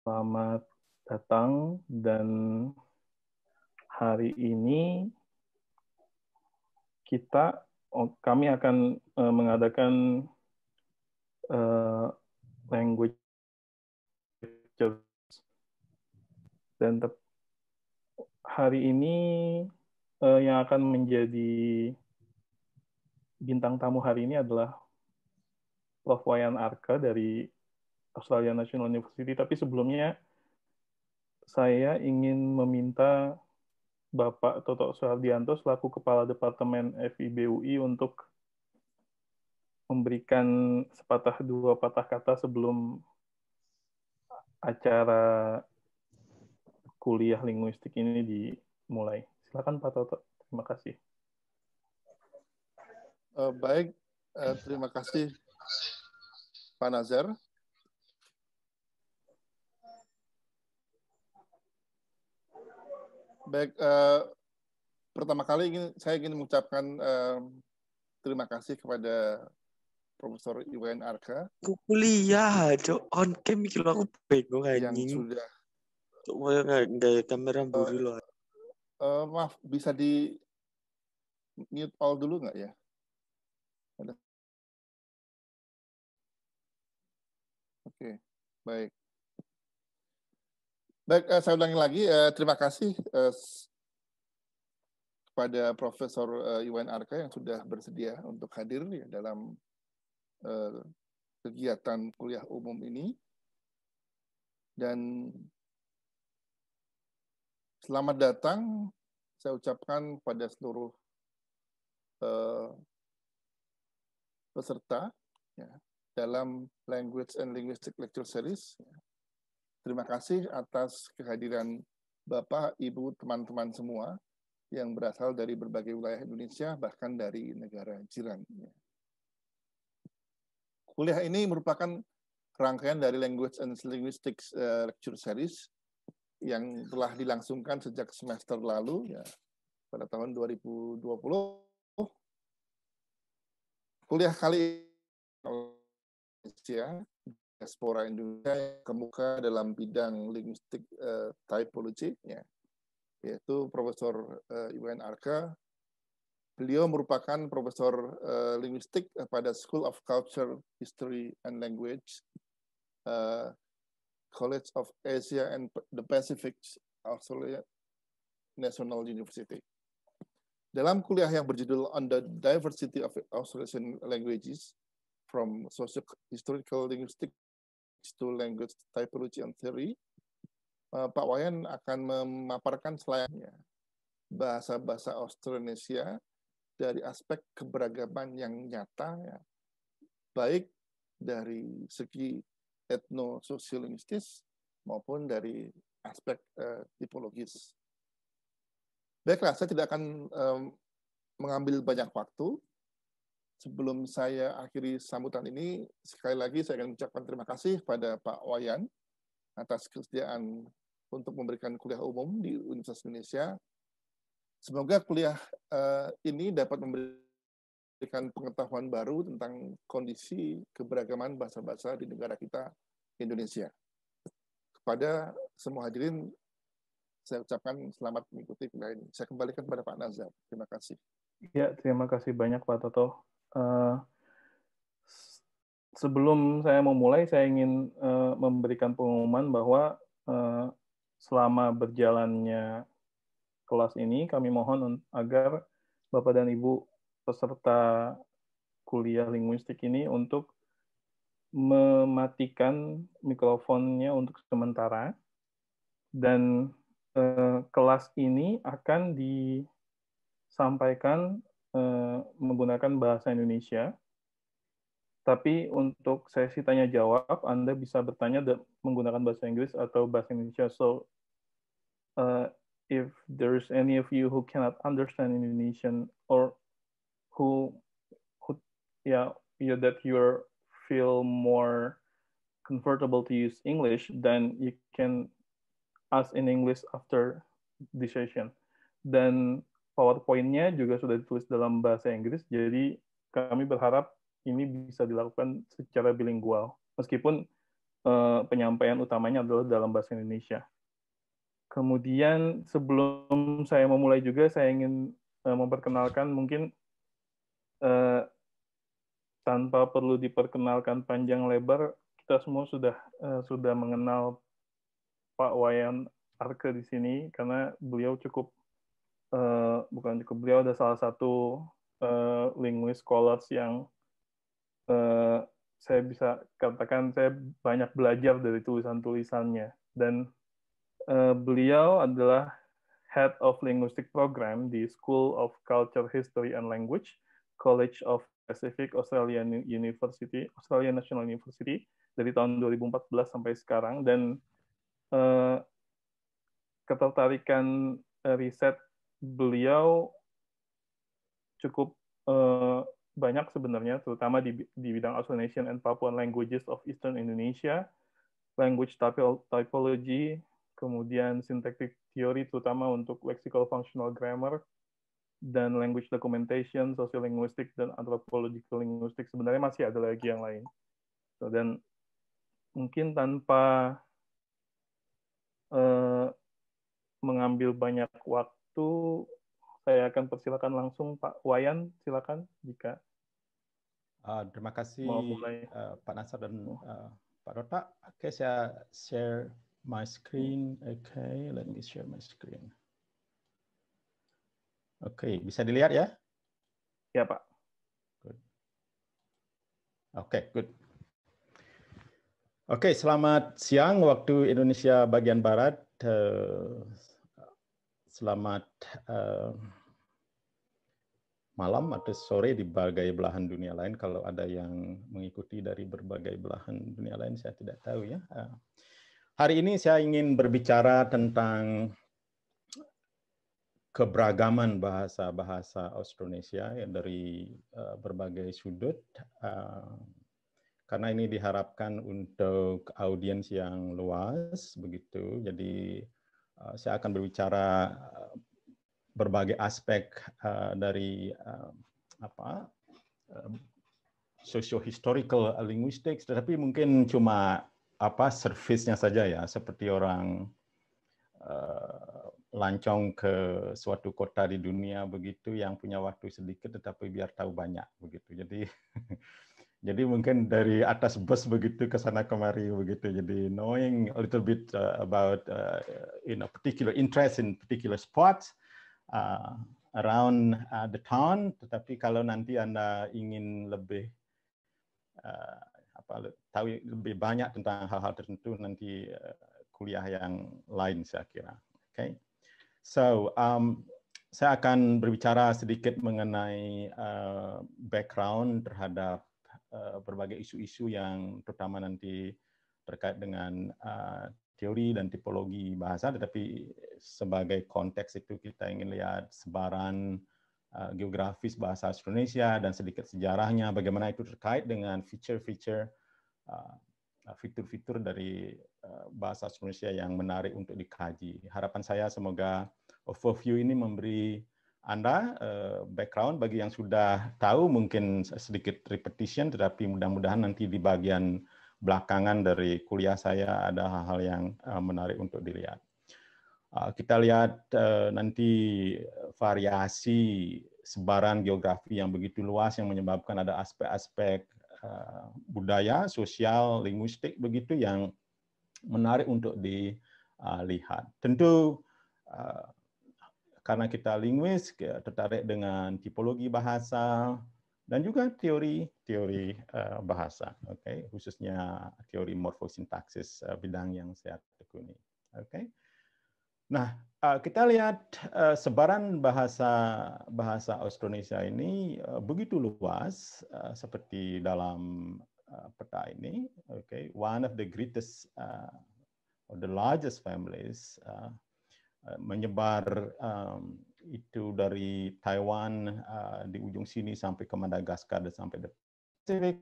Selamat datang dan hari ini kita oh, kami akan uh, mengadakan uh, language dan hari ini uh, yang akan menjadi bintang tamu hari ini adalah Prof. Wayan Arka dari Australia National University. Tapi sebelumnya saya ingin meminta Bapak Toto Suhardianto selaku Kepala Departemen FIBUI untuk memberikan sepatah dua patah kata sebelum acara kuliah linguistik ini dimulai. Silakan Pak Toto. Terima kasih. Uh, baik, uh, terima kasih Pak Nazar. Baik, uh, pertama kali ingin, saya ingin mengucapkan uh, terima kasih kepada Profesor Iwan Arka. Kuliah, cok on cam mikir aku bingung Yang sudah. Cok nggak nggak kamera buru uh, loh. Uh, maaf, bisa di mute all dulu nggak ya? Ada. Oke, okay. baik. Baik, uh, saya ulangi lagi. Uh, terima kasih uh, kepada Profesor uh, Iwan Arka yang sudah bersedia untuk hadir ya, dalam uh, kegiatan kuliah umum ini. Dan selamat datang saya ucapkan pada seluruh uh, peserta ya, dalam Language and Linguistic Lecture Series. Ya Terima kasih atas kehadiran Bapak, Ibu, teman-teman semua yang berasal dari berbagai wilayah Indonesia, bahkan dari negara jiran. Kuliah ini merupakan rangkaian dari Language and Linguistics uh, Lecture Series yang telah dilangsungkan sejak semester lalu, ya, pada tahun 2020. Kuliah kali Indonesia diaspora Indonesia yang kemuka dalam bidang linguistik uh, typology, ya, yaitu Profesor uh, Iwan Arka. Beliau merupakan profesor uh, linguistik pada School of Culture, History, and Language, uh, College of Asia and the Pacific, Australia National University. Dalam kuliah yang berjudul On the Diversity of Australian Languages, from Socio-Historical Linguistic to Language Typology and Theory, uh, Pak Wayan akan memaparkan selayaknya bahasa-bahasa Austronesia dari aspek keberagaman yang nyata, ya, baik dari segi etnososiolinguistis maupun dari aspek uh, tipologis. Baiklah, saya tidak akan um, mengambil banyak waktu sebelum saya akhiri sambutan ini, sekali lagi saya akan mengucapkan terima kasih pada Pak Wayan atas kesediaan untuk memberikan kuliah umum di Universitas Indonesia. Semoga kuliah uh, ini dapat memberikan pengetahuan baru tentang kondisi keberagaman bahasa-bahasa di negara kita, Indonesia. Kepada semua hadirin, saya ucapkan selamat mengikuti kuliah ini. Saya kembalikan kepada Pak Nazar. Terima kasih. Ya, terima kasih banyak Pak Toto uh, sebelum saya memulai, saya ingin uh, memberikan pengumuman bahwa uh, selama berjalannya kelas ini, kami mohon agar Bapak dan Ibu peserta kuliah linguistik ini untuk mematikan mikrofonnya untuk sementara dan eh, kelas ini akan disampaikan Eh, menggunakan bahasa Indonesia. Tapi untuk sesi tanya jawab, Anda bisa bertanya menggunakan bahasa Inggris atau bahasa Indonesia. So, uh, if there's any of you who cannot understand Indonesian or who, who yeah, yeah, that you feel more comfortable to use English, then you can ask in English after the session. Dan PowerPoint-nya juga sudah ditulis dalam bahasa Inggris, jadi kami berharap ini bisa dilakukan secara bilingual. Meskipun uh, penyampaian utamanya adalah dalam bahasa Indonesia. Kemudian sebelum saya memulai juga saya ingin uh, memperkenalkan mungkin uh, tanpa perlu diperkenalkan panjang lebar kita semua sudah sudah mengenal Pak Wayan Arke di sini karena beliau cukup uh, bukan cukup beliau ada salah satu uh, linguist scholars yang uh, saya bisa katakan saya banyak belajar dari tulisan-tulisannya. Dan uh, beliau adalah Head of Linguistic Program di School of Culture, History and Language, College of Pacific Australian University, Australian National University dari tahun 2014 sampai sekarang. Dan uh, ketertarikan riset beliau cukup uh, banyak sebenarnya, terutama di, di bidang Austronesian and Papuan Languages of Eastern Indonesia, language typology, kemudian syntactic theory terutama untuk lexical functional grammar, dan language documentation, sociolinguistic, dan anthropological linguistic. Sebenarnya masih ada lagi yang lain. So, dan mungkin tanpa uh, mengambil banyak waktu, saya akan persilakan langsung Pak Wayan, silakan jika uh, terima kasih uh, Pak Nasar dan uh, Pak Rota. Oke, okay, saya share my screen. Oke, okay, let me share my screen. Oke, okay, bisa dilihat ya? Ya, Pak. Good. Oke, okay, good. Oke, okay, selamat siang waktu Indonesia bagian Barat. Uh, selamat uh, malam atau sore di berbagai belahan dunia lain. Kalau ada yang mengikuti dari berbagai belahan dunia lain, saya tidak tahu ya. Uh, hari ini saya ingin berbicara tentang keberagaman bahasa-bahasa Austronesia ya, dari uh, berbagai sudut. Uh, karena ini diharapkan untuk audiens yang luas begitu. Jadi saya akan berbicara berbagai aspek uh, dari apa socio-historical linguistics, tetapi mungkin cuma apa service-nya saja ya, seperti orang lancong ke suatu kota di dunia begitu yang punya waktu sedikit tetapi biar tahu banyak begitu. Jadi jadi mungkin dari atas bus begitu ke sana kemari begitu. Jadi knowing a little bit uh, about uh, in a particular interest in particular spots uh, around uh, the town. Tetapi kalau nanti anda ingin lebih uh, apa tahu lebih banyak tentang hal-hal tertentu nanti uh, kuliah yang lain saya kira. Okay. So, um, saya akan berbicara sedikit mengenai uh, background terhadap berbagai isu-isu yang terutama nanti terkait dengan uh, teori dan tipologi bahasa, tetapi sebagai konteks itu kita ingin lihat sebaran uh, geografis bahasa Indonesia dan sedikit sejarahnya, bagaimana itu terkait dengan feature-feature fitur-fitur dari eh, bahasa Indonesia yang menarik untuk dikaji. Harapan saya semoga overview ini memberi Anda eh, background bagi yang sudah tahu mungkin sedikit repetition, tetapi mudah-mudahan nanti di bagian belakangan dari kuliah saya ada hal-hal yang eh, menarik untuk dilihat. Kita lihat nanti variasi sebaran geografi yang begitu luas yang menyebabkan ada aspek-aspek budaya, sosial, linguistik begitu yang menarik untuk dilihat. Tentu uh, karena kita linguis tertarik dengan tipologi bahasa dan juga teori-teori uh, bahasa, oke, okay? khususnya teori morfosintaksis bidang yang saya tekuni, oke. Okay? Nah, eh, kita lihat eh, sebaran bahasa bahasa Austronesia ini eh, begitu luas seperti dalam peta ini. Okay, one of the greatest or the largest families menyebar itu dari Taiwan di ujung sini sampai ke Madagaskar dan sampai Pasifik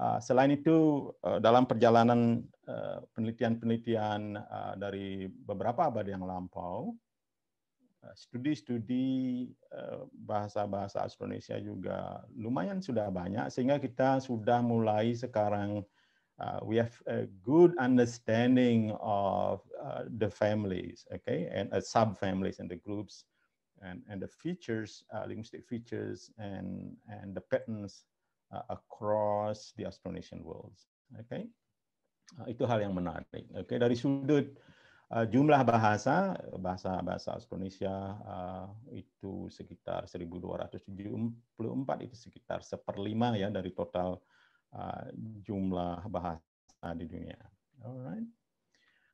Ah, selain itu, eh, dalam perjalanan eh, penelitian-penelitian eh, dari beberapa abad yang lampau, studi-studi bahasa-bahasa Indonesia juga lumayan sudah banyak, sehingga kita sudah mulai sekarang uh, we have a good understanding of uh, the families, okay, and uh, sub-families and the groups, and, and the features, uh, linguistic features, and, and the patterns uh, across the Austronesian worlds, okay. Uh, itu hal yang menarik, okay. Dari sudut uh, jumlah bahasa, bahasa bahasa Austronesia uh, itu sekitar 1274, itu sekitar seperlima ya dari total uh, jumlah bahasa di dunia. Alright.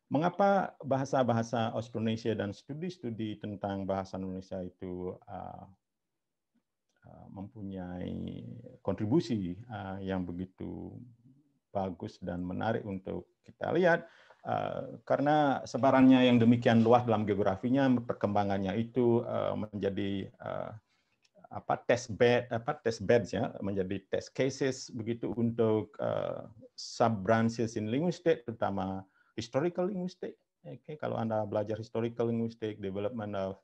Mengapa bahasa-bahasa Austronesia dan studi-studi tentang bahasa Indonesia itu uh, uh, mempunyai kontribusi uh, yang begitu bagus dan menarik untuk kita lihat uh, karena sebarannya yang demikian luas dalam geografinya perkembangannya itu uh, menjadi uh, apa test bed apa test beds ya menjadi test cases begitu untuk uh, sub branches in linguistic terutama historical linguistic oke okay, kalau anda belajar historical linguistic development of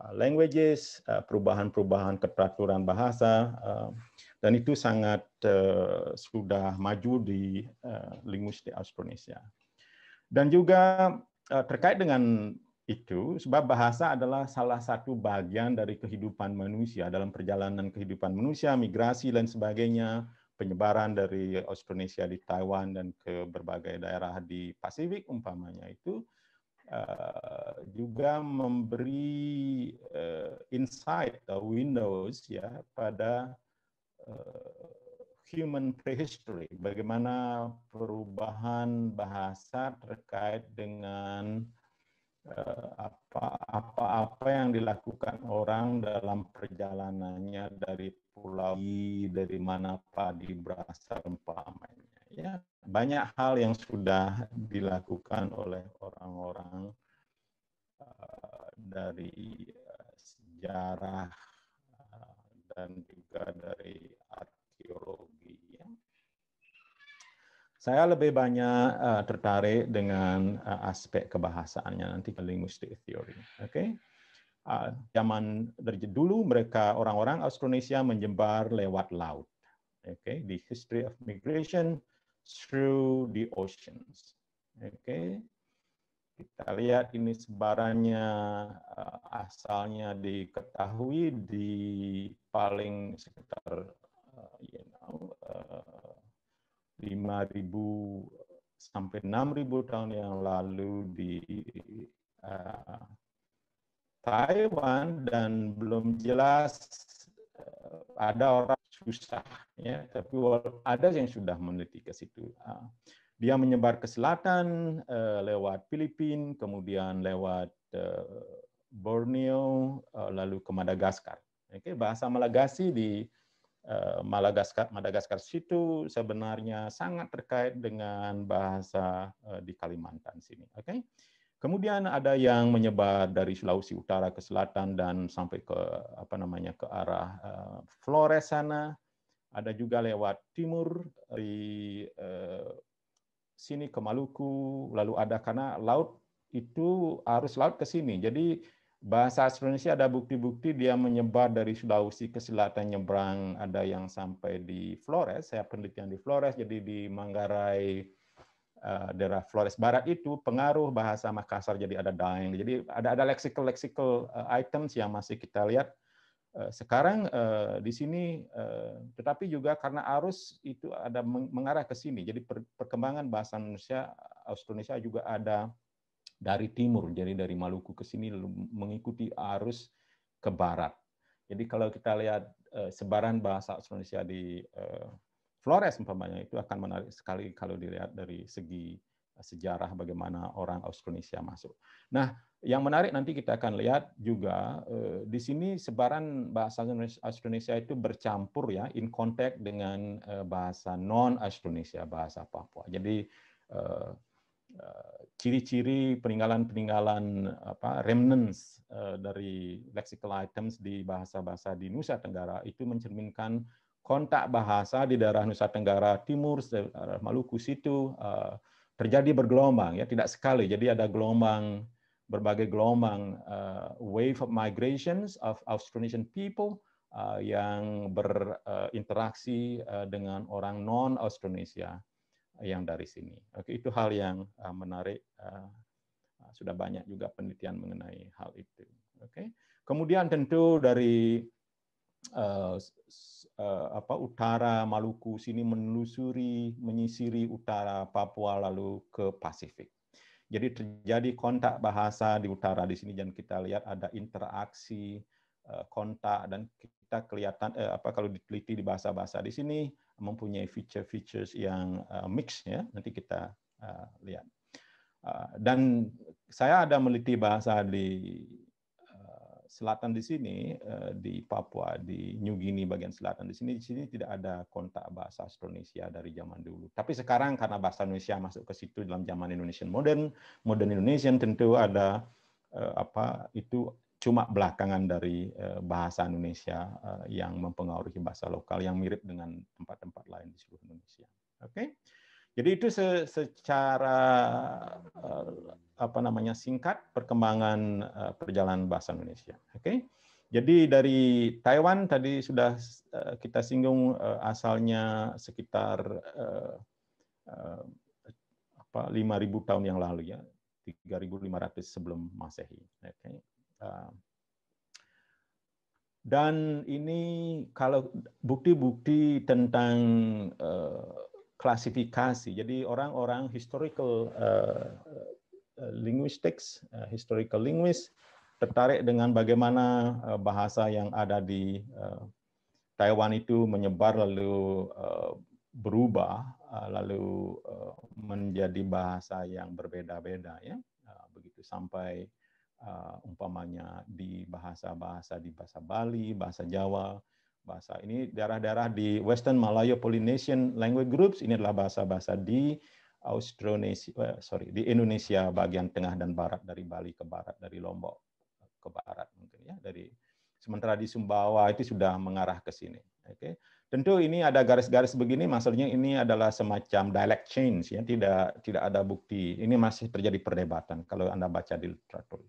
uh, languages uh, perubahan-perubahan keteraturan bahasa uh, dan itu sangat uh, sudah maju di uh, linguistik Austronesia. Dan juga uh, terkait dengan itu sebab bahasa adalah salah satu bagian dari kehidupan manusia dalam perjalanan kehidupan manusia, migrasi dan sebagainya, penyebaran dari Austronesia di Taiwan dan ke berbagai daerah di Pasifik umpamanya itu uh, juga memberi uh, insight atau windows ya pada uh, human prehistory, bagaimana perubahan bahasa terkait dengan apa-apa yang dilakukan orang dalam perjalanannya dari pulau dari mana padi berasal umpamanya? Ya banyak hal yang sudah dilakukan oleh orang-orang uh, dari uh, sejarah uh, dan juga dari arkeologi saya lebih banyak uh, tertarik dengan uh, aspek kebahasaannya nanti linguistic theory. Oke. Okay? Uh, zaman dari dulu mereka orang-orang Austronesia menyebar lewat laut. Oke, okay? the history of migration through the oceans. Oke. Okay? Kita lihat ini sebarannya uh, asalnya diketahui di paling sekitar uh, you know, uh, 5.000 sampai 6.000 tahun yang lalu di uh, Taiwan dan belum jelas uh, ada orang susah ya. Tapi ada yang sudah meneliti ke situ. Uh, dia menyebar ke selatan uh, lewat Filipina kemudian lewat uh, Borneo uh, lalu ke Madagaskar. Oke okay, bahasa Malagasy di Madagaskar, Madagaskar situ sebenarnya sangat terkait dengan bahasa eh, di Kalimantan sini. Oke. Okay? Kemudian ada yang menyebar dari Sulawesi Utara ke selatan dan sampai ke apa namanya ke arah uh, Flores sana. Ada juga lewat timur di sini ke Maluku, lalu ada karena laut itu arus laut ke sini. Jadi bahasa Indonesia ada bukti-bukti dia menyebar dari Sulawesi ke selatan nyebrang. Ada yang sampai di Flores saya penelitian di Flores jadi di Manggarai uh, daerah Flores Barat itu pengaruh bahasa Makassar jadi ada Daeng. Jadi ada ada lexical lexical uh, items yang masih kita lihat uh, sekarang di sini tetapi juga karena arus itu ada mengarah ke sini. Jadi per, perkembangan bahasa Indonesia Austronesia juga ada dari timur, jadi dari Maluku ke sini mengikuti arus ke barat. Jadi kalau kita lihat uh, sebaran bahasa Indonesia di uh, Flores umpamanya itu akan menarik sekali kalau dilihat dari segi sejarah bagaimana orang Austronesia masuk. Nah, yang menarik nanti kita akan lihat juga di sini sebaran bahasa Austronesia itu bercampur ya in contact dengan bahasa non Austronesia, bahasa Papua. Jadi Eh, ciri-ciri peninggalan-peninggalan apa remnants eh, dari lexical items di bahasa-bahasa di Nusa Tenggara itu mencerminkan kontak bahasa di daerah Nusa Tenggara Timur, daerah Maluku situ eh, terjadi bergelombang ya tidak sekali. Jadi ada gelombang berbagai gelombang wave of migrations of Austronesian people yang berinteraksi dengan orang non Austronesia yang dari sini. Oke, itu hal yang menarik. Sudah banyak juga penelitian mengenai hal itu. Oke. Kemudian tentu dari uh, uh, apa utara Maluku sini menelusuri menyisiri utara Papua lalu ke Pasifik. Jadi terjadi kontak bahasa di utara di sini dan kita lihat ada interaksi uh, kontak dan kita kelihatan eh, apa kalau diteliti di bahasa-bahasa di sini mempunyai feature-features yang uh, mix ya. Nanti kita uh, lihat. Uh, dan saya ada meliti bahasa di selatan di sini eh, di Papua di New Guinea bagian selatan di sini di sini tidak ada kontak bahasa Austronesia dari zaman dulu. Tapi sekarang karena bahasa Indonesia masuk ke situ dalam zaman Indonesian modern, modern Indonesian tentu ada eh, apa itu cuma belakangan dari eh, bahasa Indonesia yang mempengaruhi bahasa lokal yang mirip dengan tempat-tempat lain di seluruh Indonesia. Oke. Okay? Jadi itu secara apa namanya singkat perkembangan perjalanan bahasa Indonesia. Oke. Okay? Jadi dari Taiwan tadi sudah kita singgung asalnya sekitar apa 5000 tahun yang lalu ya. 3500 sebelum Masehi. Oke. Okay. Uh, dan ini kalau bukti-bukti tentang uh, klasifikasi, jadi orang-orang historical uh, Eh, linguistics, eh, historical linguist, tertarik dengan bagaimana eh, bahasa yang ada di Taiwan itu menyebar lalu berubah lalu menjadi bahasa yang berbeda-beda ya begitu sampai umpamanya di bahasa-bahasa di bahasa Bali, bahasa Jawa, bahasa ini daerah-daerah di Western Malaya Polynesian language groups ini adalah bahasa-bahasa di Austronesia, eh, sorry, di Indonesia bagian tengah dan barat dari Bali ke barat, dari Lombok ke barat mungkin ya, dari sementara di Sumbawa itu sudah mengarah ke sini. Oke, okay. Tentu ini ada garis-garis begini, maksudnya ini adalah semacam dialect change ya, tidak tidak ada bukti. Ini masih terjadi perdebatan kalau anda baca di literatur.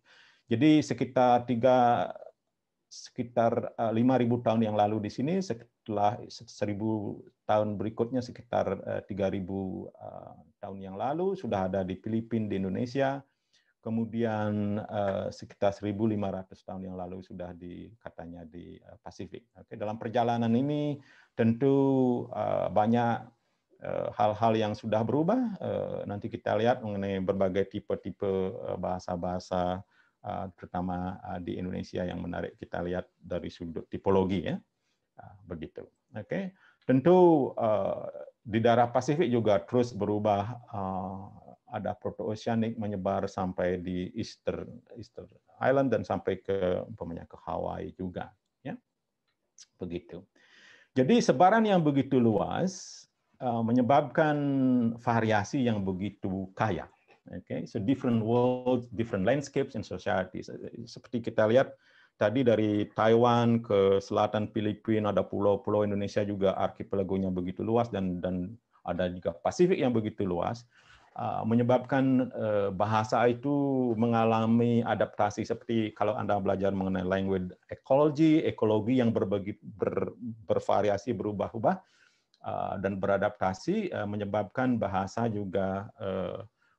Jadi sekitar tiga sekitar 5.000 eh, tahun yang lalu di sini, setelah 1.000 tahun berikutnya sekitar 3.000 eh, eh, tahun yang lalu sudah ada di Filipina, di Indonesia, kemudian sekitar 1.500 tahun yang lalu sudah di katanya di Pasifik. Oke, dalam perjalanan ini tentu banyak hal-hal yang sudah berubah. Nanti kita lihat mengenai berbagai tipe-tipe bahasa-bahasa terutama di Indonesia yang menarik kita lihat dari sudut tipologi ya uh, begitu oke okay. tentu di daerah Pasifik juga terus berubah ada proto-oceanic menyebar sampai di Eastern Eastern Island dan sampai ke umpamanya ke Hawaii juga ya begitu jadi sebaran yang begitu luas menyebabkan variasi yang begitu kaya Okay, so different worlds, different landscapes and societies. Seperti kita lihat tadi dari Taiwan ke selatan Filipina ada pulau-pulau Indonesia juga archipelagonya begitu luas dan dan ada juga Pasifik yang begitu luas menyebabkan uh, bahasa itu mengalami adaptasi seperti kalau Anda belajar mengenai language ecology, ekologi yang berbagi ber, bervariasi berubah-ubah uh, dan beradaptasi menyebabkan bahasa juga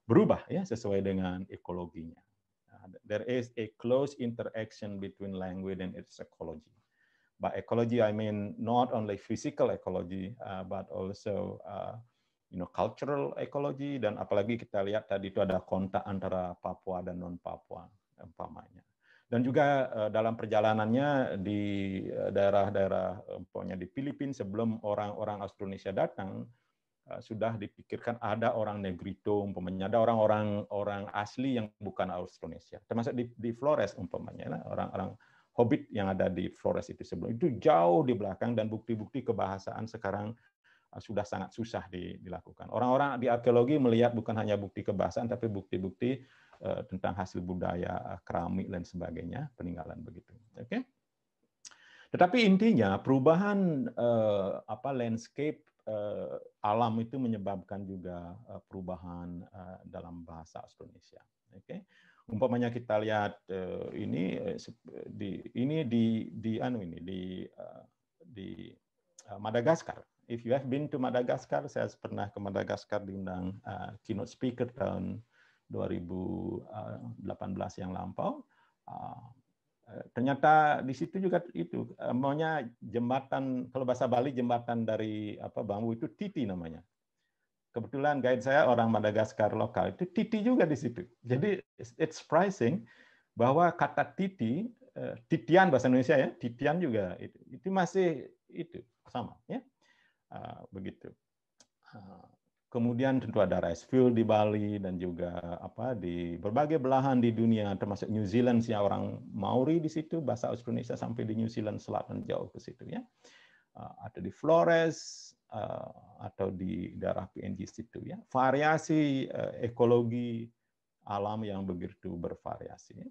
berubah ya sesuai dengan ekologinya. Nah, there is a close interaction between language and its ecology. By ecology, I mean not only physical ecology, but also you know cultural ecology dan apalagi kita lihat tadi itu ada kontak antara Papua dan non Papua umpamanya. Dan juga uh, dalam perjalanannya di uh, daerah-daerah umpamanya di Filipina sebelum orang-orang Austronesia datang, Eh, sudah dipikirkan ada orang Negrito umpamanya, ada orang-orang orang asli yang bukan Austronesia, termasuk di, di Flores umpamanya, orang-orang Hobbit yang ada di Flores itu sebelum itu jauh di belakang dan bukti-bukti kebahasaan sekarang eh, sudah sangat susah dilakukan. Orang-orang di arkeologi melihat bukan hanya bukti kebahasaan tapi bukti-bukti eh, tentang hasil budaya keramik dan sebagainya peninggalan begitu. Oke. Tetapi intinya perubahan apa landscape uh, alam itu menyebabkan juga uh, perubahan uh, dalam bahasa Indonesia. Oke, okay? umpamanya kita lihat uh, ini di ini di di anu ini di uh, di Madagaskar. If you have been to Madagascar, saya pernah ke Madagascar diundang uh, keynote speaker tahun 2018 yang lampau. Uh, ternyata di situ juga itu maunya jembatan kalau bahasa Bali jembatan dari apa bambu itu titi namanya. Kebetulan guide saya orang Madagaskar lokal itu titi juga di situ. Jadi it's surprising bahwa kata titi titian bahasa Indonesia ya titian juga itu itu masih itu sama ya begitu. Ah, kemudian tentu ada rice field di Bali dan juga apa di berbagai belahan di dunia termasuk New Zealand sih orang Maori di situ bahasa Austronesia sampai di New Zealand selatan jauh ke situ ya. Ah, atau di Flores atau di daerah PNG situ ya. Variasi eh, ekologi alam yang begitu bervariasi. Ya.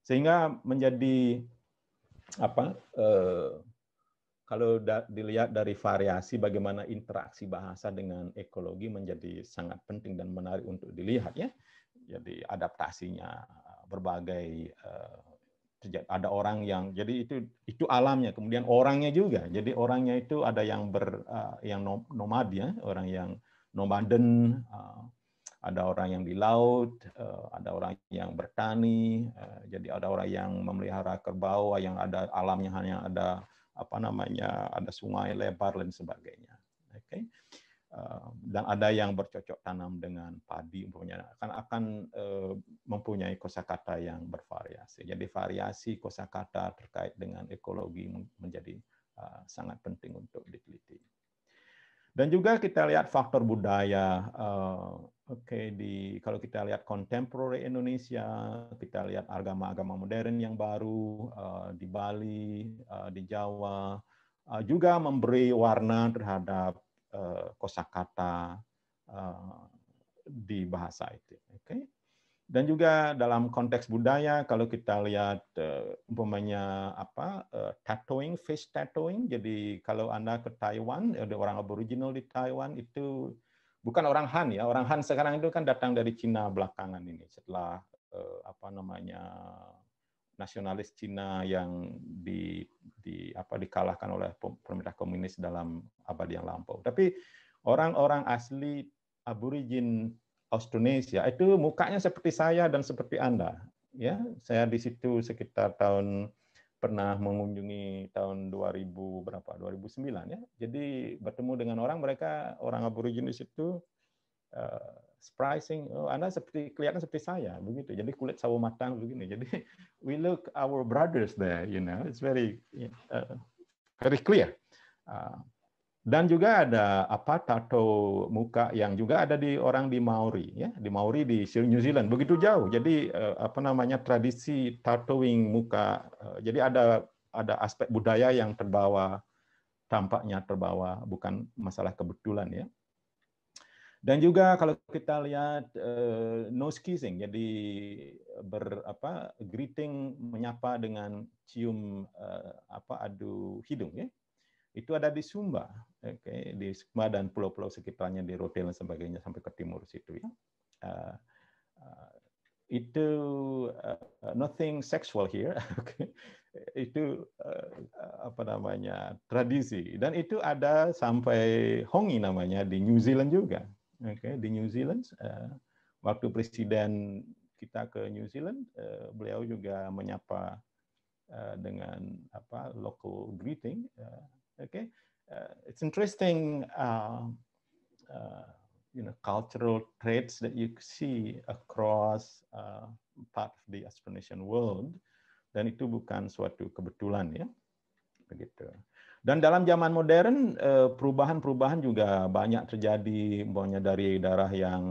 Sehingga menjadi apa eh, kalau dilihat dari variasi bagaimana interaksi bahasa dengan ekologi menjadi sangat penting dan menarik untuk dilihat ya. Jadi adaptasinya berbagai eh, ada orang yang jadi itu itu alamnya kemudian orangnya juga jadi orangnya itu ada yang ber eh, yang nomad ya orang yang nomaden eh, ada orang yang di laut ada orang yang bertani jadi ada orang yang memelihara kerbau yang ada alamnya hanya ada apa namanya ada sungai lebar dan sebagainya. Oke. Okay? Eh, dan ada yang bercocok tanam dengan padi umpamanya akan akan uh, mempunyai kosakata yang bervariasi. Jadi variasi kosakata terkait dengan ekologi menjadi uh, sangat penting untuk diteliti. Dan juga kita lihat faktor budaya. Uh, Oke, okay, di kalau kita lihat contemporary Indonesia, kita lihat agama-agama modern yang baru uh, di Bali, uh, di Jawa, juga memberi warna terhadap kosakata di bahasa itu. Oke. Okay? Dan juga dalam konteks budaya, kalau kita lihat uh, umpamanya apa uh, tattooing, face tattooing. Jadi kalau anda ke Taiwan, ada orang Aboriginal di Taiwan itu bukan orang Han ya. Orang Han sekarang itu kan datang dari Cina belakangan ini setelah uh, apa namanya nasionalis Cina yang di, di apa dikalahkan oleh pemerintah komunis dalam abad yang lampau. Tapi orang-orang asli aborigin Austronesia itu mukanya seperti saya dan seperti Anda. Ya, saya di situ sekitar tahun pernah mengunjungi tahun 2000 berapa? 2009 ya. Jadi bertemu dengan orang mereka orang aborigin di situ uh, surprising. Oh, Anda seperti kelihatan seperti saya begitu. Jadi kulit sawo matang begini. Jadi we look our brothers there, you know. It's very uh, very clear. Uh, dan juga ada apa tato muka yang juga ada di orang di Maori ya, di Maori di New Zealand begitu jauh. Jadi eh, apa namanya tradisi tattooing muka. Eh, jadi ada ada aspek budaya yang terbawa tampaknya terbawa bukan masalah kebetulan ya. Dan juga kalau kita lihat uh, nose kissing, jadi ber apa greeting menyapa dengan cium uh, apa adu hidung ya itu ada di Sumba, okay, di Sumba dan pulau-pulau sekitarnya di Rotel dan sebagainya sampai ke timur situ. Uh, uh, itu uh, nothing sexual here, okay. itu uh, apa namanya tradisi dan itu ada sampai Hongi namanya di New Zealand juga, oke, okay. di New Zealand uh, waktu presiden kita ke New Zealand, uh, beliau juga menyapa uh, dengan apa local greeting. Uh, Okay, uh, it's interesting, uh, uh, you know, cultural traits that you see across uh, part of the Austronesian world, dan itu bukan suatu kebetulan ya, begitu. Dan dalam zaman modern uh, perubahan-perubahan juga banyak terjadi, umpamanya dari daerah yang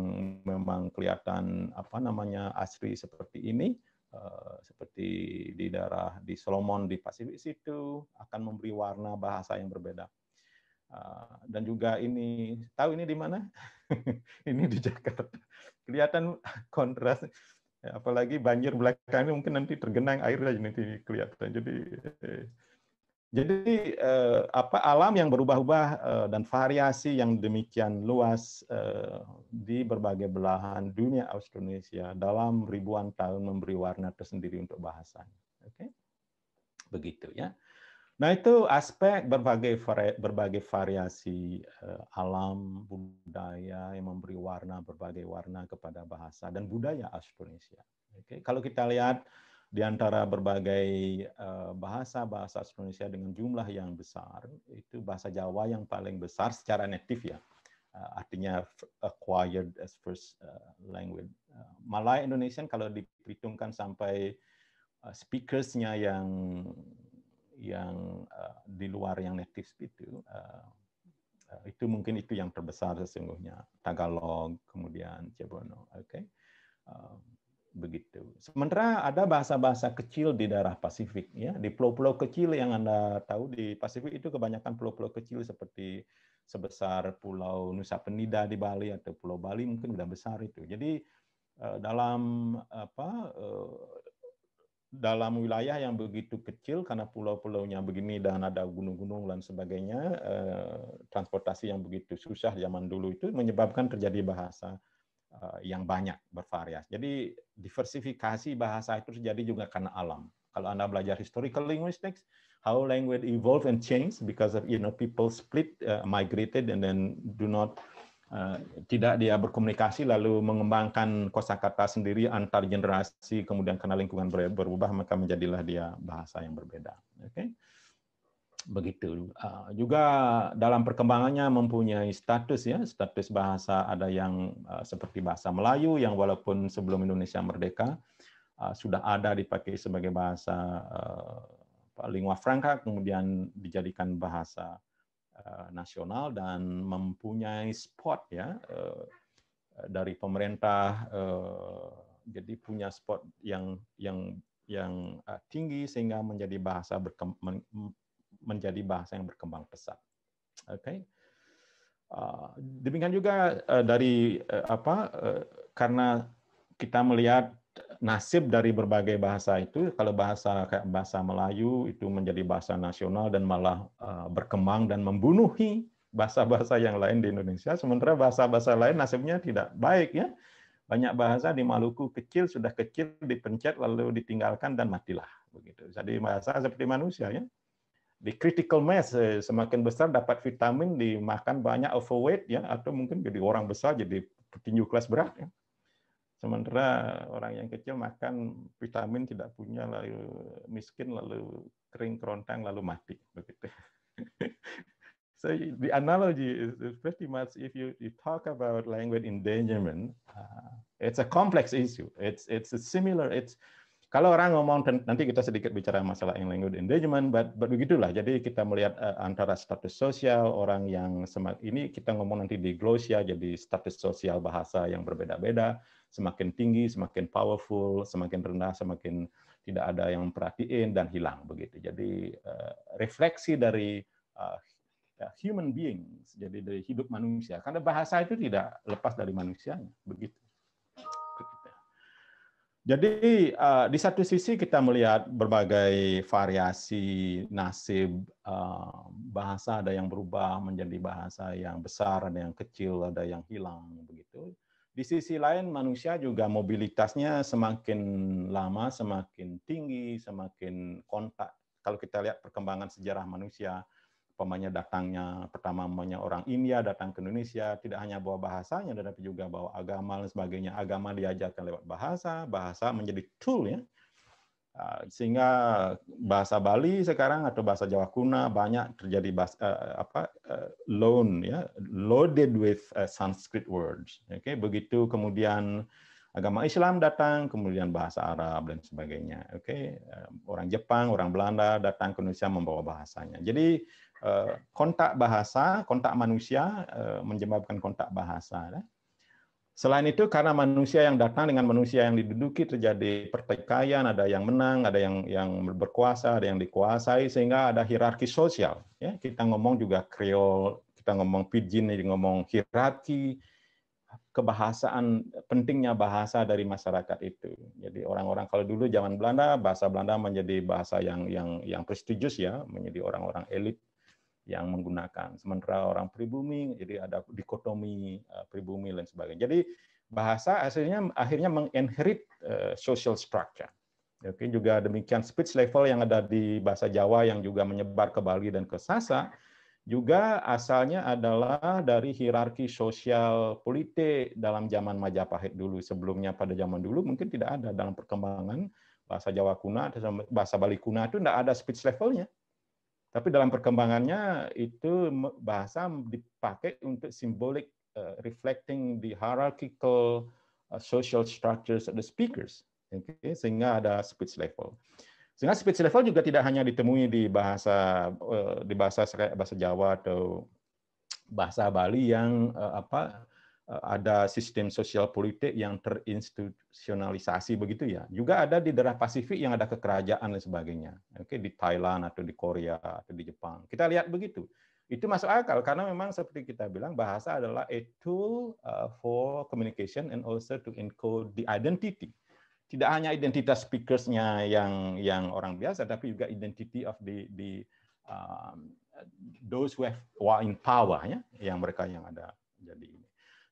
memang kelihatan apa namanya asri seperti ini seperti di daerah di Solomon di Pasifik situ akan memberi warna bahasa yang berbeda. Eh, dan juga ini tahu ini di mana? ini di Jakarta. Kelihatan kontras apalagi banjir belakang ini mungkin nanti tergenang air aja nanti kelihatan. Jadi eh, jadi eh, apa alam yang berubah-ubah eh, dan variasi yang demikian luas eh, di berbagai belahan dunia Austronesia dalam ribuan tahun memberi warna tersendiri untuk bahasanya. Oke, okay? begitu ya. Nah itu aspek berbagai berbagai variasi uh, alam budaya yang memberi warna berbagai warna kepada bahasa dan budaya Austronesia. Oke, kalau kita lihat di antara berbagai uh, bahasa bahasa Austronesia dengan jumlah yang besar itu bahasa Jawa yang paling besar secara native ya, uh, artinya acquired as first language. Malay Indonesian kalau diperhitungkan sampai speakersnya yang yang uh, di luar yang native itu uh, itu mungkin itu yang terbesar sesungguhnya. Tagalog kemudian Cebono oke? Okay? uh, begitu. Sementara ada bahasa-bahasa kecil di daerah Pasifik ya. Di pulau-pulau kecil yang anda tahu di Pasifik itu kebanyakan pulau-pulau kecil seperti sebesar Pulau Nusa Penida di Bali atau Pulau Bali mungkin sudah besar itu. Jadi dalam apa dalam wilayah yang begitu kecil karena pulau-pulaunya begini dan ada gunung-gunung dan sebagainya, eh, transportasi yang begitu susah zaman dulu itu menyebabkan terjadi bahasa eh, yang banyak bervariasi. Jadi diversifikasi bahasa itu terjadi juga karena alam. Kalau Anda belajar historical linguistics, how language evolve and change because of you know people split, uh, migrated and then do not tidak dia berkomunikasi lalu mengembangkan kosakata sendiri antar generasi kemudian karena lingkungan berubah maka menjadilah dia bahasa yang berbeda oke okay? begitu uh, juga dalam perkembangannya mempunyai status ya status bahasa ada yang uh, seperti bahasa Melayu yang walaupun sebelum Indonesia merdeka sudah ada dipakai sebagai bahasa lingua franca kemudian dijadikan bahasa Eh, nasional dan mempunyai spot ya eh, dari pemerintah eh, jadi punya spot yang yang yang tinggi sehingga menjadi bahasa berkembang, menjadi bahasa yang berkembang pesat. Oke. Okay. Demikian juga dari apa karena kita melihat nasib dari berbagai bahasa itu kalau bahasa kayak bahasa Melayu itu menjadi bahasa nasional dan malah uh, berkembang dan membunuhi bahasa-bahasa yang lain di Indonesia. Sementara bahasa-bahasa lain nasibnya tidak baik ya. Banyak bahasa di Maluku kecil sudah kecil dipencet lalu ditinggalkan dan matilah begitu. Jadi bahasa seperti manusia ya. Di critical mass eh, semakin besar dapat vitamin dimakan banyak overweight ya atau mungkin jadi orang besar jadi petinju kelas berat ya Sementara orang yang kecil makan vitamin tidak punya, lalu miskin, lalu kering kerontang, lalu mati. Begitu. so the analogy is, pretty much if you, you talk about language endangerment, uh, it's a complex issue. It's it's a similar. It's kalau orang ngomong nanti kita sedikit bicara masalah yang language endangerment, but, but begitulah. Jadi kita melihat uh, antara status sosial orang yang semak ini kita ngomong nanti di glosia jadi status sosial bahasa yang berbeda-beda semakin tinggi, semakin powerful, semakin rendah, semakin tidak ada yang memperhatiin dan hilang begitu. Jadi uh, refleksi dari uh, human beings, jadi dari hidup manusia. Karena bahasa itu tidak lepas dari manusianya, begitu. Jadi uh, di satu sisi kita melihat berbagai variasi nasib bahasa, ada yang berubah menjadi bahasa yang besar, ada yang kecil, ada yang hilang, begitu. Di sisi lain manusia juga mobilitasnya semakin lama semakin tinggi, semakin kontak. Kalau kita lihat perkembangan sejarah manusia, pemainnya datangnya pertama namanya orang India datang ke Indonesia tidak hanya bawa bahasanya tetapi juga bawa agama dan sebagainya. Agama diajarkan lewat bahasa, bahasa menjadi tool ya sehingga bahasa Bali sekarang atau bahasa Jawa kuno banyak terjadi bahasa, uh, apa uh, loan ya loaded with uh, Sanskrit words. Oke, okay? begitu kemudian agama Islam datang, kemudian bahasa Arab dan sebagainya. Oke, okay? orang Jepang, orang Belanda datang ke Indonesia membawa bahasanya. Jadi kontak bahasa, kontak manusia menyebabkan kontak bahasa. Selain itu, karena manusia yang datang dengan manusia yang diduduki terjadi pertikaian, ada yang menang, ada yang yang berkuasa, ada yang dikuasai, sehingga ada hierarki sosial. Ya, kita ngomong juga Creole, kita ngomong Pidgin, ngomong hierarki, kebahasaan pentingnya bahasa dari masyarakat itu. Jadi orang-orang kalau dulu zaman Belanda, bahasa Belanda menjadi bahasa yang yang yang prestigious ya, menjadi orang-orang elit yang menggunakan. Sementara orang pribumi, jadi ada dikotomi uh, pribumi dan sebagainya. Jadi bahasa hasilnya akhirnya menginherit uh, social structure. Oke, juga demikian speech level yang ada di bahasa Jawa yang juga menyebar ke Bali dan ke Sasa juga asalnya adalah dari hierarki sosial politik dalam zaman Majapahit dulu. Sebelumnya pada zaman dulu mungkin tidak ada dalam perkembangan bahasa Jawa kuno atau bahasa Bali kuno itu tidak ada speech levelnya. Tapi dalam perkembangannya itu bahasa dipakai untuk simbolik uh, reflecting the hierarchical uh, social structures of the speakers. Okay? Sehingga ada speech level. Sehingga speech level juga tidak hanya ditemui di bahasa eh, di bahasa bahasa Jawa atau bahasa Bali yang eh, apa eh, ada sistem sosial politik yang terinstitusionalisasi begitu ya. Juga ada di daerah Pasifik yang ada kekerajaan dan sebagainya. Oke, di Thailand atau di Korea atau di Jepang. Kita lihat begitu. Itu masuk akal karena memang seperti kita bilang bahasa adalah a tool for communication and also to encode the identity tidak hanya identitas speakersnya yang yang orang biasa, tapi juga identity of the the um, those who have who are in power ya, yang mereka yang ada jadi.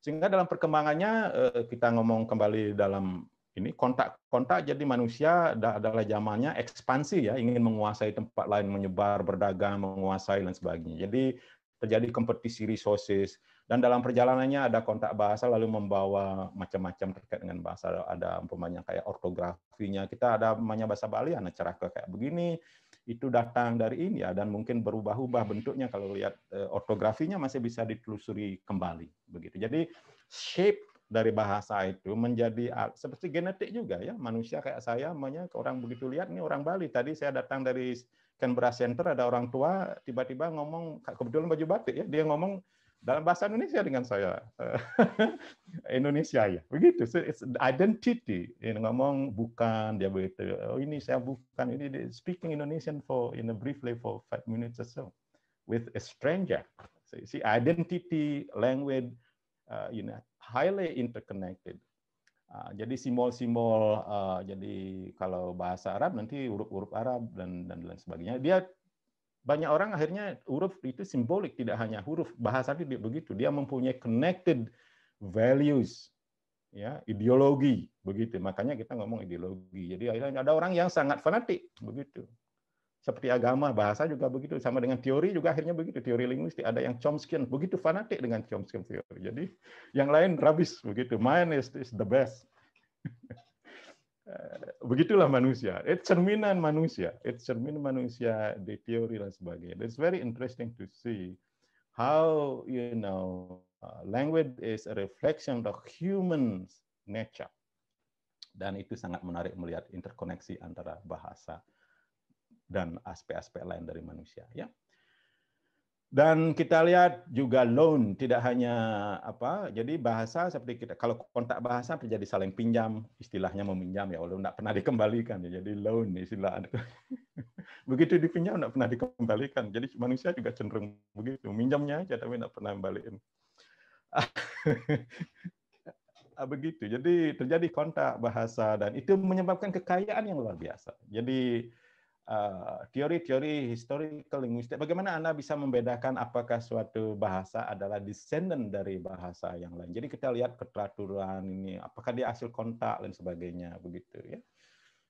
Sehingga dalam perkembangannya eh, kita ngomong kembali dalam ini kontak-kontak jadi manusia adalah zamannya ekspansi ya, ingin menguasai tempat lain, menyebar, berdagang, menguasai dan sebagainya. Jadi terjadi kompetisi resources, dan dalam perjalanannya ada kontak bahasa lalu membawa macam-macam terkait dengan bahasa ada umpamanya kayak ortografinya kita ada namanya bahasa Bali ada cara kayak begini itu datang dari India dan mungkin berubah-ubah bentuknya kalau lihat eh, ortografinya masih bisa ditelusuri kembali begitu. Jadi shape dari bahasa itu menjadi seperti genetik juga ya. Manusia kayak saya namanya orang begitu lihat ini orang Bali. Tadi saya datang dari Canberra Center ada orang tua tiba-tiba ngomong kebetulan baju batik ya. Dia ngomong dalam bahasa Indonesia dengan saya Indonesia ya. Begitu. So it's identity. Ini ngomong bukan dia begitu oh ini saya bukan ini speaking Indonesian for in a briefly for five minutes or so with a stranger. So you see identity language uh, you know highly interconnected. Uh, jadi simbol-simbol uh, jadi kalau bahasa Arab nanti huruf-huruf Arab dan dan lain sebagainya. Dia banyak orang akhirnya huruf itu simbolik tidak hanya huruf bahasa itu begitu. Dia mempunyai connected values ya ideologi begitu. Makanya kita ngomong ideologi. Jadi akhirnya ada orang yang sangat fanatik begitu. Seperti agama bahasa juga begitu. Sama dengan teori juga akhirnya begitu. Teori linguistik ada yang Chomskyan begitu fanatik dengan Chomskyan teori. Jadi yang lain rabis begitu. Mine is, is the best begitulah manusia. It's cerminan manusia. It's cerminan manusia di teori dan sebagainya. It's very interesting to see how you know uh, language is a reflection of human nature. Dan itu sangat menarik melihat interkoneksi antara bahasa dan aspek-aspek lain dari manusia. Ya. Dan kita lihat juga loan tidak hanya apa, jadi bahasa seperti kita kalau kontak bahasa terjadi saling pinjam, istilahnya meminjam ya, walaupun tidak pernah dikembalikan ya, jadi loan istilah. begitu dipinjam tidak pernah dikembalikan, jadi manusia juga cenderung begitu, minjamnya aja tapi tidak pernah kembaliin. begitu, jadi terjadi kontak bahasa dan itu menyebabkan kekayaan yang luar biasa. Jadi teori-teori uh, historical linguistik, bagaimana Anda bisa membedakan apakah suatu bahasa adalah descendant dari bahasa yang lain. Jadi kita lihat keteraturan ini, apakah dia hasil kontak dan sebagainya, begitu ya.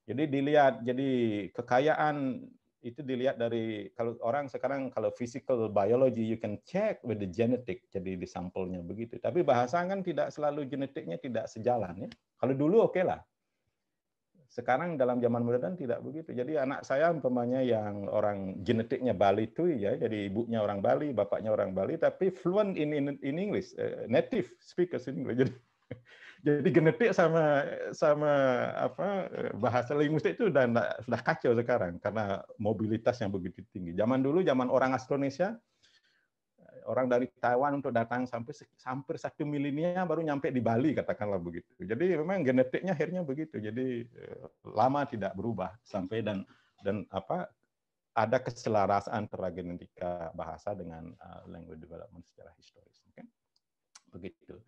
Jadi dilihat, jadi kekayaan itu dilihat dari kalau orang sekarang kalau physical biology you can check with the genetic jadi di sampelnya begitu. Tapi bahasa kan tidak selalu genetiknya tidak sejalan ya. Kalau dulu oke okay lah sekarang dalam zaman modern tidak begitu. Jadi anak saya umpamanya yang orang genetiknya Bali itu ya, jadi ibunya orang Bali, bapaknya orang Bali, tapi fluent in in, in English, uh, native speakers in English. Jadi jadi genetik sama sama apa bahasa linguistik itu sudah sudah kacau sekarang karena mobilitas yang begitu tinggi. Zaman dulu zaman orang Austronesia orang dari Taiwan untuk datang sampai hampir satu milenia baru nyampe di Bali katakanlah begitu. Jadi memang genetiknya akhirnya begitu. Jadi eh, lama tidak berubah sampai dan dan apa ada keselarasan antara genetika bahasa dengan uh, language development secara historis. Okay? Begitu.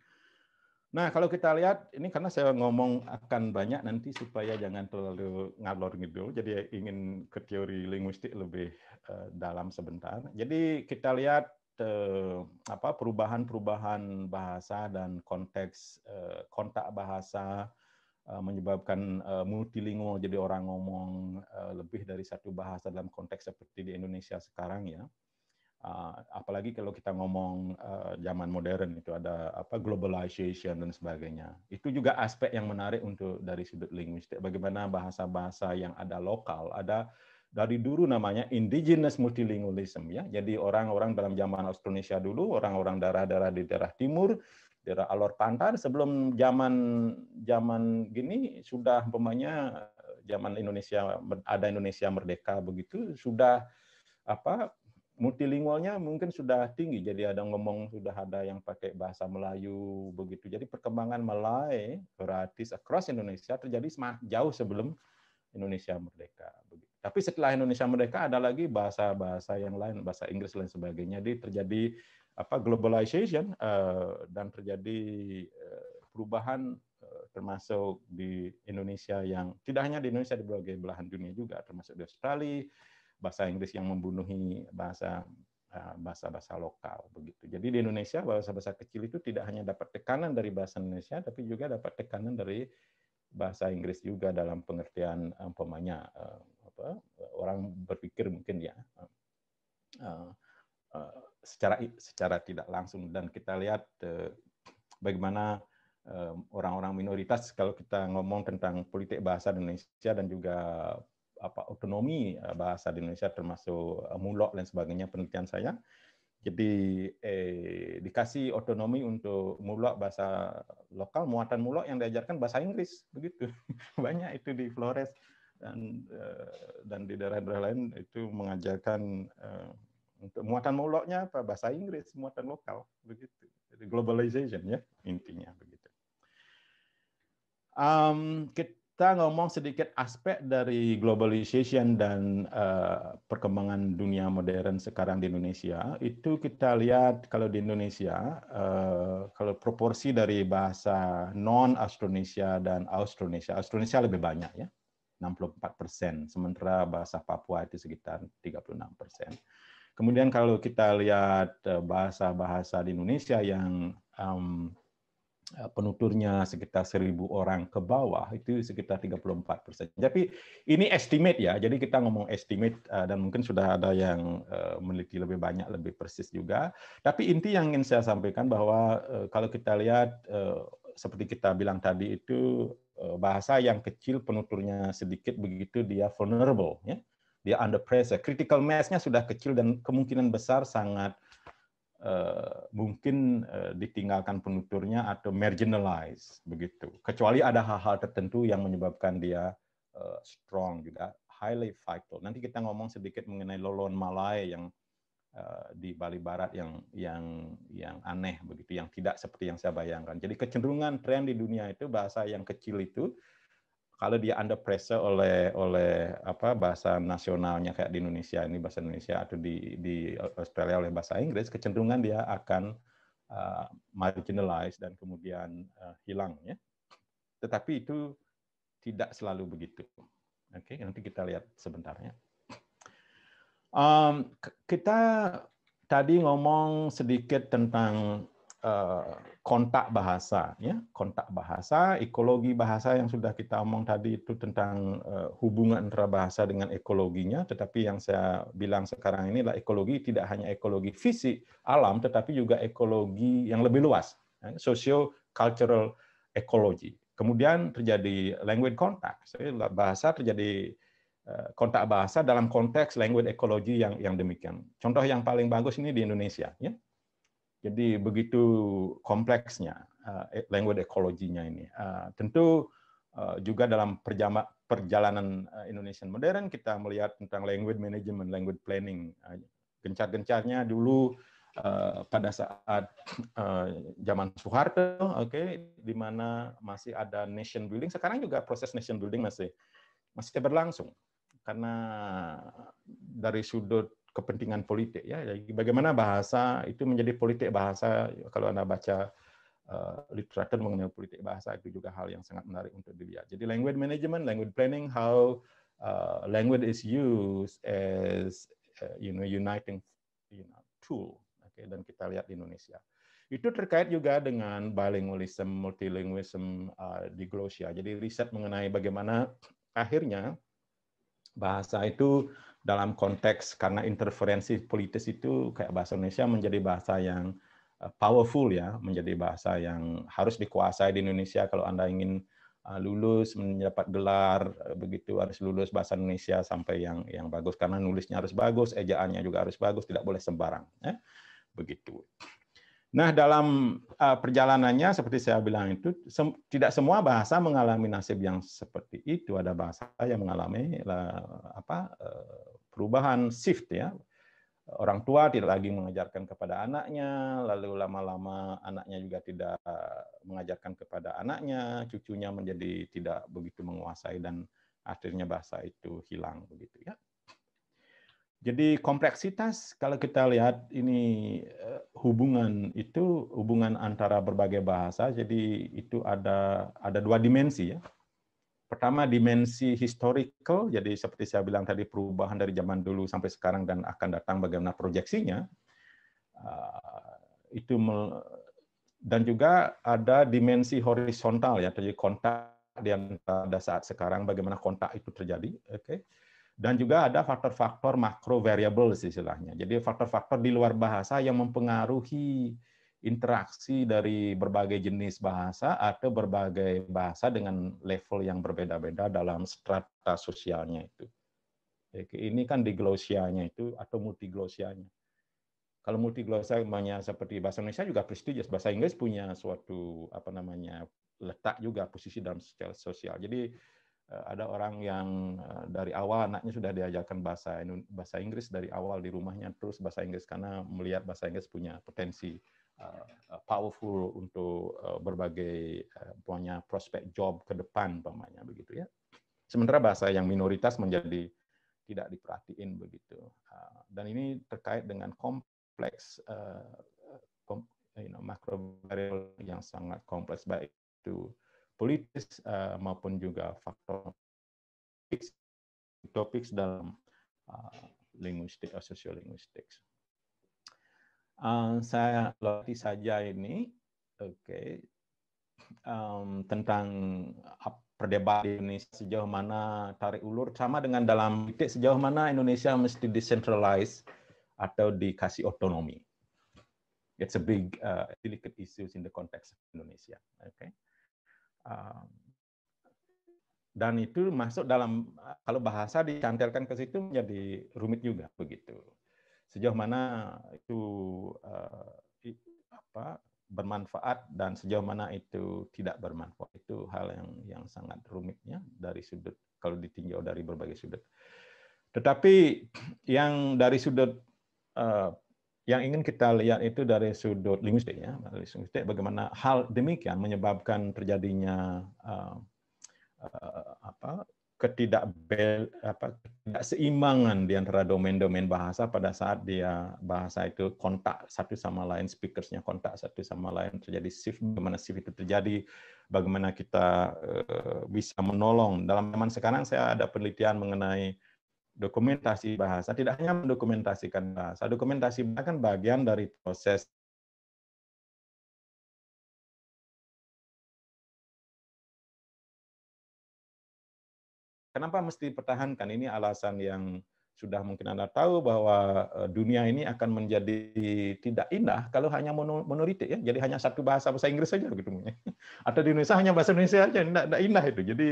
Nah, kalau kita lihat ini karena saya ngomong akan banyak nanti supaya jangan terlalu ngalor ngidul, jadi ingin ke teori linguistik lebih uh, dalam sebentar. Jadi kita lihat eh, perubahan-perubahan bahasa dan konteks eh, kontak bahasa uh, menyebabkan uh, multilingual jadi orang ngomong lebih dari satu bahasa dalam konteks seperti di Indonesia sekarang ya. Uh, apalagi kalau kita ngomong zaman modern itu ada apa globalization dan sebagainya. Itu juga aspek yang menarik untuk dari sudut linguistik. Bagaimana bahasa-bahasa yang ada lokal, ada dari dulu namanya indigenous multilingualism ya. Jadi orang-orang dalam zaman Austronesia dulu, orang-orang daerah-daerah di daerah timur, daerah Alor Pantar sebelum zaman zaman gini sudah umpamanya zaman Indonesia ada Indonesia merdeka begitu sudah apa multilingualnya mungkin sudah tinggi. Jadi ada ngomong sudah ada yang pakai bahasa Melayu begitu. Jadi perkembangan Malay gratis across Indonesia terjadi jauh sebelum Indonesia merdeka. Tapi setelah Indonesia merdeka ada lagi bahasa-bahasa yang lain, bahasa Inggris dan sebagainya. Jadi terjadi apa globalization uh, dan terjadi uh, perubahan uh, termasuk di Indonesia yang tidak hanya di Indonesia di berbagai belahan dunia juga termasuk di Australia bahasa Inggris yang membunuhi bahasa bahasa-bahasa lokal begitu. Jadi di Indonesia bahasa-bahasa kecil itu tidak hanya dapat tekanan dari bahasa Indonesia tapi juga dapat tekanan dari bahasa Inggris juga dalam pengertian umpamanya apa orang berpikir mungkin ya uh, uh, secara secara tidak langsung dan kita lihat uh, bagaimana orang-orang minoritas kalau kita ngomong tentang politik bahasa Indonesia dan juga apa otonomi bahasa di Indonesia termasuk mulok dan sebagainya penelitian saya. Jadi eh, dikasih otonomi untuk mulok bahasa lokal, muatan mulok yang diajarkan bahasa Inggris begitu. Banyak itu di Flores dan eh, dan di daerah-daerah lain itu mengajarkan eh, untuk muatan muloknya apa bahasa Inggris, muatan lokal begitu. Jadi globalization ya intinya begitu. Um, kita ngomong sedikit aspek dari globalization dan uh, perkembangan dunia modern sekarang di Indonesia. Itu kita lihat kalau di Indonesia, uh, kalau proporsi dari bahasa non Austronesia dan Austronesia, Austronesia lebih banyak ya, 64 persen, sementara bahasa Papua itu sekitar 36 persen. Kemudian kalau kita lihat eh, bahasa-bahasa di Indonesia yang um, penuturnya sekitar 1000 orang ke bawah itu sekitar 34 persen. Tapi ini estimate ya, jadi kita ngomong estimate eh, dan mungkin sudah ada yang meneliti lebih banyak, lebih persis juga. Tapi inti yang ingin saya sampaikan bahwa kalau kita lihat seperti kita bilang tadi itu bahasa yang kecil penuturnya sedikit begitu dia vulnerable ya. Dia under pressure. Critical mass-nya sudah kecil dan kemungkinan besar sangat Eh, mungkin uh, ditinggalkan penuturnya atau marginalize begitu. Kecuali ada hal-hal tertentu yang menyebabkan dia uh, strong juga, highly vital. Nanti kita ngomong sedikit mengenai lolon Malay yang uh, di Bali Barat yang yang yang aneh begitu, yang tidak seperti yang saya bayangkan. Jadi kecenderungan tren di dunia itu bahasa yang kecil itu kalau dia under pressure oleh oleh apa bahasa nasionalnya kayak di Indonesia ini bahasa Indonesia atau di di Australia oleh bahasa Inggris kecenderungan dia akan uh, marginalized dan kemudian uh, hilang ya. Tetapi itu tidak selalu begitu. Oke, okay, nanti kita lihat sebentarnya. Um, kita tadi ngomong sedikit tentang uh, kontak bahasa ya. Kontak bahasa ekologi bahasa yang sudah kita omong tadi itu tentang uh, hubungan antara bahasa dengan ekologinya. Tetapi yang saya bilang sekarang ini adalah ekologi tidak hanya ekologi fisik alam tetapi juga ekologi yang lebih luas ya, socio cultural ecology. Kemudian terjadi language contact. Bahasa terjadi kontak bahasa dalam konteks language ekologi yang yang demikian contoh yang paling bagus ini di Indonesia ya jadi begitu kompleksnya uh, language ekologinya ini. Uh, tentu juga dalam perjalanan Indonesian modern kita melihat tentang language management, language planning. Gencar-gencarnya dulu pada saat zaman Soeharto, oke, okay, di mana masih ada nation building. Sekarang juga proses nation building masih masih berlangsung karena dari sudut kepentingan politik ya. Bagaimana bahasa itu menjadi politik bahasa kalau Anda baca uh, literatur mengenai politik bahasa itu juga hal yang sangat menarik untuk dilihat. Jadi language management, language planning, how uh, language is used as uh, you know uniting you know tool. Okay, dan kita lihat di Indonesia. Itu terkait juga dengan bilingualism, multilingualism uh, diglosia. Jadi riset mengenai bagaimana akhirnya bahasa itu dalam konteks karena interferensi politis itu kayak bahasa Indonesia menjadi bahasa yang uh, powerful ya, menjadi bahasa yang harus dikuasai di Indonesia kalau Anda ingin uh, lulus mendapat gelar begitu harus lulus bahasa Indonesia sampai yang yang bagus karena nulisnya harus bagus, ejaannya juga harus bagus, tidak boleh sembarang ya. Begitu. Nah, dalam uh, perjalanannya seperti saya bilang itu tidak semua bahasa mengalami nasib yang seperti itu. Ada bahasa yang mengalami apa uh, perubahan shift ya. Orang tua tidak lagi mengajarkan kepada anaknya, lalu lama-lama anaknya juga tidak mengajarkan kepada anaknya, cucunya menjadi tidak begitu menguasai dan akhirnya bahasa itu hilang begitu ya. Jadi kompleksitas kalau kita lihat ini eh, hubungan itu hubungan antara berbagai bahasa jadi itu ada ada dua dimensi ya. Pertama dimensi historical jadi seperti saya bilang tadi perubahan dari zaman dulu sampai sekarang dan akan datang bagaimana proyeksinya. Eh, itu dan juga ada dimensi horizontal ya jadi kontak di pada saat sekarang bagaimana kontak itu terjadi oke okay dan juga ada faktor-faktor makro variable istilahnya. Jadi faktor-faktor di luar bahasa yang mempengaruhi interaksi dari berbagai jenis bahasa atau berbagai bahasa dengan level yang berbeda-beda dalam strata sosialnya itu. Ini kan diglosianya itu atau multiglosianya. Kalau multiglosia namanya seperti bahasa Indonesia juga prestigious, bahasa Inggris punya suatu apa namanya letak juga posisi dalam sosial. Jadi ada orang yang eh, dari awal anaknya sudah diajarkan bahasa bahasa Inggris dari awal di rumahnya terus bahasa Inggris karena melihat bahasa Inggris punya potensi uh, powerful untuk berbagai uh, punya prospek job ke depan pamannya begitu ya. Sementara bahasa yang minoritas menjadi tidak diperhatiin begitu. Dan ini terkait dengan kompleks uh, kom, you know, makro variable yang sangat kompleks baik itu politis uh, maupun juga faktor topik dalam uh, linguistik atau sosiolinguistik. Uh, saya latih saja ini, oke, okay. um, tentang perdebatan Indonesia sejauh mana tarik ulur sama dengan dalam titik sejauh mana Indonesia mesti decentralized atau dikasih otonomi. It's a big uh, delicate issues in the context of Indonesia. Okay dan itu masuk dalam kalau bahasa dicantelkan ke situ menjadi rumit juga begitu. Sejauh mana itu uh, apa bermanfaat dan sejauh mana itu tidak bermanfaat itu hal yang yang sangat rumitnya dari sudut kalau ditinjau dari berbagai sudut. Tetapi yang dari sudut uh, yang ingin kita lihat itu dari sudut linguistik ya, linguistik bagaimana hal demikian menyebabkan terjadinya uh, uh, apa ketidak apa ketidakseimbangan di antara domain-domain bahasa pada saat dia bahasa itu kontak satu sama lain speakersnya kontak satu sama lain terjadi shift bagaimana shift itu terjadi bagaimana kita uh, bisa menolong. Dalam zaman sekarang saya ada penelitian mengenai dokumentasi bahasa tidak hanya mendokumentasikan bahasa, dokumentasi bahasa kan bagian dari proses Kenapa mesti dipertahankan? Ini alasan yang sudah mungkin Anda tahu bahwa eh, dunia ini akan menjadi tidak indah kalau hanya monolitik ya. Jadi hanya satu bahasa bahasa Inggris saja gitu. Atau di Indonesia hanya bahasa Indonesia saja, tidak indah itu. Jadi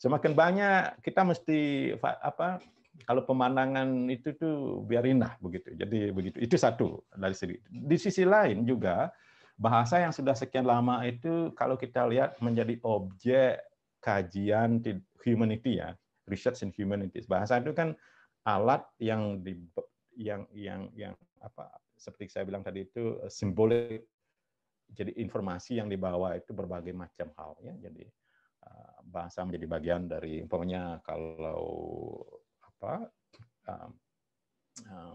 semakin banyak kita mesti apa kalau pemandangan itu tuh biar indah begitu. Jadi begitu. Itu satu dari segi. Di sisi lain juga bahasa yang sudah sekian lama itu kalau kita lihat menjadi objek kajian humanity ya, research in humanities. Bahasa itu kan alat yang di yang yang yang apa seperti saya bilang tadi itu simbolik jadi informasi yang dibawa itu berbagai macam hal ya. Jadi uh, bahasa menjadi bagian dari umpamanya kalau apa uh, uh,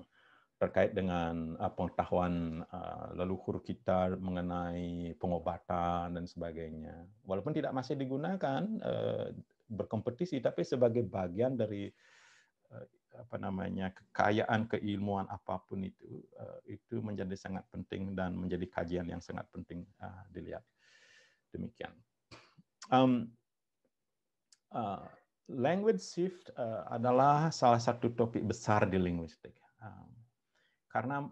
terkait dengan uh, pengetahuan uh, leluhur kita mengenai pengobatan dan sebagainya. Walaupun tidak masih digunakan uh, berkompetisi, tapi sebagai bagian dari uh, apa namanya kekayaan keilmuan apa pun itu uh, itu menjadi sangat penting dan menjadi kajian yang sangat penting uh, dilihat demikian. Um, uh, language shift uh, adalah salah satu topik besar di linguistik. Um, karena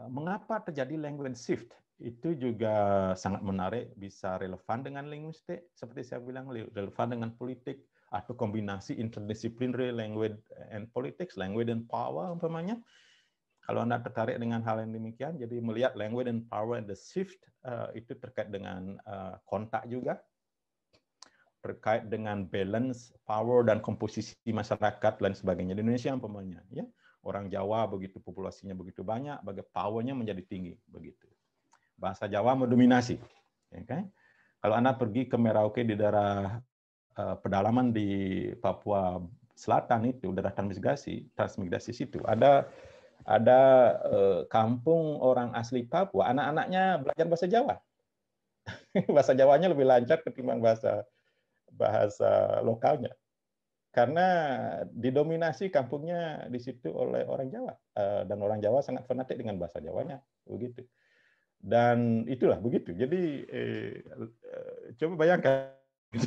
uh, mengapa terjadi language shift? Itu juga sangat menarik bisa relevan dengan linguistik. Seperti saya bilang relevan dengan politik atau kombinasi interdisciplinary language and politics, language and power umpamanya. Kalau Anda tertarik dengan hal yang demikian, jadi melihat language and power and the shift uh, itu terkait dengan uh, kontak juga, terkait dengan balance power dan komposisi masyarakat dan sebagainya di Indonesia umpamanya. Ya, orang Jawa begitu populasinya begitu banyak, bagi powernya menjadi tinggi begitu. Bahasa Jawa mendominasi. Ya kan? Kalau Anda pergi ke Merauke di daerah Eh, pedalaman di Papua Selatan itu daerah transmigrasi transmigrasi situ ada ada uh, kampung orang asli Papua anak-anaknya belajar bahasa Jawa bahasa Jawanya lebih lancar ketimbang bahasa bahasa lokalnya. Karena didominasi kampungnya di situ oleh orang Jawa. Uh, dan orang Jawa sangat fanatik dengan bahasa Jawanya. Begitu. Dan itulah begitu. Jadi eh, coba bayangkan.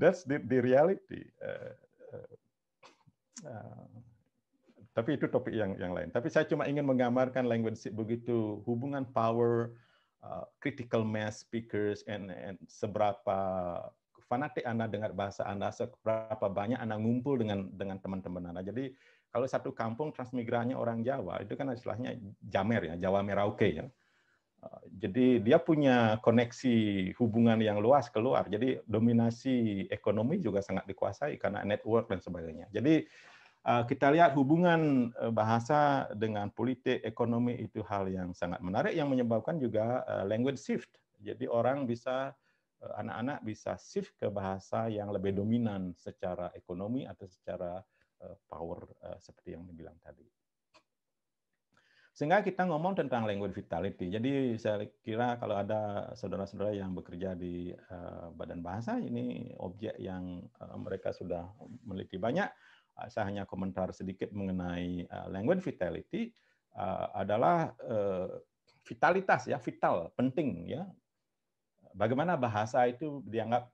That's the, the reality. Uh, tapi itu topik yang yang lain. Tapi saya cuma ingin menggambarkan language begitu hubungan power, uh, critical mass speakers, and, and seberapa fanatik Anda dengar bahasa Anda, seberapa banyak Anda ngumpul dengan dengan teman-teman Anda. Jadi kalau satu kampung transmigranya orang Jawa, itu kan istilahnya Jamer ya, Jawa Merauke ya. Eh, jadi dia punya koneksi hubungan yang luas keluar. Jadi dominasi ekonomi juga sangat dikuasai karena network dan sebagainya. Jadi kita lihat hubungan eh, bahasa dengan politik, ekonomi itu hal yang sangat menarik yang menyebabkan juga language shift. Jadi orang bisa anak-anak bisa shift ke bahasa yang lebih dominan secara ekonomi atau secara power seperti yang dibilang tadi. Sehingga kita ngomong tentang language vitality. Jadi saya kira kalau ada saudara-saudara yang bekerja di badan bahasa, ini objek yang mereka sudah memiliki banyak. Uh, saya hanya komentar sedikit mengenai uh, language vitality uh, adalah uh, vitalitas ya, vital, penting ya. Bagaimana bahasa itu dianggap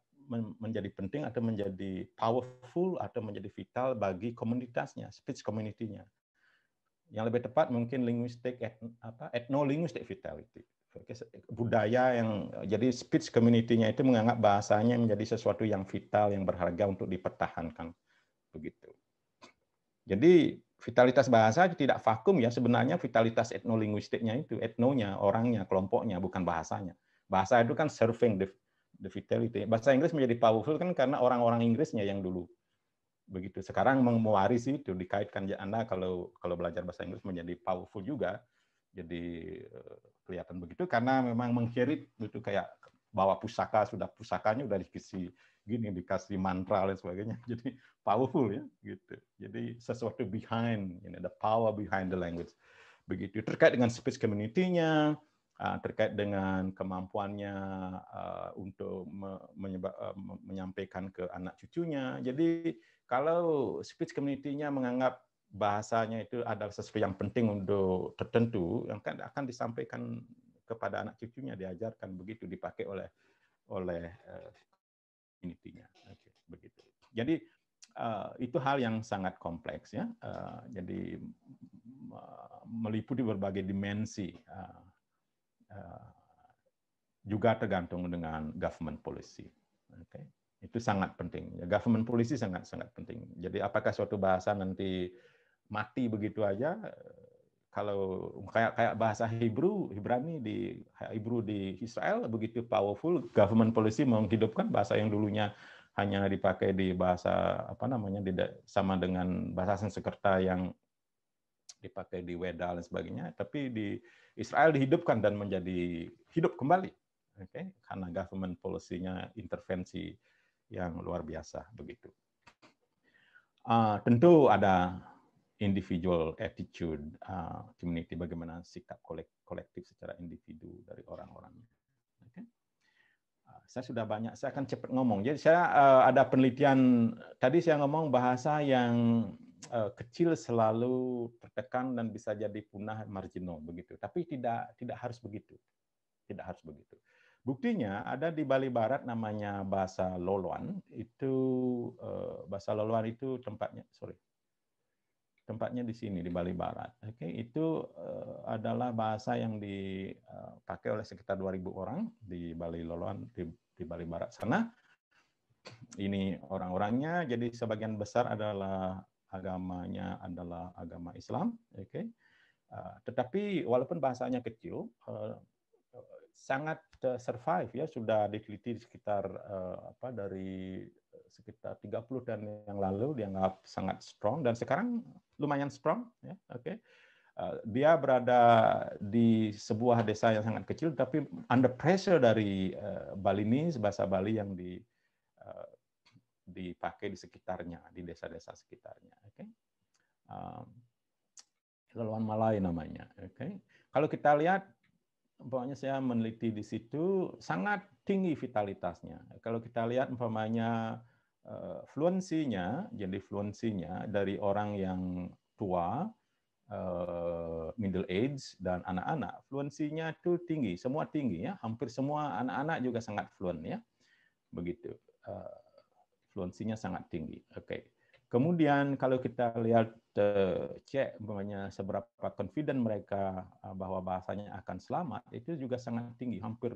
menjadi penting atau menjadi powerful atau menjadi vital bagi komunitasnya, speech community-nya. Yang lebih tepat mungkin linguistik et, apa etnolinguistik vitality. Budaya yang jadi speech community-nya itu menganggap bahasanya menjadi sesuatu yang vital yang berharga untuk dipertahankan. Begitu jadi vitalitas bahasa tidak vakum ya sebenarnya vitalitas etnolinguistiknya itu etnonya orangnya kelompoknya bukan bahasanya. Bahasa itu kan serving the, the vitality bahasa Inggris menjadi powerful kan karena orang-orang Inggrisnya yang dulu. Begitu. Sekarang mewarisi itu dikaitkan. Anda kalau kalau belajar bahasa Inggris menjadi powerful juga jadi eh, kelihatan begitu. Karena memang mengkirit itu kayak bawa pusaka sudah pusakanya udah dikasih gini dikasih mantra dan sebagainya jadi powerful ya gitu. Jadi sesuatu behind ini ada power behind the language. Begitu. Terkait dengan speech community-nya ah, terkait dengan kemampuannya ah, untuk menyampaikan ke anak cucunya. Jadi kalau speech community-nya menganggap bahasanya itu adalah sesuatu yang penting untuk tertentu, yang kan akan disampaikan kepada anak cucunya, diajarkan begitu, dipakai oleh oleh Okay, begitu. Jadi uh, itu hal yang sangat kompleks ya. Uh, jadi meliputi berbagai dimensi. Uh, uh, juga tergantung dengan government policy. Okay itu sangat penting. Ya, government policy sangat sangat penting. Jadi apakah suatu bahasa nanti mati begitu aja? Kalau kayak kayak bahasa Hebrew, Ibrani di Hebrew di Israel begitu powerful, government policy menghidupkan bahasa yang dulunya hanya dipakai di bahasa apa namanya tidak sama dengan bahasa Sanskerta yang dipakai di Weda dan sebagainya, tapi di Israel dihidupkan dan menjadi hidup kembali. Oke, okay? karena government policy-nya intervensi yang luar biasa begitu. Uh, tentu ada individual attitude uh, community bagaimana sikap kolektif secara individu dari orang-orang. Okay. saya sudah banyak, saya akan cepat ngomong. Jadi saya uh, ada penelitian tadi saya ngomong bahasa yang uh, kecil selalu tertekan dan bisa jadi punah marginal begitu. Tapi tidak tidak harus begitu. Tidak harus begitu. Buktinya ada di Bali Barat namanya bahasa Loluan. Itu uh, bahasa Loluan itu tempatnya sorry tempatnya di sini di Bali Barat. Oke, itu uh, adalah bahasa yang dipakai oleh sekitar 2000 orang di Bali Loluan di di Bali Barat sana. Ini orang-orangnya, jadi sebagian besar adalah agamanya adalah agama Islam, oke. Uh, tetapi walaupun bahasanya kecil, uh, sangat survive ya sudah diteliti di sekitar uh, apa dari sekitar 30 dan yang lalu dianggap sangat strong dan sekarang lumayan strong ya oke okay. Eh, dia berada di sebuah desa yang sangat kecil, tapi under pressure dari uh, Balinese, bahasa Bali yang di, uh, dipakai di sekitarnya, di desa-desa sekitarnya. Okay? Um, Leluan Malay namanya. Okay? Kalau kita lihat, umpamanya saya meneliti di situ, sangat tinggi vitalitasnya. Kalau kita lihat umpamanya uh, fluensinya, jadi fluensinya dari orang yang tua, Eh, middle age dan anak-anak fluensinya itu tinggi semua tinggi ya. Hampir semua anak-anak juga sangat fluent ya. Begitu. Uh, fluensinya sangat tinggi. Oke. Okay. kemudian kalau kita lihat cek umpamanya seberapa confident mereka bahwa bahasanya akan selamat itu juga sangat tinggi. Hampir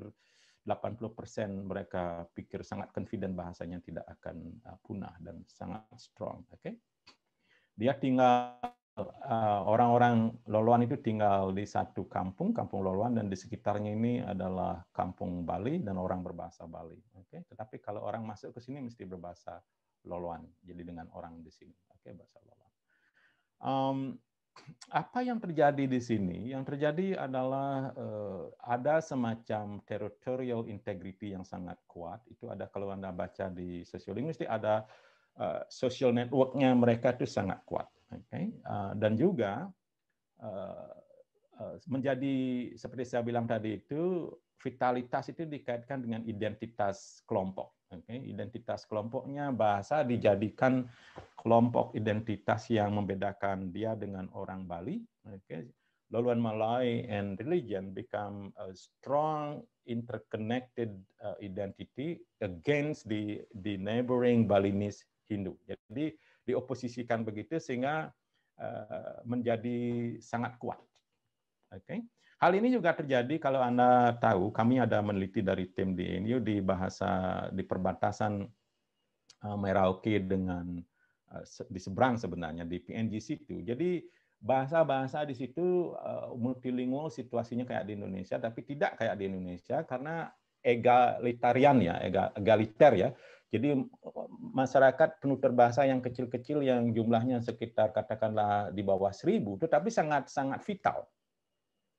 80% mereka pikir sangat confident bahasanya tidak akan punah dan sangat strong oke okay? dia tinggal Eh, orang-orang Loluan itu tinggal di satu kampung, kampung Loluan, dan di sekitarnya ini adalah kampung Bali dan orang berbahasa Bali. Oke, tetapi kalau orang masuk ke sini mesti berbahasa Loluan, jadi dengan orang di sini. Oke, bahasa Loluan. Um, apa yang terjadi di sini? Yang terjadi adalah uh, ada semacam territorial integrity yang sangat kuat. Itu ada kalau anda baca di sosiolinguistik ada uh, social networknya mereka itu sangat kuat Okay? Uh, dan juga uh, menjadi seperti saya bilang tadi itu vitalitas itu dikaitkan dengan identitas kelompok. Okay? Identitas kelompoknya bahasa dijadikan kelompok identitas yang membedakan dia dengan orang Bali. Okay? Loluan Malay and religion become a strong interconnected uh, identity against the the neighboring Balinese Hindu. Jadi dioposisikan begitu sehingga uh, menjadi sangat kuat. Oke. Okay. Hal ini juga terjadi kalau Anda tahu, kami ada meneliti dari tim di NU di bahasa di perbatasan uh, Merauke dengan uh, di seberang sebenarnya di PNG situ. Jadi bahasa-bahasa di situ uh, multilingual situasinya kayak di Indonesia, tapi tidak kayak di Indonesia karena egalitarian ya, egaliter ya. Jadi masyarakat penutur bahasa yang kecil-kecil yang jumlahnya sekitar katakanlah di bawah seribu, tetapi sangat sangat vital,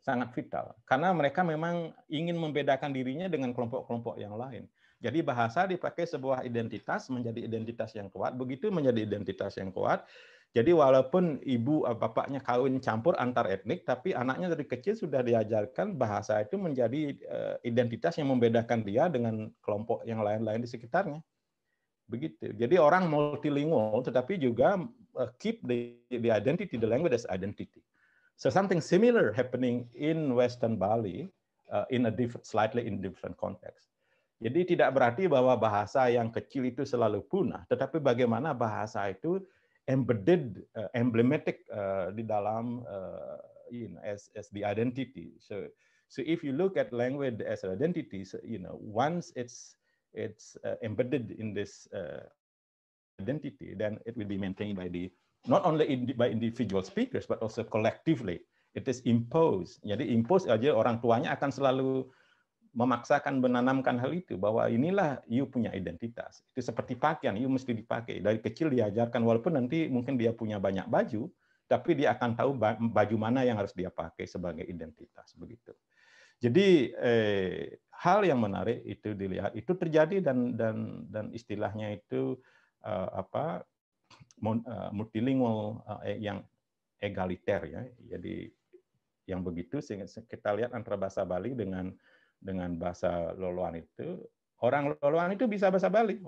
sangat vital, karena mereka memang ingin membedakan dirinya dengan kelompok-kelompok yang lain. Jadi bahasa dipakai sebuah identitas menjadi identitas yang kuat, begitu menjadi identitas yang kuat. Jadi walaupun ibu bapaknya kawin campur antar etnik, tapi anaknya dari kecil sudah diajarkan bahasa itu menjadi eh, identitas yang membedakan dia dengan kelompok yang lain-lain di sekitarnya. Begitu. Jadi orang multilingual tetapi juga uh, keep the, the identity, the language as identity. So something similar happening in Western Bali uh, in a different, slightly in different context. Jadi tidak berarti bahwa bahasa yang kecil itu selalu punah, tetapi bagaimana bahasa itu embedded, uh, emblematic uh, di dalam uh, you know, as as the identity. So so if you look at language as an identity, so, you know, once it's it's uh, embedded in this uh, identity, then it will be maintained by the not only in, by individual speakers but also collectively. It is imposed. Jadi impose aja orang tuanya akan selalu memaksakan menanamkan hal itu bahwa inilah you punya identitas. Itu seperti pakaian, you mesti dipakai. Dari kecil diajarkan walaupun nanti mungkin dia punya banyak baju, tapi dia akan tahu baju mana yang harus dia pakai sebagai identitas begitu. Jadi eh, hal yang menarik itu dilihat itu terjadi dan dan dan istilahnya itu uh, apa multilingual uh, yang egaliter ya. Jadi yang begitu kita lihat antara bahasa Bali dengan dengan bahasa Loloan itu Orang Loloan itu bisa bahasa Bali.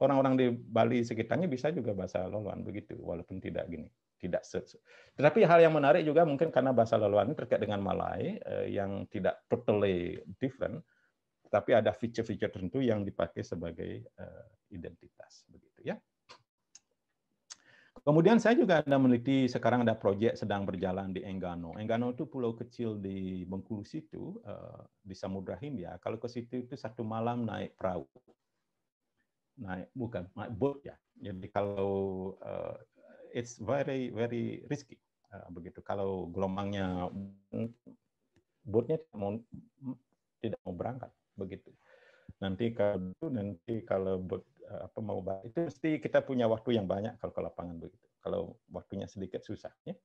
Orang-orang di Bali sekitarnya bisa juga bahasa Loloan begitu, walaupun tidak gini, tidak se Tetapi hal yang menarik juga mungkin karena bahasa Loloan terkait dengan Malay eh, yang tidak totally different, tapi ada feature-feature tertentu yang dipakai sebagai identitas begitu ya. Kemudian saya juga ada meneliti sekarang ada proyek sedang berjalan di Enggano. Enggano itu pulau kecil di Bengkulu situ uh, di Samudra Hindia. Kalau ke situ itu satu malam naik perahu. Naik bukan naik boat ya. Jadi kalau uh, it's very very risky uh, begitu. Kalau gelombangnya boatnya tidak mau tidak mau berangkat begitu. Nanti kalau nanti kalau Eh, apa mau balik itu mesti kita punya waktu yang banyak kalau ke lapangan begitu. Kalau waktunya sedikit susah. Ya.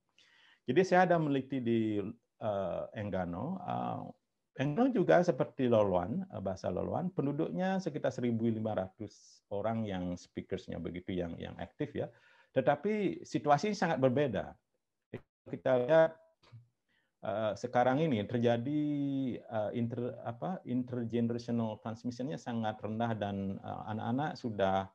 Jadi saya ada meneliti di uh, Enggano. Uh, Enggano juga seperti Loluan, bahasa Loluan, penduduknya sekitar 1.500 orang yang speakersnya begitu yang yang aktif ya. Tetapi situasi sangat berbeda. Kita lihat Eh, sekarang ini terjadi uh, inter apa intergenerational transmissionnya sangat rendah dan uh, anak-anak sudah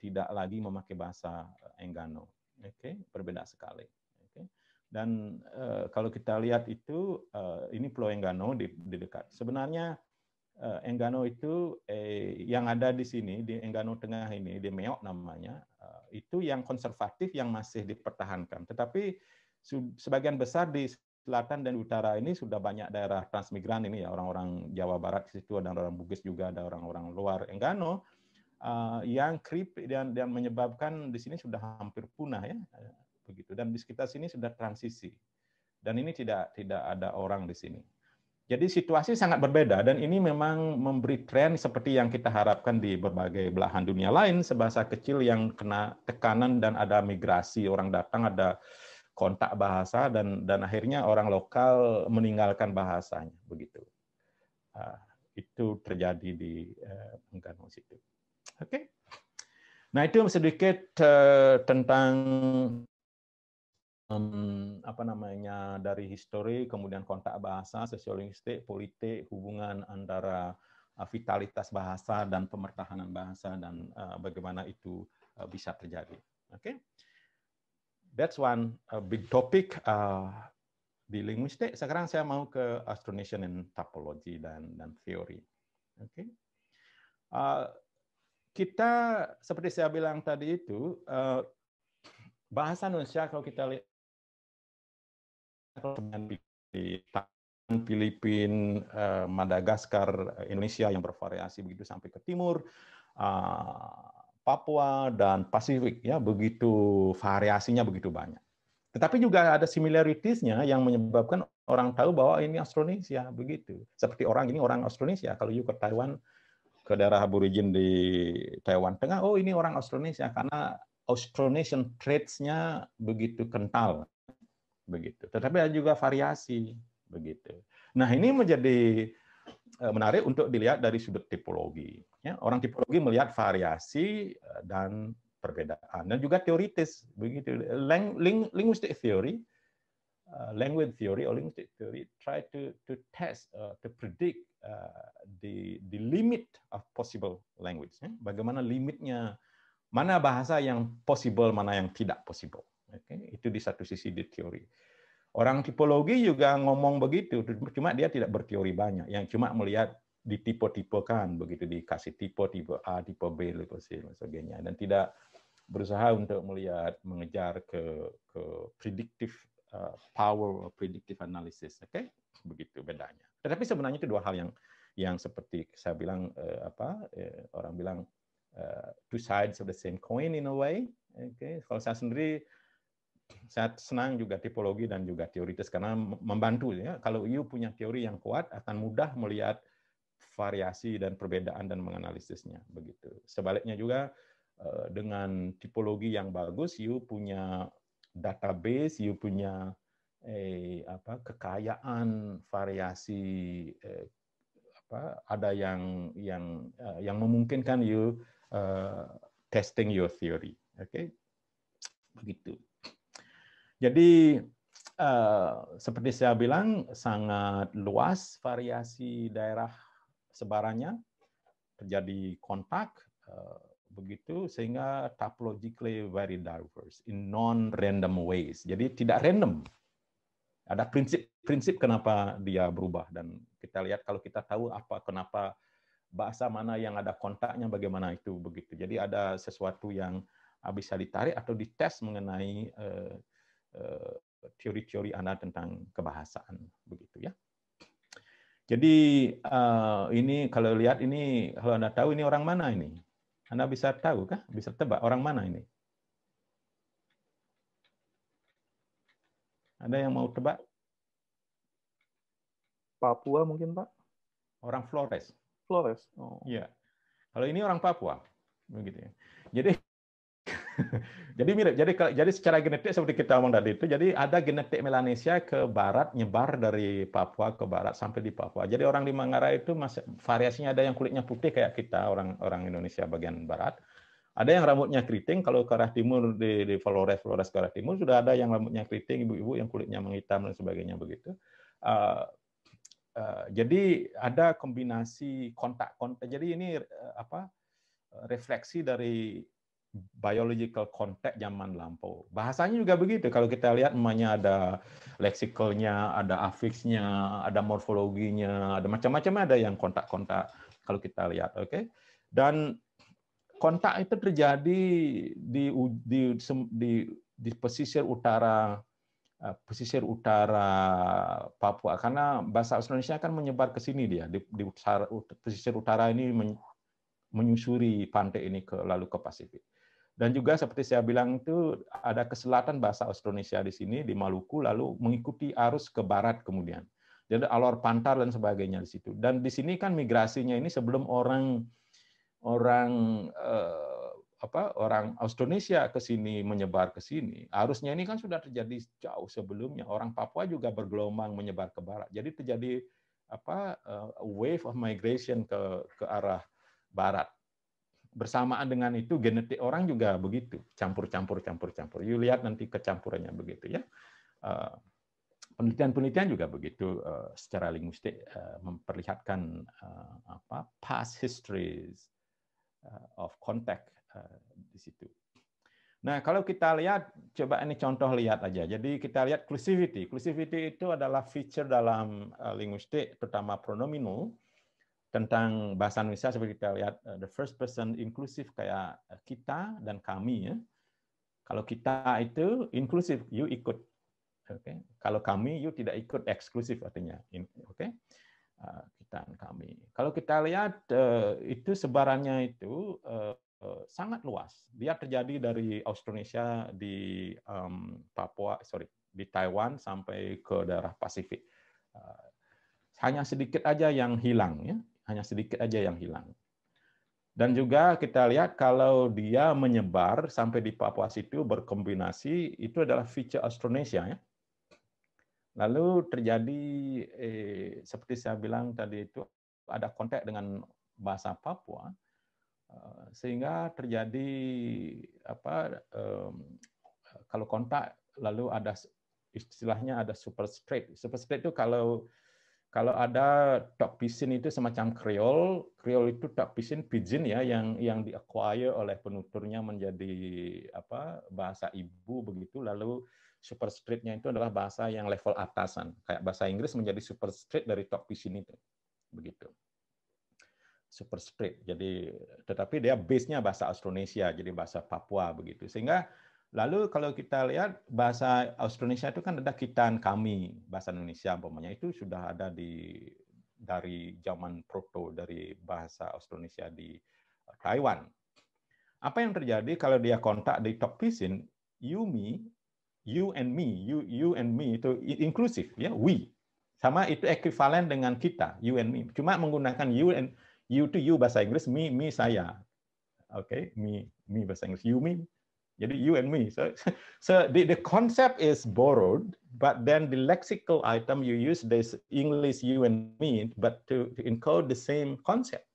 tidak lagi memakai bahasa Enggano. Oke, okay? berbeda sekali. Okay? Dan uh, kalau kita lihat itu uh, ini Pulau Enggano di, di dekat. Sebenarnya uh, Enggano itu eh, yang ada di sini di Enggano Tengah ini di Meok namanya uh, itu yang konservatif yang masih dipertahankan. Tetapi sebagian besar di selatan dan utara ini sudah banyak daerah transmigran ini ya orang-orang Jawa Barat di situ ada orang Bugis juga ada orang-orang luar Enggano uh, yang krip dan dan menyebabkan di sini sudah hampir punah ya begitu dan di sekitar sini sudah transisi dan ini tidak tidak ada orang di sini. Jadi situasi sangat berbeda dan ini memang memberi tren seperti yang kita harapkan di berbagai belahan dunia lain sebahasa kecil yang kena tekanan dan ada migrasi orang datang ada kontak bahasa dan dan akhirnya orang lokal meninggalkan bahasanya begitu. Uh, itu terjadi di uh, Enggano situ. Oke. Nah itu sedikit uh, tentang um, apa namanya dari histori, kemudian kontak bahasa, sosiolinguistik, politik, hubungan antara uh, vitalitas bahasa dan pemertahanan bahasa dan uh, bagaimana itu uh, bisa terjadi. Oke. Okay? That's one uh, big topic uh, di linguistik. Sekarang saya mau ke astronation and topology dan dan teori. Oke. Okay. Uh, kita seperti saya bilang tadi itu uh, bahasa Indonesia kalau kita lihat di Filipina, uh, Madagaskar, Indonesia yang bervariasi begitu sampai ke timur. Uh, Papua dan Pasifik ya begitu variasinya begitu banyak. Tetapi juga ada similaritiesnya yang menyebabkan orang tahu bahwa ini Austronesia begitu. Seperti orang ini orang Austronesia. Kalau you ke Taiwan ke daerah aborigin di Taiwan Tengah, oh ini orang Austronesia karena Austronesian traits-nya begitu kental begitu. Tetapi ada juga variasi begitu. Nah, ini menjadi eh, menarik untuk dilihat dari sudut tipologi. Ya, orang tipologi melihat variasi eh, dan perbedaan dan juga teoritis begitu. Ling, ling, linguistic theory, uh, language theory or linguistic theory try to to test uh, to predict uh, the the limit of possible language. Ya. Bagaimana limitnya mana bahasa yang possible, mana yang tidak possible. Okay? Itu di satu sisi di teori. Orang tipologi juga ngomong begitu, cuma dia tidak berteori banyak, yang cuma melihat ditipe-tipekan begitu dikasih tipe tipe A, tipe B, tipe C dan sebagainya dan tidak berusaha untuk melihat mengejar ke ke predictive uh, power predictive analysis, oke? Okay? Begitu bedanya. Tetapi sebenarnya itu dua hal yang yang seperti saya bilang uh, apa uh, orang bilang uh, two sides of the same coin in a way, oke? Okay? Kalau saya sendiri saya senang juga tipologi dan juga teoritis karena membantu ya. Kalau you punya teori yang kuat akan mudah melihat variasi dan perbedaan dan menganalisisnya begitu. Sebaliknya juga eh, dengan tipologi yang bagus, you punya database, you punya eh, apa kekayaan variasi eh, apa ada yang yang uh, yang memungkinkan you uh, testing your theory, oke? Okay? Begitu. Jadi uh, seperti saya bilang sangat luas variasi daerah sebarannya terjadi kontak uh, begitu sehingga topologically very diverse in non-random ways. Jadi tidak random. Ada prinsip-prinsip kenapa dia berubah dan kita lihat kalau kita tahu apa kenapa bahasa mana yang ada kontaknya bagaimana itu begitu. Jadi ada sesuatu yang bisa ditarik atau dites mengenai uh, uh, teori-teori Anda tentang kebahasaan begitu ya. Jadi uh, ini kalau lihat ini kalau Anda tahu ini orang mana ini? Anda bisa tahu kah? Bisa tebak orang mana ini? Ada yang mau tebak? Papua mungkin, Pak? Orang Flores. Flores. Oh. Iya. Kalau ini orang Papua. Begitu ya. Jadi jadi mirip. Jadi jadi secara genetik seperti kita omong tadi itu, jadi ada genetik Melanesia ke barat nyebar dari Papua ke barat sampai di Papua. Jadi orang di Manggarai itu masih variasinya ada yang kulitnya putih kayak kita orang orang Indonesia bagian barat. Ada yang rambutnya keriting, kalau ke arah timur di, di Flores, Flores ke arah timur sudah ada yang rambutnya keriting, ibu-ibu yang kulitnya menghitam dan sebagainya begitu. Uh, uh, jadi ada kombinasi kontak-kontak. Jadi ini uh, apa refleksi dari biological context zaman lampau. Bahasanya juga begitu. Kalau kita lihat namanya ada lexikalnya, ada affixnya, ada morfologinya, ada macam-macam ada yang kontak-kontak kalau kita lihat, oke? Okay? Dan kontak itu terjadi di di di, di pesisir utara eh, pesisir utara Papua karena bahasa Indonesia kan menyebar ke sini dia di, di pesisir utara ini menyusuri pantai ini ke lalu ke Pasifik. Dan juga seperti saya bilang itu ada ke selatan bahasa Austronesia di sini di Maluku lalu mengikuti arus ke barat kemudian. Jadi alor pantar dan sebagainya di situ. Dan di sini kan migrasinya ini sebelum orang orang eh, apa orang Austronesia ke sini menyebar ke sini. Arusnya ini kan sudah terjadi jauh sebelumnya. Orang Papua juga bergelombang menyebar ke barat. Jadi terjadi apa uh, wave of migration ke ke arah barat bersamaan dengan itu genetik orang juga begitu campur-campur campur-campur. You lihat nanti kecampurannya begitu ya. Eh, penelitian-penelitian juga begitu eh, secara linguistik eh, memperlihatkan apa past histories of contact di situ. Nah, kalau kita lihat, coba ini contoh lihat aja. Jadi kita lihat inclusivity. Inclusivity itu adalah feature dalam linguistik, terutama pronominal, tentang bahasa Indonesia seperti kita lihat uh, the first person inklusif kayak uh, kita dan kami ya. Kalau kita itu inklusif, you ikut. Oke. Okay. Kalau kami you tidak ikut eksklusif artinya. Oke. Okay. Uh, kita dan kami. Kalau kita lihat itu sebarannya itu sangat luas. Dia terjadi dari Austronesia di Papua, sorry, di Taiwan sampai ke daerah Pasifik. hanya sedikit aja yang hilang ya hanya sedikit aja yang hilang. Dan juga kita lihat kalau dia menyebar sampai di Papua situ berkombinasi, itu adalah feature Austronesia. Ya. Lalu terjadi, eh, seperti saya bilang tadi itu, ada kontak dengan bahasa Papua, eh, sehingga terjadi apa kalau kontak lalu ada istilahnya ada super straight. Super straight itu kalau kalau ada dog pisin itu semacam Creole, Creole itu dog pisin pidgin ya yang yang diacquire oleh penuturnya menjadi apa bahasa ibu begitu. Lalu super streetnya itu adalah bahasa yang level atasan. Kayak bahasa Inggris menjadi super street dari dog pisin itu. Begitu. Super street. Jadi tetapi dia base-nya bahasa Austronesia jadi bahasa Papua begitu. Sehingga Lalu kalau kita lihat bahasa Austronesia itu kan ada kitan kami, bahasa Indonesia umpamanya itu sudah ada di dari zaman proto dari bahasa Austronesia di eh, Taiwan. Apa yang terjadi kalau dia kontak di top pisin, you me, you and me, you you and me itu inklusif ya, we. Sama itu ekuivalen dengan kita, you and me. Cuma menggunakan you and you to you bahasa Inggris, me me saya. Oke, okay? me me bahasa Inggris, you me Jadi you and me. So, so the, the concept is borrowed, but then the lexical item you use this English you and me, but to, to encode the same concept.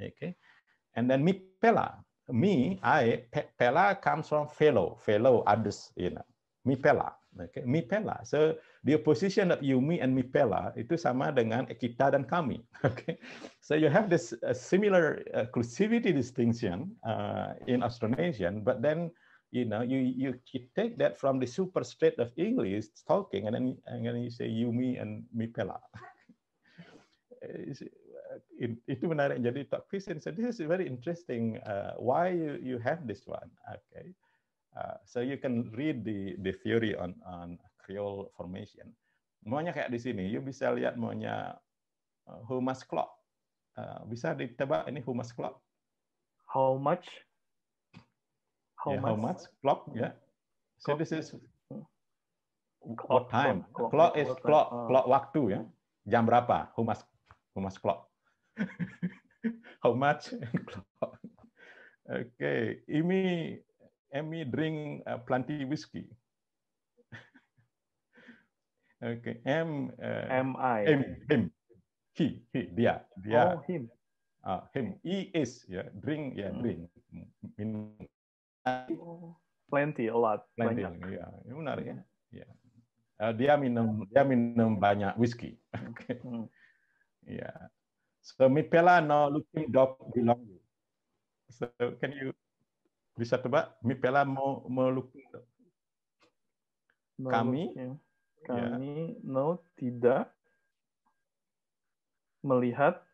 Okay. And then me pela, me, I, pe, pela comes from fellow, fellow others, you know, me pela. Okay. Mipela. So the opposition of you, me, and Mipela itu sama dengan kita dan kami. Okay. So you have this uh, similar inclusivity distinction uh, in Austronesian, but then you know you, you you take that from the super straight of English talking, and then and then you say you, me, and Mipela. itu menarik. Jadi Tok Christian said this is very interesting. Uh, why you you have this one? Okay. Uh, so you can read the the theory on on Creole formation. Maunya kayak di sini, you bisa lihat maunya uh, humus clock. Uh, bisa ditebak ini humus clock. How much? How, yeah, much? how much clock? Ya. Yeah. So this is clock, what time? Clock, clock, clock is clock, clock, uh. clock waktu ya. Jam berapa? Humus humus clock. how much? clock. Oke, okay. ini Emmy drink uh, plenty whiskey. Okay, M. Uh, M I. M him. He he dia dia. Oh him. Uh, him. He is ya yeah. drink ya yeah, hmm. drink minum. Plenty a lot. Plenty ya yeah. ini menarik ya. Ya. Uh, dia minum dia minum banyak whiskey. Okay. Hmm. Ya. Yeah. So Mipela no looking dog belong you. So can you bisa tebak Mipela mau melukis kami ya. Kami ya. no tidak melihat,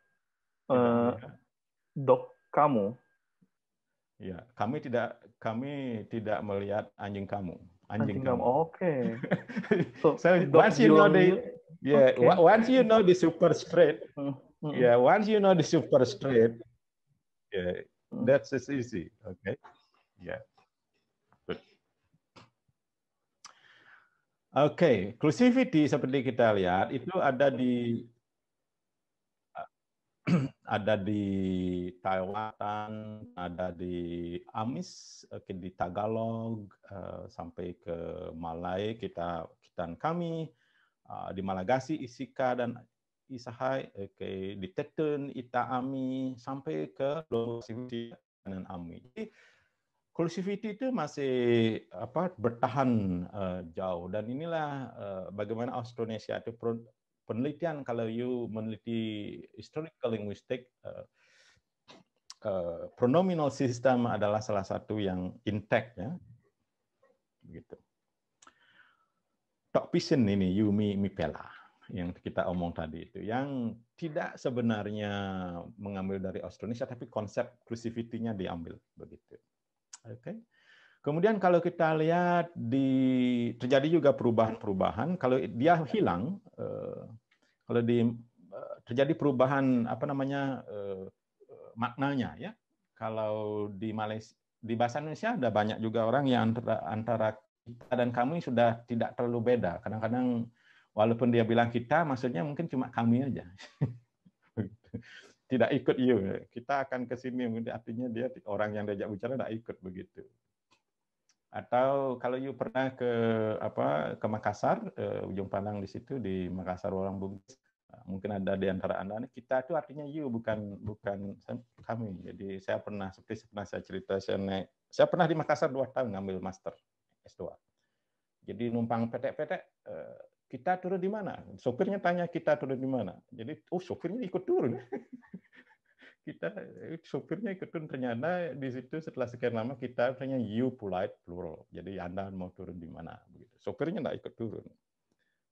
uh, melihat. dok kamu ya kami tidak kami tidak melihat anjing kamu anjing, anjing kamu oke okay. so, so once you know the yeah okay. once you know the super straight mm -hmm. yeah once you know the super straight yeah mm. that's as easy okay Ya. Oke, okay. inclusivity seperti kita lihat itu ada di ada di Taiwan, ada di Amis, di Tagalog, eh, sampai ke Malay kita kita kami, eh, di Malagasi Isika dan Isahai, oke, di Tetun, Ita Ami, sampai ke Losiviti dan Ami. Jadi Inclusivity itu masih apa bertahan uh, jauh. Dan inilah uh, bagaimana Austronesia itu penelitian kalau you meneliti historical linguistic uh, uh, pronominal system adalah salah satu yang intact ya. Begitu. Tokpisen ini Yumi Mipela yang kita omong tadi itu. Yang tidak sebenarnya mengambil dari Austronesia tapi konsep inclusivity-nya diambil begitu. Oke. Okay. Kemudian kalau kita lihat di terjadi juga perubahan-perubahan, kalau dia hilang, eh, kalau di eh, terjadi perubahan apa namanya eh, maknanya ya. Kalau di Malaysia di bahasa Indonesia ada banyak juga orang yang antara antara kita dan kami sudah tidak terlalu beda. Kadang-kadang walaupun dia bilang kita, maksudnya mungkin cuma kami aja. tidak ikut you. Kita akan ke sini, artinya dia orang yang diajak bicara tidak ikut begitu. Atau kalau you pernah ke apa ke Makassar, uh, ujung pandang di situ di Makassar orang Bugis, uh, mungkin ada di antara anda. Kita itu artinya you bukan bukan kami. Jadi saya pernah seperti pernah saya cerita saya naik, saya pernah di Makassar dua tahun ngambil master S2. Jadi numpang petek-petek, uh, kita turun di mana? Sopirnya tanya kita turun di mana. Jadi, oh sopirnya ikut turun. kita sopirnya ikut turun ternyata di situ setelah sekian lama kita tanya you polite plural. Jadi Anda mau turun di mana begitu. Sopirnya nggak ikut turun.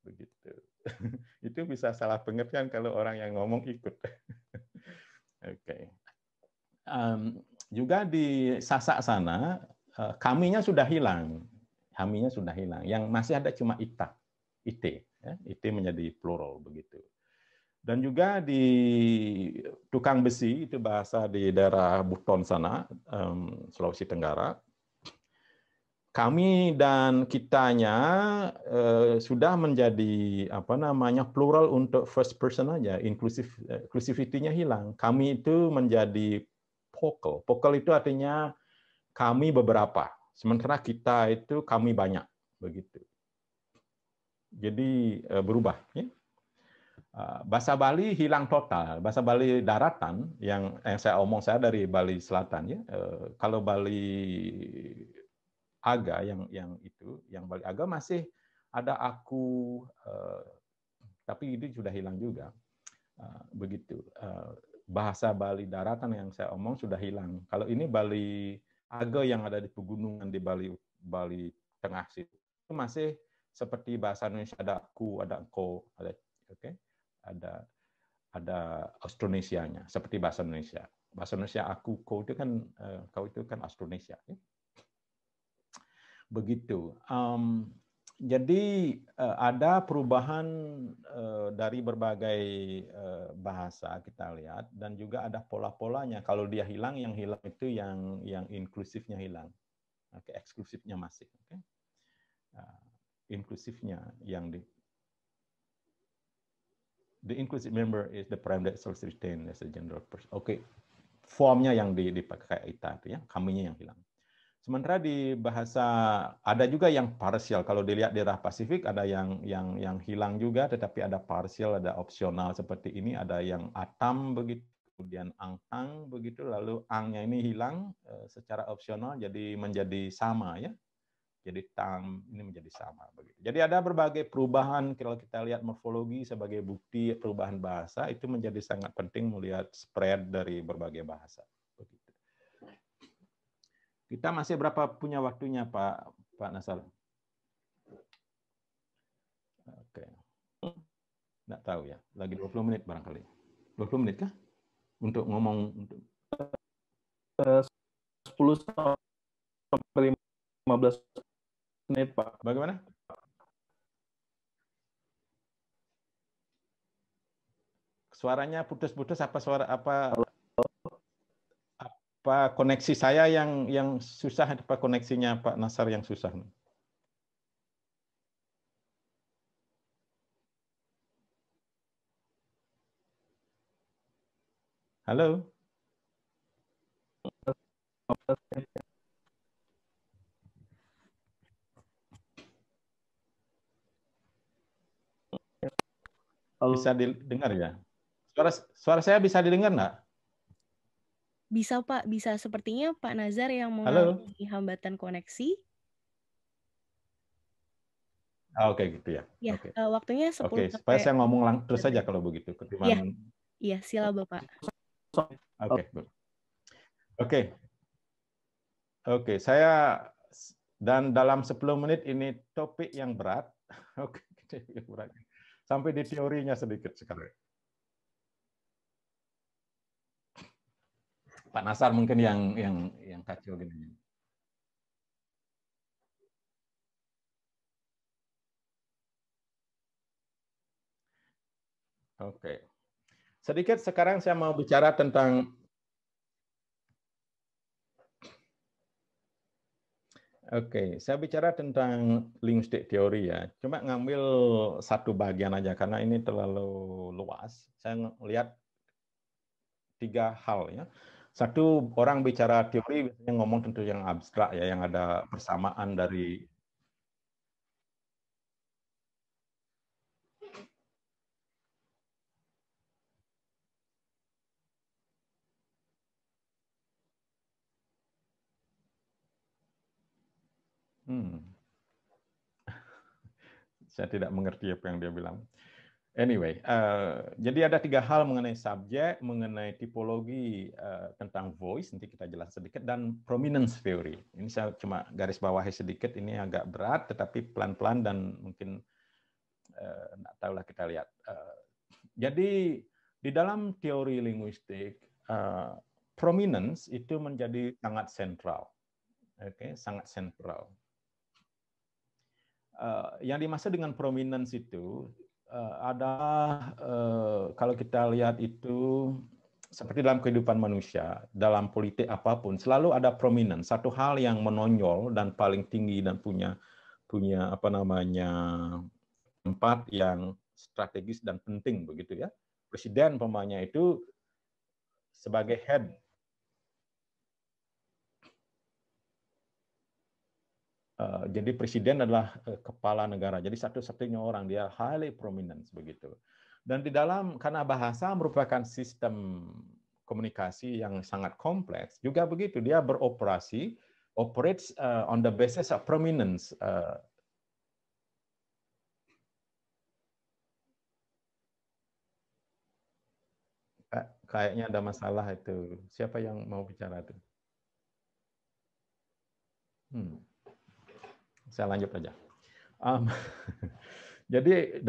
Begitu. Itu bisa salah pengertian kalau orang yang ngomong ikut. Oke. okay. Um, juga di Sasak sana uh, kaminya sudah hilang. Kaminya sudah hilang. Yang masih ada cuma ita. IT, ya, IT menjadi plural begitu. Dan juga di tukang besi itu bahasa di daerah Buton sana, um, Sulawesi Tenggara. Kami dan kitanya uh, sudah menjadi apa namanya plural untuk first person aja, inklusif inclusivity-nya hilang. Kami itu menjadi vocal. Vocal itu artinya kami beberapa, sementara kita itu kami banyak begitu jadi eh, berubah. Ya. Ah, bahasa Bali hilang total. Bahasa Bali daratan yang yang saya omong saya dari Bali Selatan ya. Eh, kalau Bali Aga yang yang itu, yang Bali Aga masih ada aku, uh, tapi itu sudah hilang juga. Uh, begitu. Bahasa Bali daratan yang saya omong sudah hilang. Kalau ini Bali Age yang ada di pegunungan di Bali Bali Tengah situ itu masih seperti bahasa Indonesia ada ku, ada ko, ada oke, okay? ada ada Austronesianya seperti bahasa Indonesia. Bahasa Indonesia aku, ko itu kan uh, kau itu kan Austronesia. Okay? Begitu. Um, jadi uh, ada perubahan uh, dari berbagai uh, bahasa kita lihat dan juga ada pola-polanya. Kalau dia hilang, yang hilang itu yang yang inklusifnya hilang. Oke, okay, eksklusifnya masih. Okay? Uh, inklusifnya yang di the inclusive member is the prime that shall retain as a general person. Oke, okay. formnya yang dipakai ita itu ya, kaminya yang hilang. Sementara di bahasa ada juga yang parsial. Kalau dilihat di daerah Pasifik ada yang yang yang hilang juga, tetapi ada parsial, ada opsional seperti ini. Ada yang atam begitu, kemudian angtang begitu, lalu angnya ini hilang eh, secara opsional jadi menjadi sama ya jadi tam ini menjadi sama begitu. Jadi ada berbagai perubahan kalau kita lihat morfologi sebagai bukti perubahan bahasa itu menjadi sangat penting melihat spread dari berbagai bahasa begitu. Kita masih berapa punya waktunya Pak Pak Nasar? Oke. Enggak tahu ya. Lagi 20 menit barangkali. 20 menit kah? Untuk ngomong untuk 10 sampai 15 menit, Pak. Bagaimana? Suaranya putus-putus apa suara apa apa koneksi saya yang yang susah apa koneksinya Pak Nasar yang susah? Halo? Bisa didengar ya? Suara suara saya bisa didengar nggak? Bisa Pak, bisa. Sepertinya Pak Nazar yang mengalami hambatan koneksi. Ah, Oke okay, gitu ya. Ya, okay. uh, waktunya 10 Oke, okay, supaya saya ngomong lang terus saja kalau begitu. Ketimbang... Iya, ya, sila Bapak. Oke, okay, Oke. Okay. Oke, saya dan dalam 10 menit ini topik yang berat. Oke, okay, berat sampai di teorinya sedikit sekali. Pak Nasar mungkin yang yang yang kacau gini. Oke. Sedikit sekarang saya mau bicara tentang Oke, saya bicara tentang linguistik teori ya. Cuma ngambil satu bagian aja karena ini terlalu luas. Saya lihat tiga hal ya. Satu orang bicara teori biasanya ngomong tentu yang abstrak ya, yang ada persamaan dari Hmm. Saya tidak mengerti apa yang dia bilang. Anyway, uh, jadi ada tiga hal mengenai subjek, mengenai tipologi uh, tentang voice, nanti kita jelas sedikit, dan prominence theory. Ini saya cuma garis bawahi sedikit, ini agak berat, tetapi pelan-pelan dan mungkin uh, enggak tahulah kita lihat. Uh, jadi di dalam teori linguistik, uh, prominence itu menjadi sangat sentral, oke, okay? sangat sentral. Eh, yang dimaksud dengan prominence itu uh, ada uh, kalau kita lihat itu seperti dalam kehidupan manusia, dalam politik apa pun selalu ada prominence, satu hal yang menonjol dan paling tinggi dan punya punya apa namanya tempat yang strategis dan penting begitu ya. Presiden pemanya itu sebagai head Eh, jadi presiden adalah eh, kepala negara. Jadi satu-satunya orang dia highly prominent begitu. Dan di dalam karena bahasa merupakan sistem komunikasi yang sangat kompleks juga begitu dia beroperasi operates uh, on the basis of prominence uh, kayaknya ada masalah itu. Siapa yang mau bicara itu? Hmm. Saya lanjut aja. Um, jadi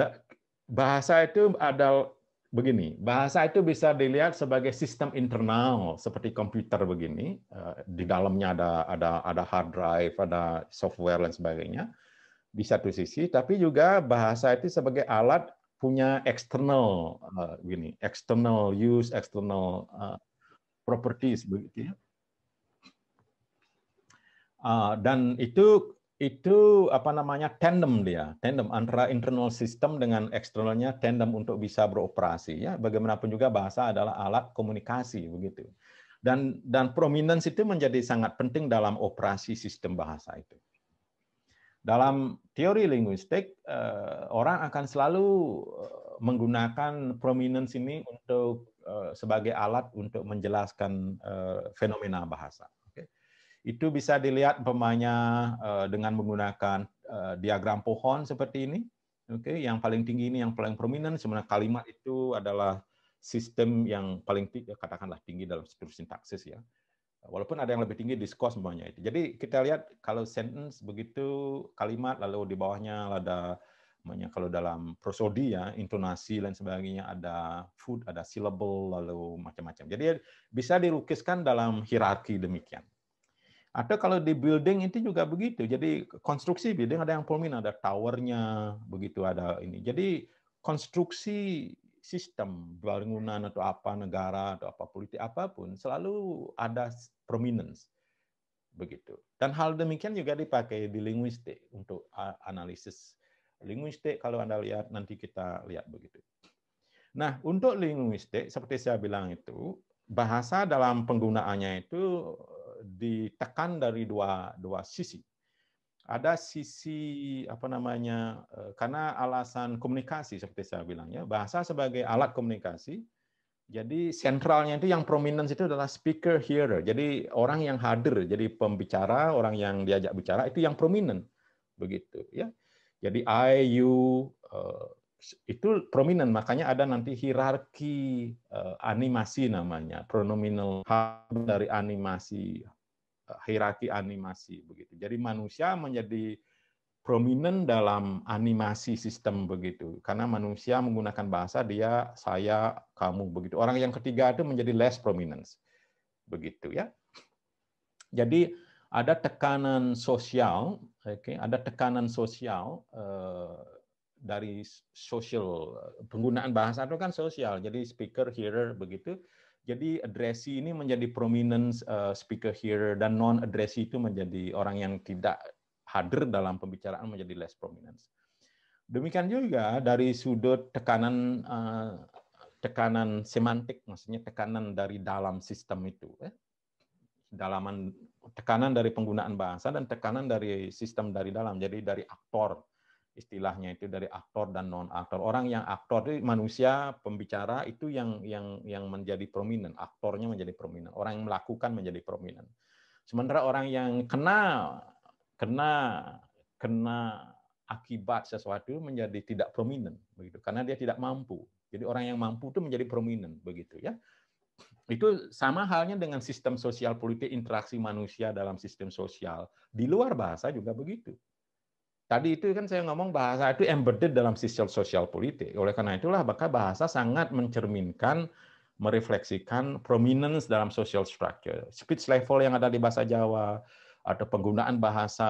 bahasa itu ada begini, bahasa itu bisa dilihat sebagai sistem internal seperti komputer begini. Eh, di dalamnya ada ada ada hard drive, ada software dan sebagainya di satu sisi, tapi juga bahasa itu sebagai alat punya external uh, gini, external use, external uh, properties begitu ya. Uh, dan itu itu apa namanya tandem dia, tandem antara internal system dengan eksternalnya tandem untuk bisa beroperasi ya. Bagaimanapun juga bahasa adalah alat komunikasi begitu. Dan dan prominence itu menjadi sangat penting dalam operasi sistem bahasa itu. Dalam teori linguistik, eh, orang akan selalu eh, menggunakan prominence ini untuk eh, sebagai alat untuk menjelaskan fenomena bahasa. Itu bisa dilihat umpamanya dengan menggunakan diagram pohon seperti ini. Oke, yang paling tinggi ini yang paling prominent, sebenarnya kalimat itu adalah sistem yang paling tinggi, katakanlah tinggi dalam sintaksis ya. Walaupun ada yang lebih tinggi discourse semuanya itu. Jadi kita lihat kalau sentence begitu kalimat lalu di bawahnya ada namanya kalau dalam prosodi ya intonasi dan sebagainya ada food ada syllable lalu macam-macam. Jadi bisa dilukiskan dalam hierarki demikian. Atau kalau di building itu juga begitu. Jadi konstruksi building ada yang prominent, ada towernya, begitu ada ini. Jadi konstruksi sistem bangunan atau apa negara atau apa politik apa pun selalu ada prominence begitu. Dan hal demikian juga dipakai di linguistik untuk analisis linguistik kalau Anda lihat nanti kita lihat begitu. Nah, untuk linguistik seperti saya bilang itu bahasa dalam penggunaannya itu ditekan dari dua dua sisi. Ada sisi apa namanya eh, karena alasan komunikasi seperti saya bilang ya bahasa sebagai alat komunikasi jadi sentralnya itu yang prominence itu adalah speaker hearer. Jadi orang yang hadir jadi pembicara orang yang diajak bicara itu yang prominent. Begitu ya. Jadi I you uh, itu prominent. Makanya ada nanti hierarki uh, animasi namanya. Pronominal dari animasi hierarki animasi begitu. Jadi manusia menjadi prominent dalam animasi sistem begitu. Karena manusia menggunakan bahasa dia, saya, kamu begitu. Orang yang ketiga itu menjadi less prominence. Begitu ya. Jadi ada tekanan sosial, oke, okay, ada tekanan sosial uh, dari sosial penggunaan bahasa itu kan sosial. Jadi speaker, hearer begitu jadi addressee ini menjadi prominent uh, speaker here dan non addressee itu menjadi orang yang tidak hadir dalam pembicaraan menjadi less prominent. Demikian juga dari sudut tekanan uh, tekanan semantik, maksudnya tekanan dari dalam sistem itu, eh? dalaman tekanan dari penggunaan bahasa dan tekanan dari sistem dari dalam, jadi dari aktor istilahnya itu dari aktor dan non aktor. Orang yang aktor itu manusia pembicara itu yang yang yang menjadi prominent, aktornya menjadi prominent, orang yang melakukan menjadi prominent. Sementara orang yang kena kena kena akibat sesuatu menjadi tidak prominent begitu karena dia tidak mampu. Jadi orang yang mampu itu menjadi prominent begitu ya. Itu sama halnya dengan sistem sosial politik interaksi manusia dalam sistem sosial. Di luar bahasa juga begitu Tadi itu kan saya ngomong bahasa itu embedded dalam sistem sosial politik. Oleh karena itulah maka bahasa sangat mencerminkan, merefleksikan prominence dalam social structure. Speech level yang ada di bahasa Jawa, atau penggunaan bahasa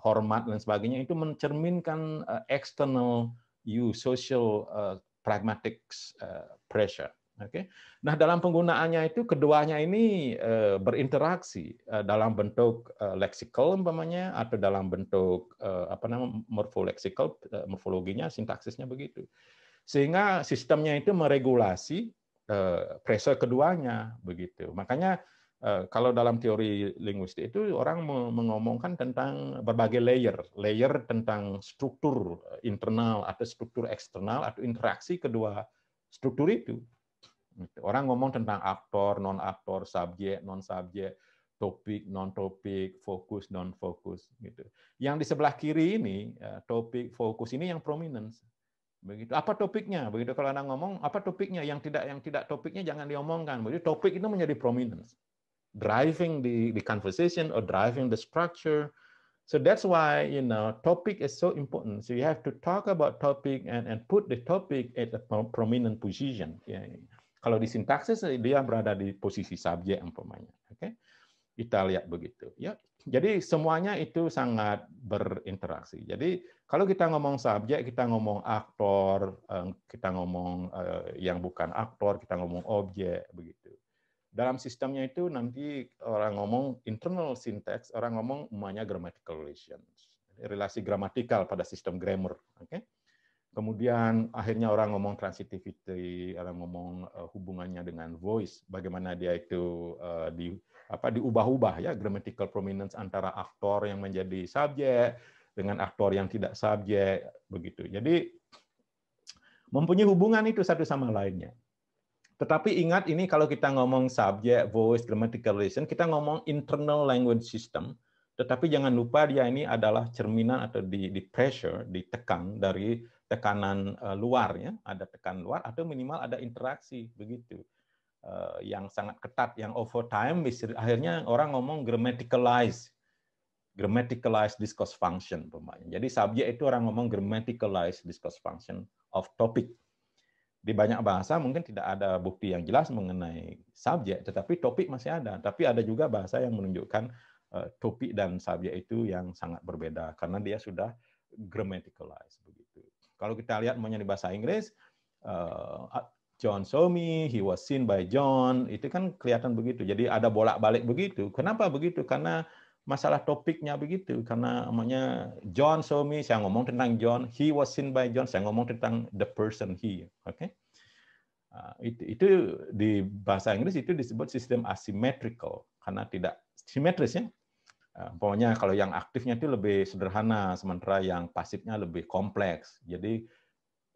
hormat dan sebagainya itu mencerminkan uh, external use, social uh, pragmatic uh, pressure. Oke. Nah, dalam penggunaannya itu keduanya ini uh, berinteraksi uh, dalam bentuk uh, leksikal umpamanya atau dalam bentuk apa namanya morfoleksikal morfologinya sintaksisnya begitu. Sehingga sistemnya itu meregulasi pressure keduanya begitu. Makanya kalau dalam teori linguistik itu orang mengomongkan tentang berbagai layer, layer tentang struktur internal atau struktur eksternal atau interaksi kedua struktur itu. Orang ngomong tentang aktor, non aktor, subjek, non subjek, topik, non topik, fokus, non fokus gitu. Yang di sebelah kiri ini ya, topik, fokus ini yang prominence. Begitu. Apa topiknya? Begitu kalau Anda ngomong, apa topiknya? Yang tidak yang tidak topiknya jangan diomongkan. Begitu topik itu menjadi prominence. Driving the the conversation or driving the structure. So that's why you know topic is so important. So you have to talk about topic and and put the topic at a prominent position. Ya, kalau di sintaksis dia berada di posisi subjek umpamanya. Oke. Okay? Kita lihat begitu. Ya, jadi semuanya itu sangat berinteraksi. Jadi kalau kita ngomong subjek, kita ngomong aktor, eh, kita ngomong eh, yang bukan aktor, kita ngomong objek, begitu. Dalam sistemnya itu nanti orang ngomong internal syntax, orang ngomong umumnya grammatical relations, relasi gramatikal pada sistem grammar. Oke. Okay? Kemudian akhirnya orang ngomong transitivity, orang ngomong eh, hubungannya dengan voice, bagaimana dia itu di apa diubah-ubah ya grammatical prominence antara aktor yang menjadi subjek dengan aktor yang tidak subjek begitu. Jadi mempunyai hubungan itu satu sama lainnya. Tetapi ingat ini kalau kita ngomong subjek, voice, grammatical relation, kita ngomong internal language system. Tetapi jangan lupa dia ini adalah cerminan atau di, di pressure, ditekan dari tekanan uh, luar ya, ada tekan luar atau minimal ada interaksi begitu. Eh, yang sangat ketat, yang over time, akhirnya orang ngomong grammaticalize, grammaticalize discourse function, pemain. Jadi subjek itu orang ngomong grammaticalize discourse function of topic. Di banyak bahasa mungkin tidak ada bukti yang jelas mengenai subjek, tetapi topik masih ada. Tapi ada juga bahasa yang menunjukkan uh, topik dan subjek itu yang sangat berbeda karena dia sudah grammaticalize begitu. Kalau kita lihat mengenai bahasa Inggris, uh, John saw me, he was seen by John, itu kan kelihatan begitu. Jadi ada bolak-balik begitu. Kenapa begitu? Karena masalah topiknya begitu. Karena namanya John saw me, saya ngomong tentang John, he was seen by John, saya ngomong tentang the person he. Oke? Okay? Uh, itu, itu di bahasa Inggris itu disebut sistem asymmetrical karena tidak simetris ya. Uh, pokoknya kalau yang aktifnya itu lebih sederhana, sementara yang pasifnya lebih kompleks. Jadi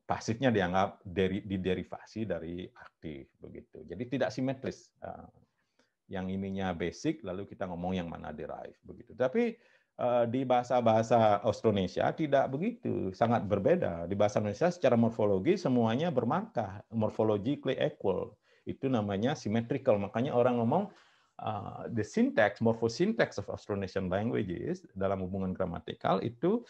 pasifnya dianggap dari diderivasi dari aktif begitu. Jadi tidak simetris. Eh, yang ininya basic lalu kita ngomong yang mana derive begitu. Tapi eh, di bahasa-bahasa Austronesia tidak begitu, sangat berbeda. Di bahasa Indonesia secara morfologi semuanya bermarkah, morfologically equal. Itu namanya symmetrical. Makanya orang ngomong uh, the syntax, morphosyntax of Austronesian languages dalam hubungan gramatikal itu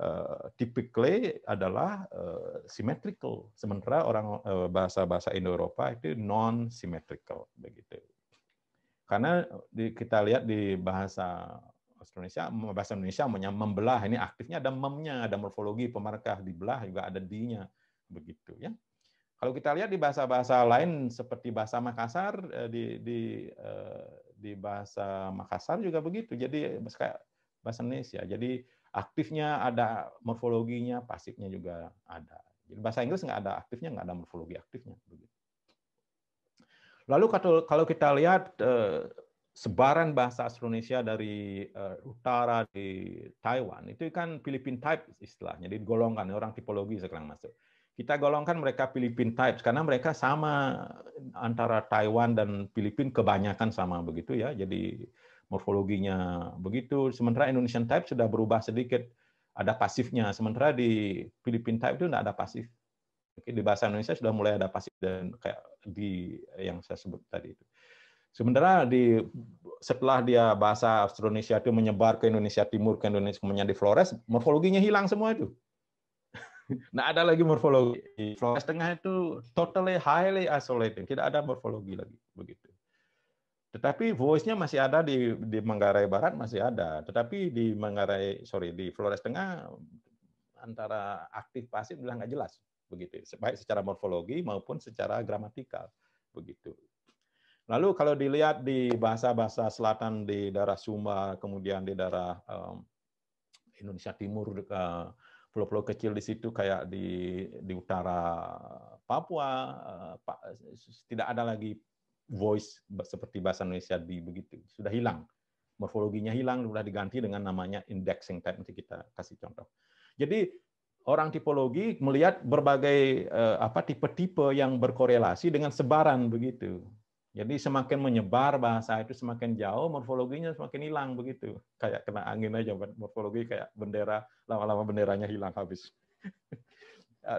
uh, typically adalah uh, symmetrical. Sementara orang uh, bahasa-bahasa Indo-Eropa itu non symmetrical begitu. Karena di, kita lihat di bahasa Indonesia, bahasa Indonesia membelah ini aktifnya ada memnya, ada morfologi pemarkah dibelah juga ada d-nya begitu ya. Kalau kita lihat di bahasa-bahasa lain seperti bahasa Makassar di di di bahasa Makassar juga begitu. Jadi bahasa Indonesia. Jadi aktifnya ada morfologinya, pasifnya juga ada. Jadi bahasa Inggris nggak ada aktifnya, nggak ada morfologi aktifnya. Lalu kalau kita lihat eh, sebaran bahasa Indonesia dari eh, utara di Taiwan, itu kan Philippine type istilahnya, jadi golongkan orang tipologi sekarang masuk. Kita golongkan mereka Philippine types karena mereka sama antara Taiwan dan Filipina kebanyakan sama begitu ya. Jadi morfologinya begitu. Sementara Indonesian type sudah berubah sedikit, ada pasifnya. Sementara di Philippine type itu tidak ada pasif. Di bahasa Indonesia sudah mulai ada pasif dan kayak di yang saya sebut tadi itu. Sementara di setelah dia bahasa Austronesia itu menyebar ke Indonesia Timur, ke Indonesia kemudian di Flores, morfologinya hilang semua itu. Nah ada lagi morfologi. Flores Tengah itu totally highly isolated, tidak ada morfologi lagi begitu. Tetapi voice-nya masih ada di di Manggarai Barat masih ada, tetapi di Manggarai sorry di Flores Tengah antara aktif pasif bilang nggak jelas begitu, baik secara morfologi maupun secara gramatikal begitu. Lalu kalau dilihat di bahasa-bahasa selatan di daerah Sumba, kemudian di daerah um, Indonesia Timur, uh, pulau-pulau kecil di situ kayak di di utara Papua, uh, tidak ada lagi voice seperti bahasa Indonesia di begitu. Sudah hilang. Morfologinya hilang sudah diganti dengan namanya indexing type. Nanti kita kasih contoh. Jadi orang tipologi melihat berbagai eh, apa tipe-tipe yang berkorelasi dengan sebaran begitu jadi semakin menyebar bahasa itu semakin jauh morfologinya semakin hilang begitu. Kayak kena angin aja morfologi kayak bendera lama-lama benderanya hilang habis.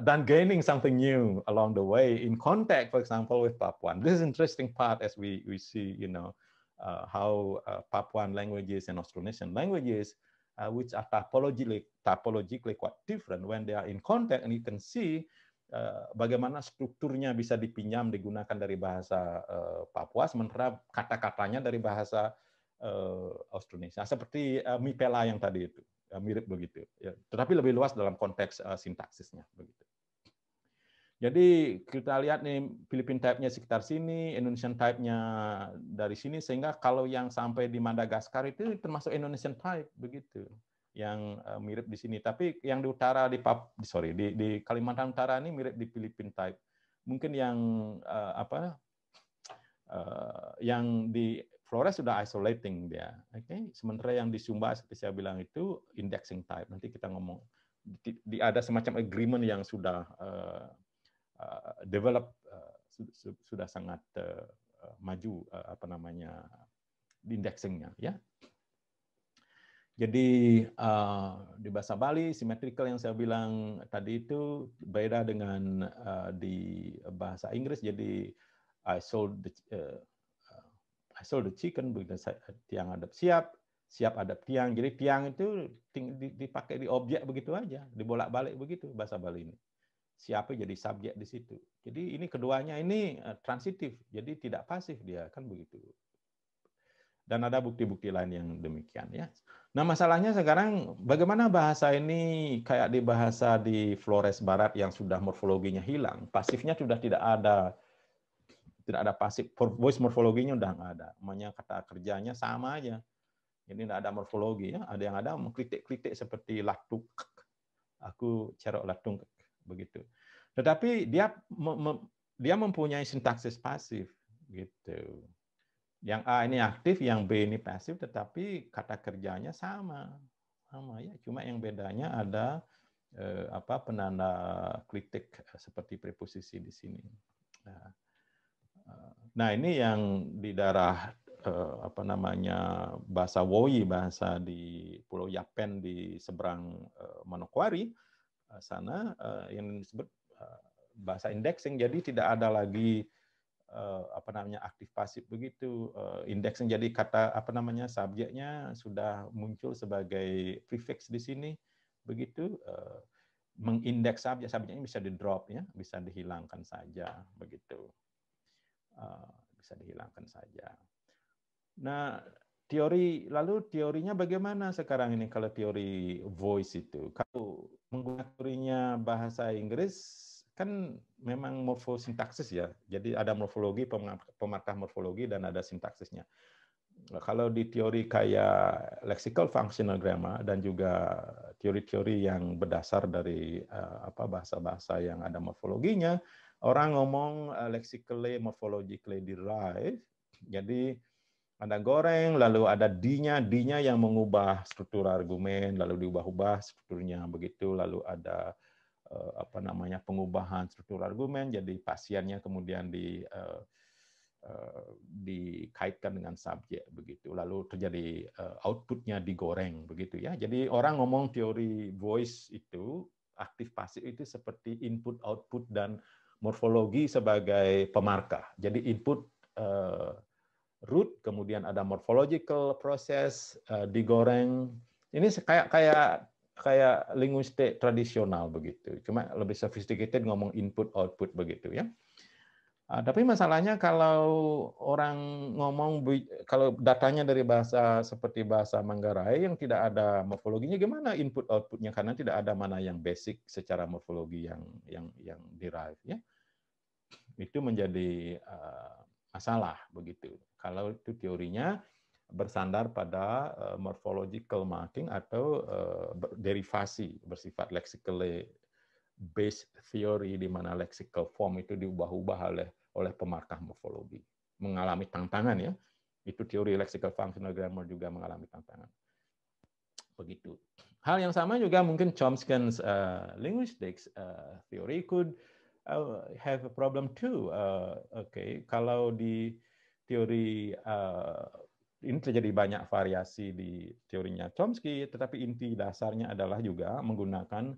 Dan gaining something new along the way. In contact, for example, with Papuan. This is interesting part as we, we see, you know, uh, how uh, Papuan languages and Austronesian languages, uh, which are typologically, typologically quite different when they are in contact, and you can see bagaimana strukturnya bisa dipinjam digunakan dari bahasa uh, Papua, sementara kata-katanya dari bahasa uh, Austronesia, seperti uh, mipela yang tadi itu. Ya, mirip begitu. Ya, tetapi lebih luas dalam konteks sintaksisnya begitu. Jadi kita lihat nih Filipin type-nya sekitar sini, Indonesian type-nya dari sini, sehingga kalau yang sampai di Madagaskar itu termasuk Indonesian type begitu, yang uh, mirip di sini. Tapi yang di utara di Pap, sorry di, di Kalimantan Utara ini mirip di Filipin type. Mungkin yang uh, apa, uh, yang di Flores sudah isolating dia. Oke, okay? sementara yang di Sumba seperti saya bilang itu indexing type. Nanti kita ngomong di, di ada semacam agreement yang sudah uh, uh, develop uh, su, sudah sangat uh, maju uh, apa namanya indexingnya ya. Jadi uh, di bahasa Bali symmetrical yang saya bilang tadi itu beda dengan uh, di bahasa Inggris. Jadi I sold the, uh, I sold the chicken begitu tiang adap siap, siap adap tiang. Jadi tiang itu dipakai di objek begitu aja, dibolak-balik begitu bahasa Bali ini. Siapa jadi subjek di situ. Jadi ini keduanya ini eh, transitif, jadi tidak pasif dia kan begitu. Dan ada bukti-bukti lain yang demikian ya. Nah masalahnya sekarang bagaimana bahasa ini kayak di bahasa di Flores Barat yang sudah morfologinya hilang, pasifnya sudah tidak ada. Tidak ada pasif. Voice morfologinya udah nggak ada. Namanya kata kerjanya sama aja. Ini tidak ada morfologi ya. Ada yang ada mengkritik-kritik seperti latuk. Aku cerok latung begitu. Tetapi dia dia mempunyai sintaksis pasif gitu yang A ini aktif yang B ini pasif tetapi kata kerjanya sama sama ya cuma yang bedanya ada eh, apa penanda kritik seperti preposisi di sini nah, Nah, ini yang di daerah eh, apa namanya bahasa Woi, bahasa di Pulau Yapen di seberang eh, Manokwari eh, sana yang disebut bahasa indexing. Jadi tidak ada lagi apa namanya aktif pasif begitu. Indexing jadi kata apa namanya subjeknya sudah muncul sebagai prefix di sini begitu mengindeks subjek subjeknya bisa di drop ya, bisa dihilangkan saja begitu. Eh, bisa dihilangkan saja. Nah, teori lalu teorinya bagaimana sekarang ini kalau teori voice itu? Kalau menggunakan teorinya bahasa Inggris kan memang morfosintaksis ya. Jadi ada morfologi, pemarkah morfologi dan ada sintaksisnya. Kalau di teori kayak lexical functional grammar dan juga teori-teori yang berdasar dari eh, apa bahasa-bahasa yang ada morfologinya, orang ngomong uh, lexically, morphologically derived. Jadi ada goreng, lalu ada d-nya, d-nya yang mengubah struktur argumen, lalu diubah-ubah strukturnya begitu, lalu ada apa namanya pengubahan struktur argumen, jadi pasiennya kemudian di uh, uh, dikaitkan dengan subjek begitu, lalu terjadi outputnya digoreng begitu ya. Jadi orang ngomong teori voice itu aktif pasif itu seperti input output dan morfologi sebagai pemarkah. Jadi input uh, root, kemudian ada morphological proses uh, digoreng. Ini kayak kayak kayak linguistik tradisional begitu. Cuma lebih sophisticated ngomong input output begitu ya. Uh, tapi masalahnya kalau orang ngomong kalau datanya dari bahasa seperti bahasa Manggarai yang tidak ada morfologinya gimana input outputnya karena tidak ada mana yang basic secara morfologi yang yang yang derive ya itu menjadi uh, masalah begitu. Kalau itu teorinya bersandar pada uh, morphological marking atau uh, derivasi bersifat lexically based theory di mana lexical form itu diubah-ubah oleh oleh pemarkah morfologi. Mengalami tantangan ya. Itu teori lexical functional grammar juga mengalami tantangan. Begitu. Hal yang sama juga mungkin Chomsky's uh, linguistics uh, theory could uh, have a problem too. Uh, Oke, okay. kalau di teori uh, ini terjadi banyak variasi di teorinya Chomsky, tetapi inti dasarnya adalah juga menggunakan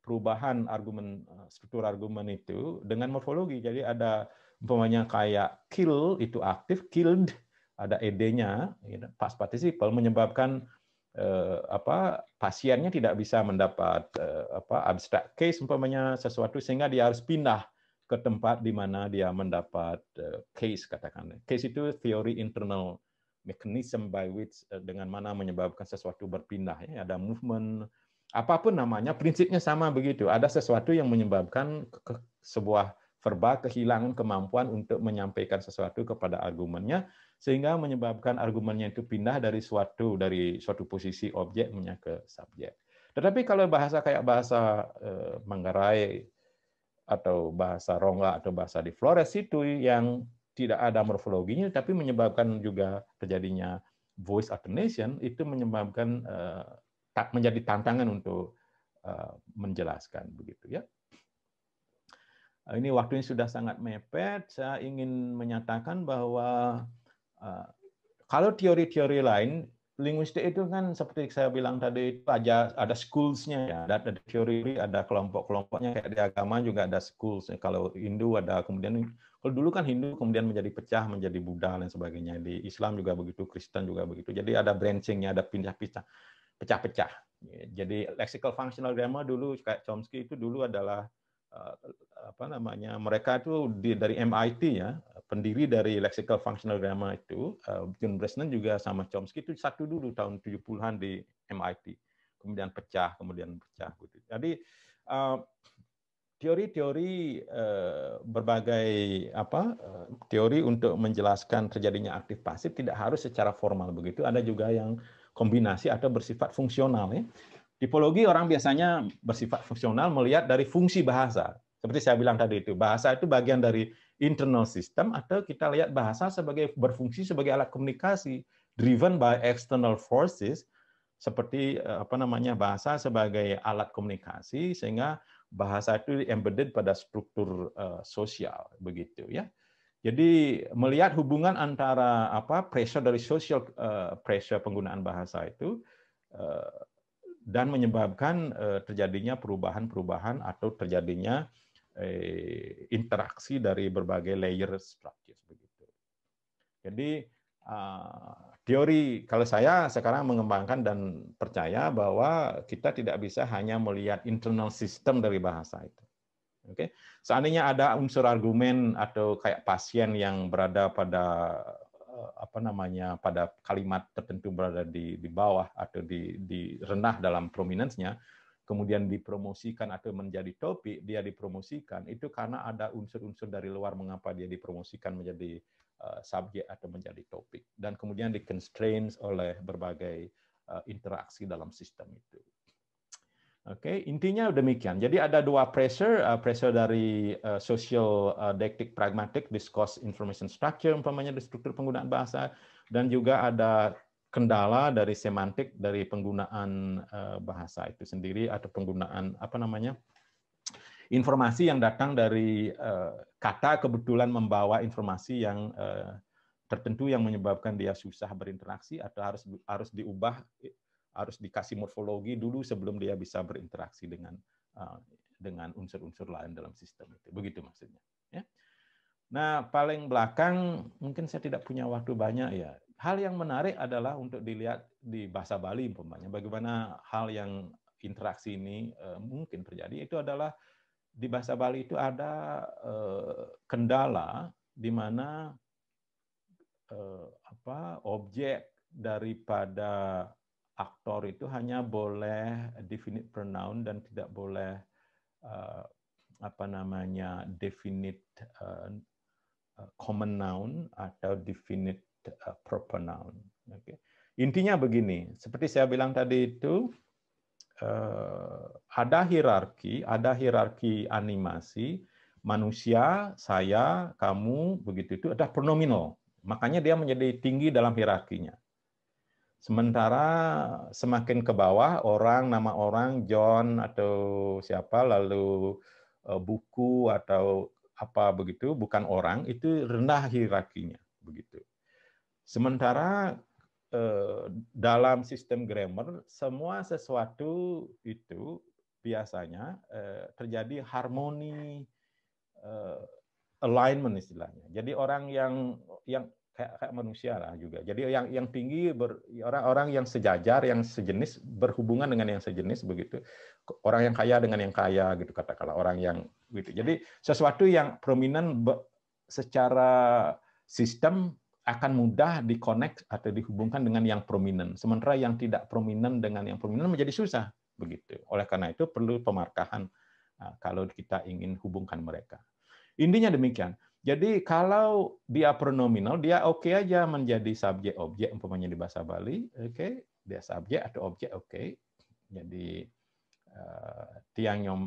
perubahan argumen struktur argumen itu dengan morfologi. Jadi ada umpamanya kayak kill itu aktif, killed ada ed-nya, past participle menyebabkan eh, apa pasiennya tidak bisa mendapat eh, apa abstract case umpamanya sesuatu sehingga dia harus pindah ke tempat di mana dia mendapat eh, case katakan. Case itu teori internal mechanism by which eh, dengan mana menyebabkan sesuatu berpindah ya ada movement apa pun namanya prinsipnya sama begitu ada sesuatu yang menyebabkan ke, sebuah verba kehilangan kemampuan untuk menyampaikan sesuatu kepada argumennya sehingga menyebabkan argumennya itu pindah dari suatu dari suatu posisi objek ke subjek. Tetapi kalau bahasa kayak bahasa eh, Manggarai atau bahasa Rongga atau bahasa di Flores itu yang tidak ada morfologinya tapi menyebabkan juga terjadinya voice attenuation itu menyebabkan eh, menjadi tantangan untuk eh, menjelaskan begitu ya. Eh, ini waktunya sudah sangat mepet. Saya ingin menyatakan bahwa kalau teori-teori lain, linguistik itu kan seperti saya bilang tadi itu ada ada schools-nya ya, ada, ada teori, ada kelompok-kelompoknya kayak di agama juga ada schools. Kalau Hindu ada kemudian kalau dulu kan Hindu kemudian menjadi pecah menjadi Buddha dan sebagainya. Di Islam juga begitu, Kristen juga begitu. Jadi ada branching-nya, ada pindah-pindah, pecah-pecah. Jadi lexical functional grammar dulu kayak Chomsky itu dulu adalah Eh, apa namanya mereka itu di, dari MIT ya pendiri dari lexical functional grammar itu uh, John Bresnan juga sama Chomsky itu satu dulu tahun 70-an di MIT kemudian pecah kemudian pecah gitu jadi uh, teori-teori uh, berbagai apa uh, teori untuk menjelaskan terjadinya aktif pasif tidak harus secara formal begitu ada juga yang kombinasi atau bersifat fungsional ya Tipologi orang biasanya bersifat fungsional melihat dari fungsi bahasa. Seperti saya bilang tadi itu, bahasa itu bagian dari internal system atau kita lihat bahasa sebagai berfungsi sebagai alat komunikasi driven by external forces seperti eh, apa namanya bahasa sebagai alat komunikasi sehingga bahasa itu embedded pada struktur uh, sosial begitu ya. Jadi melihat hubungan antara apa pressure dari social uh, pressure penggunaan bahasa itu uh, dan menyebabkan eh, terjadinya perubahan-perubahan atau terjadinya eh, interaksi dari berbagai layer structures begitu. Jadi teori kalau saya sekarang mengembangkan dan percaya bahwa kita tidak bisa hanya melihat internal system dari bahasa itu. Oke, seandainya ada unsur argumen atau kayak pasien yang berada pada Eh, apa namanya pada kalimat tertentu berada di di bawah atau di di rendah dalam prominensnya kemudian dipromosikan atau menjadi topik dia dipromosikan itu karena ada unsur-unsur dari luar mengapa dia dipromosikan menjadi uh, subjek atau menjadi topik dan kemudian di constraints oleh berbagai uh, interaksi dalam sistem itu Oke, okay, intinya demikian. Jadi ada dua pressure, uh, pressure dari social uh, pragmatic discourse information structure umpamanya di struktur penggunaan bahasa dan juga ada kendala dari semantik dari penggunaan bahasa itu sendiri atau penggunaan apa namanya? Informasi yang datang dari uh, kata kebetulan membawa informasi yang uh, tertentu yang menyebabkan dia susah berinteraksi atau harus harus diubah harus dikasih morfologi dulu sebelum dia bisa berinteraksi dengan uh, dengan unsur-unsur lain dalam sistem itu. Begitu maksudnya. Ya. Nah, paling belakang mungkin saya tidak punya waktu banyak ya. Hal yang menarik adalah untuk dilihat di bahasa Bali umpamanya bagaimana hal yang interaksi ini mungkin terjadi itu adalah di bahasa Bali itu ada uh, kendala di mana apa objek daripada aktor itu hanya boleh definite pronoun dan tidak boleh uh, apa namanya definite common noun atau definite proper noun. Okay. Intinya begini, seperti saya bilang tadi itu uh, ada hierarki, ada hierarki animasi manusia, saya, kamu, begitu itu ada pronominal. Makanya dia menjadi tinggi dalam hierarkinya. Sementara semakin ke bawah orang nama orang John atau siapa lalu eh, buku atau apa begitu bukan orang itu rendah hierarkinya begitu. Sementara eh, dalam sistem grammar semua sesuatu itu biasanya uh, terjadi harmoni uh, alignment istilahnya. Jadi orang yang yang kayak, kayak manusia lah juga. Jadi yang yang tinggi orang-orang yang sejajar, yang sejenis berhubungan dengan yang sejenis begitu. Orang yang kaya dengan yang kaya gitu katakanlah orang yang gitu. Jadi sesuatu yang prominent secara sistem akan mudah dikonek atau dihubungkan dengan yang prominent. Sementara yang tidak prominent dengan yang prominent menjadi susah begitu. Oleh karena itu perlu pemarkahan ah, kalau kita ingin hubungkan mereka. Intinya demikian. Jadi kalau dia pronominal, dia oke okay aja menjadi subjek objek umpamanya di bahasa Bali, oke, okay. dia subjek atau objek oke. Okay. Jadi uh, tiang nyom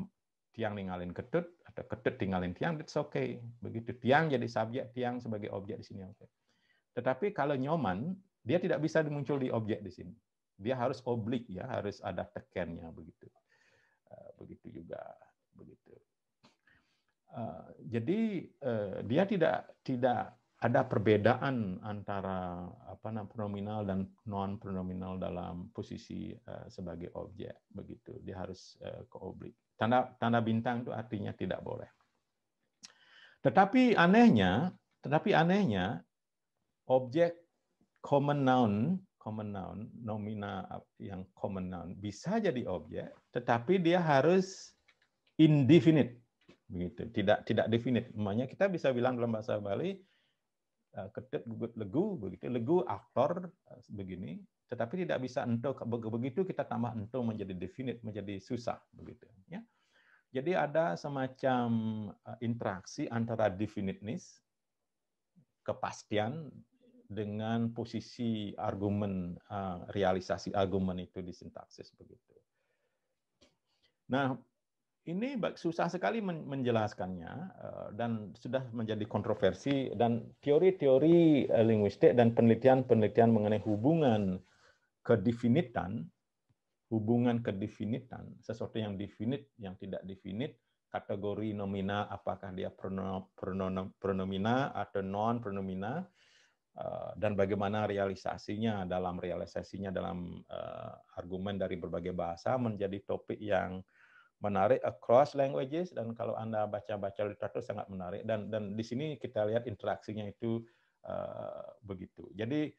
tiang ninggalin ketut atau ketut tinggalin tiang, it's okay. Begitu tiang jadi subjek, tiang sebagai objek di sini oke. Okay. Tetapi kalau nyoman, dia tidak bisa muncul di objek di sini. Dia harus oblik ya, harus ada tekennya begitu. Eh, begitu juga begitu. Eh, jadi eh, dia tidak tidak ada perbedaan antara apa pronominal dan non pronominal dalam posisi sebagai objek begitu. Dia harus ke oblik. Tanda tanda bintang itu artinya tidak boleh. Tetapi anehnya, tetapi anehnya objek common noun, common noun, nomina yang common noun. Bisa jadi objek, tetapi dia harus indefinite, begitu. Tidak tidak definite. Makanya kita bisa bilang dalam bahasa Bali eh, ketut gugut legu begitu. Legu aktor eh, begini. Tetapi tidak bisa ento begitu kita tambah ento menjadi definite menjadi susah begitu ya. Jadi ada semacam eh, interaksi antara definiteness kepastian dengan posisi argumen uh, realisasi argumen itu di sintaksis begitu. Nah, ini susah sekali menjelaskannya uh, dan sudah menjadi kontroversi dan teori-teori uh, linguistik dan penelitian-penelitian mengenai hubungan kedefinitan, hubungan kedefinitan, sesuatu yang definit, yang tidak definit, kategori nomina apakah dia pronomina atau non pronomina Eh, dan bagaimana realisasinya dalam realisasinya dalam uh, argumen dari berbagai bahasa menjadi topik yang menarik across languages dan kalau anda baca-baca literatur sangat menarik dan dan di sini kita lihat interaksinya itu uh, begitu. Jadi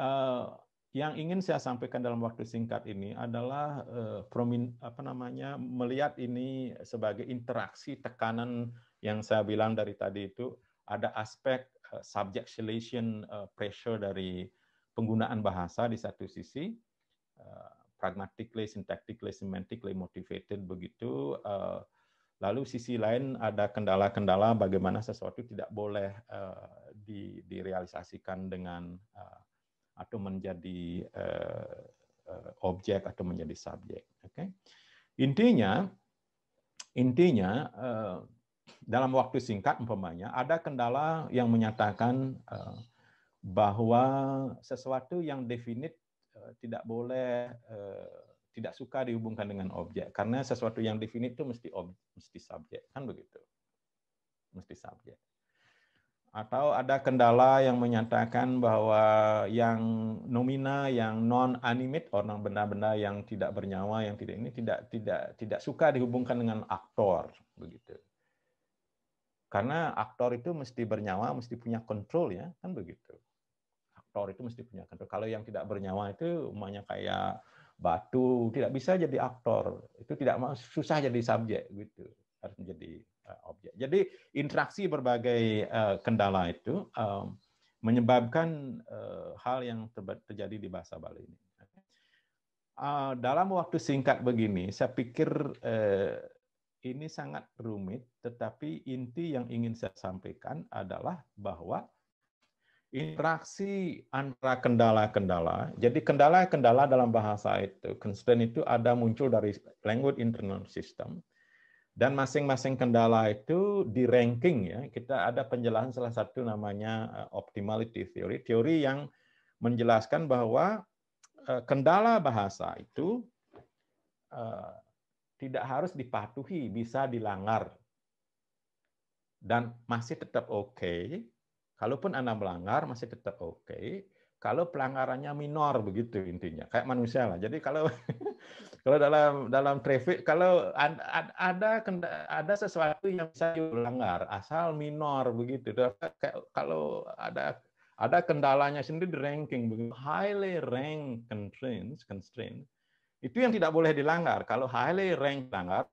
uh, yang ingin saya sampaikan dalam waktu singkat ini adalah uh, promin, apa namanya melihat ini sebagai interaksi tekanan yang saya bilang dari tadi itu ada aspek Uh, subjectualization uh, pressure dari penggunaan bahasa di satu sisi, uh, pragmatically, syntactically, semantically motivated begitu. Lalu sisi lain ada kendala-kendala bagaimana sesuatu tidak boleh di, direalisasikan dengan atau menjadi objek atau menjadi subjek. Oke, okay? intinya intinya dalam waktu singkat umpamanya ada kendala yang menyatakan eh, bahwa sesuatu yang definit eh, tidak boleh eh, tidak suka dihubungkan dengan objek. Karena sesuatu yang definit itu mesti ob, mesti subjek kan begitu? Mesti subjek. Atau ada kendala yang menyatakan bahwa yang nomina yang non animate orang benda-benda yang tidak bernyawa yang tidak ini tidak tidak tidak suka dihubungkan dengan aktor begitu karena aktor itu mesti bernyawa, mesti punya kontrol ya, kan begitu. Aktor itu mesti punya kontrol. Kalau yang tidak bernyawa itu umumnya kayak batu, tidak bisa jadi aktor. Itu tidak susah jadi subjek gitu. Harus menjadi uh, objek. Jadi interaksi berbagai uh, kendala itu um, menyebabkan hal yang terjadi di bahasa Bali ini. Dalam waktu singkat begini, saya pikir ini sangat rumit, tetapi inti yang ingin saya sampaikan adalah bahwa interaksi antara kendala-kendala. Jadi kendala-kendala dalam bahasa itu, constraint itu ada muncul dari language internal system. Dan masing-masing kendala itu di ranking ya. Kita ada penjelasan salah satu namanya eh, optimality theory, teori yang menjelaskan bahwa eh, kendala bahasa itu eh, tidak harus dipatuhi, bisa dilanggar. Dan masih tetap oke. Okay. Kalaupun Anda melanggar, masih tetap oke. Okay. Kalau pelanggarannya minor begitu intinya, kayak manusia lah. Jadi kalau kalau dalam dalam traffic kalau ada ada ada sesuatu yang bisa dilanggar asal minor begitu. Kalau ada ada kendalanya sendiri di ranking highly ranked constraints constraint itu yang tidak boleh dilanggar. Kalau highly ranked dilanggar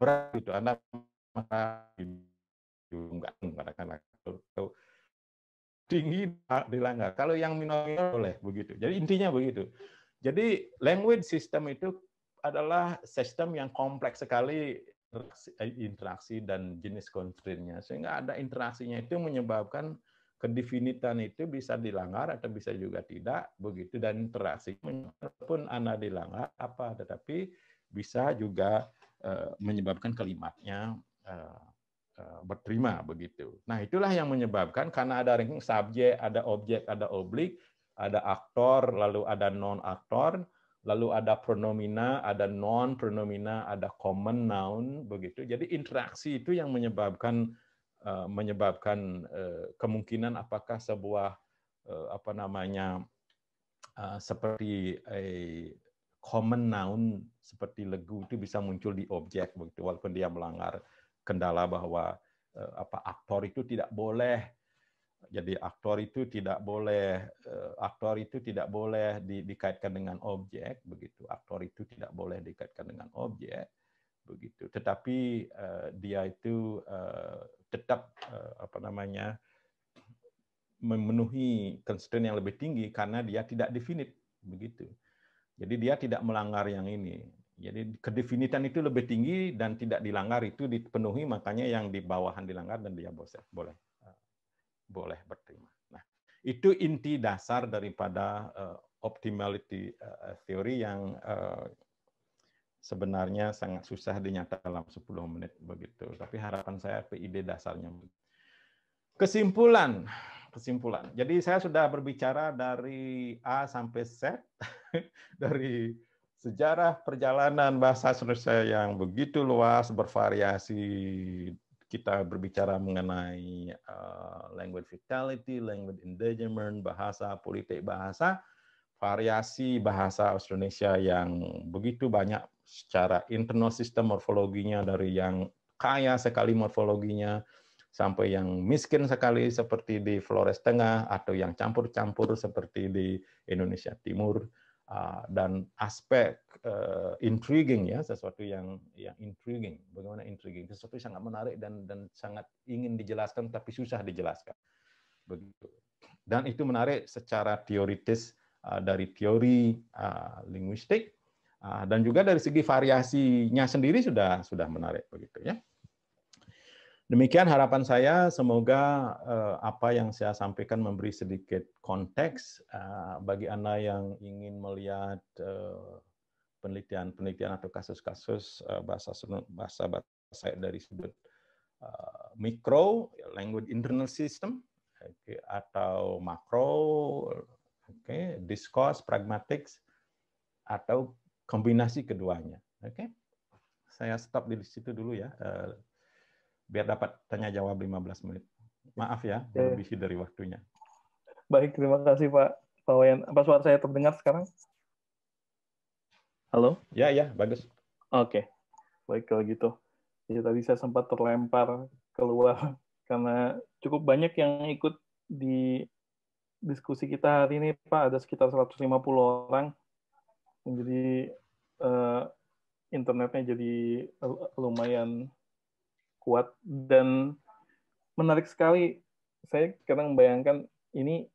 berat itu Anda enggak katakanlah tinggi dilanggar. Kalau yang minor boleh begitu. Jadi intinya begitu. Jadi language system itu adalah sistem yang kompleks sekali interaksi dan jenis constraint-nya. Sehingga ada interaksinya itu menyebabkan kedefinitan itu bisa dilanggar atau bisa juga tidak begitu dan interaksi pun anda dilanggar apa tetapi bisa juga uh, menyebabkan kalimatnya uh, Eh, berterima begitu. Nah itulah yang menyebabkan karena ada ranking subjek, ada objek, ada oblik, ada aktor, lalu ada non aktor, lalu ada pronomina, ada non pronomina, ada common noun begitu. Jadi interaksi itu yang menyebabkan uh, menyebabkan uh, kemungkinan apakah sebuah uh, apa namanya seperti common noun seperti legu itu bisa muncul di objek begitu walaupun dia melanggar kendala bahwa eh, apa aktor itu tidak boleh jadi aktor itu tidak boleh eh, aktor itu tidak boleh di, dikaitkan dengan objek begitu aktor itu tidak boleh dikaitkan dengan objek begitu. Tetapi uh, dia itu uh, tetap uh, apa namanya memenuhi constraint yang lebih tinggi karena dia tidak definite begitu jadi dia tidak melanggar yang ini jadi kedefinitan itu lebih tinggi dan tidak dilanggar itu dipenuhi, makanya yang di bawahan dilanggar dan dia boleh boleh eh, berterima. Nah, itu inti dasar daripada uh, optimality theory yang sebenarnya sangat susah dinyata dalam 10 menit begitu. Tapi harapan saya ide dasarnya. Kesimpulan, kesimpulan. Jadi saya sudah berbicara dari A sampai Z dari sejarah perjalanan bahasa Indonesia yang begitu luas, bervariasi. Kita berbicara mengenai uh, language vitality, language endangerment, bahasa, politik bahasa, variasi bahasa Indonesia yang begitu banyak secara internal sistem morfologinya dari yang kaya sekali morfologinya sampai yang miskin sekali seperti di Flores Tengah atau yang campur-campur seperti di Indonesia Timur. Ah, dan aspek uh, intriguing ya sesuatu yang yang intriguing. Bagaimana intriguing? Sesuatu yang sangat menarik dan dan sangat ingin dijelaskan tapi susah dijelaskan. Begitu. Dan itu menarik secara teoritis uh, dari teori uh, linguistik dan juga dari segi variasinya sendiri sudah sudah menarik begitu ya. Demikian harapan saya, semoga uh, apa yang saya sampaikan memberi sedikit konteks uh, bagi Anda yang ingin melihat penelitian-penelitian uh, atau kasus-kasus bahasa bahasa bahasa dari sudut mikro, language internal system, atau makro, okay, discourse, pragmatics, atau kombinasi keduanya. Oke, okay? saya stop di situ dulu ya. Uh, biar dapat tanya jawab 15 menit. Maaf ya, lebih dari waktunya. Baik, terima kasih Pak Pak Wayan. Apa suara saya terdengar sekarang? Halo? Ya, ya, bagus. Oke, baik kalau gitu. Jadi tadi saya sempat terlempar keluar karena cukup banyak yang ikut di diskusi kita hari ini, Pak. Ada sekitar 150 orang. Jadi uh, internetnya jadi lumayan kuat dan menarik sekali. Saya kadang membayangkan ini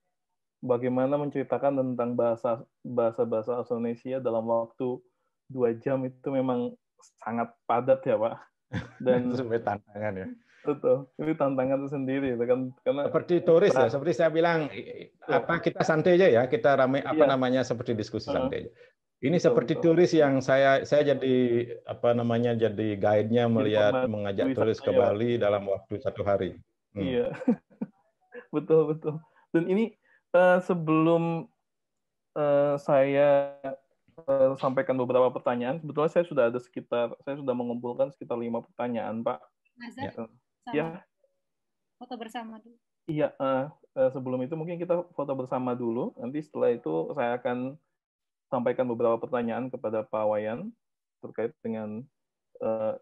bagaimana menceritakan tentang bahasa bahasa bahasa Indonesia dalam waktu dua jam itu memang sangat padat ya pak. Dan itu tantangan ya. Betul, ini tantangan sendiri kan karena seperti turis ya, seperti saya bilang apa kita santai aja ya, kita ramai apa iya. namanya seperti diskusi santai aja. Ini betul, seperti betul. turis yang saya saya jadi apa namanya jadi guide-nya melihat Informasi mengajak turis ke Bali dalam waktu satu hari. Hmm. Iya, betul betul. Dan ini uh, sebelum uh, saya uh, sampaikan beberapa pertanyaan, sebetulnya saya sudah ada sekitar saya sudah mengumpulkan sekitar lima pertanyaan, Pak. Nazar, ya. ya. Foto bersama dulu. Iya, uh, sebelum itu mungkin kita foto bersama dulu. Nanti setelah itu saya akan sampaikan beberapa pertanyaan kepada Pak Wayan terkait dengan uh,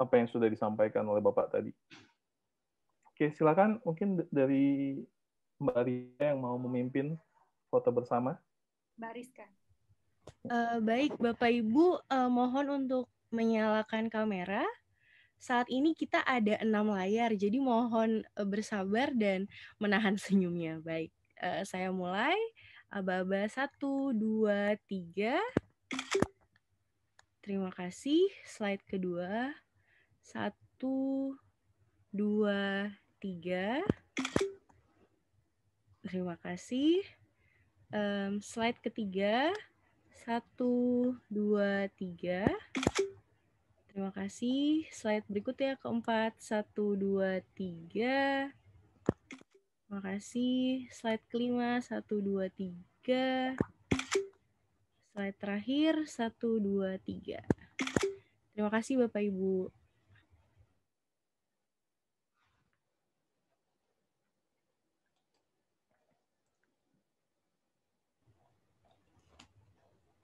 apa yang sudah disampaikan oleh Bapak tadi. Oke, silakan mungkin dari Mbak Ria yang mau memimpin foto bersama. Mbak Rizka. Uh, baik, Bapak Ibu, uh, mohon untuk menyalakan kamera. Saat ini kita ada enam layar, jadi mohon uh, bersabar dan menahan senyumnya. Baik, uh, saya mulai. Aba-aba satu, dua, tiga. Terima kasih. Slide kedua. Satu, dua, tiga. Terima kasih. Um, slide ketiga. Satu, dua, tiga. Terima kasih. Slide berikutnya keempat. Satu, dua, tiga. Terima kasih. Slide kelima. Satu, dua, tiga. Slide terakhir. Satu, dua, tiga. Terima kasih Bapak Ibu.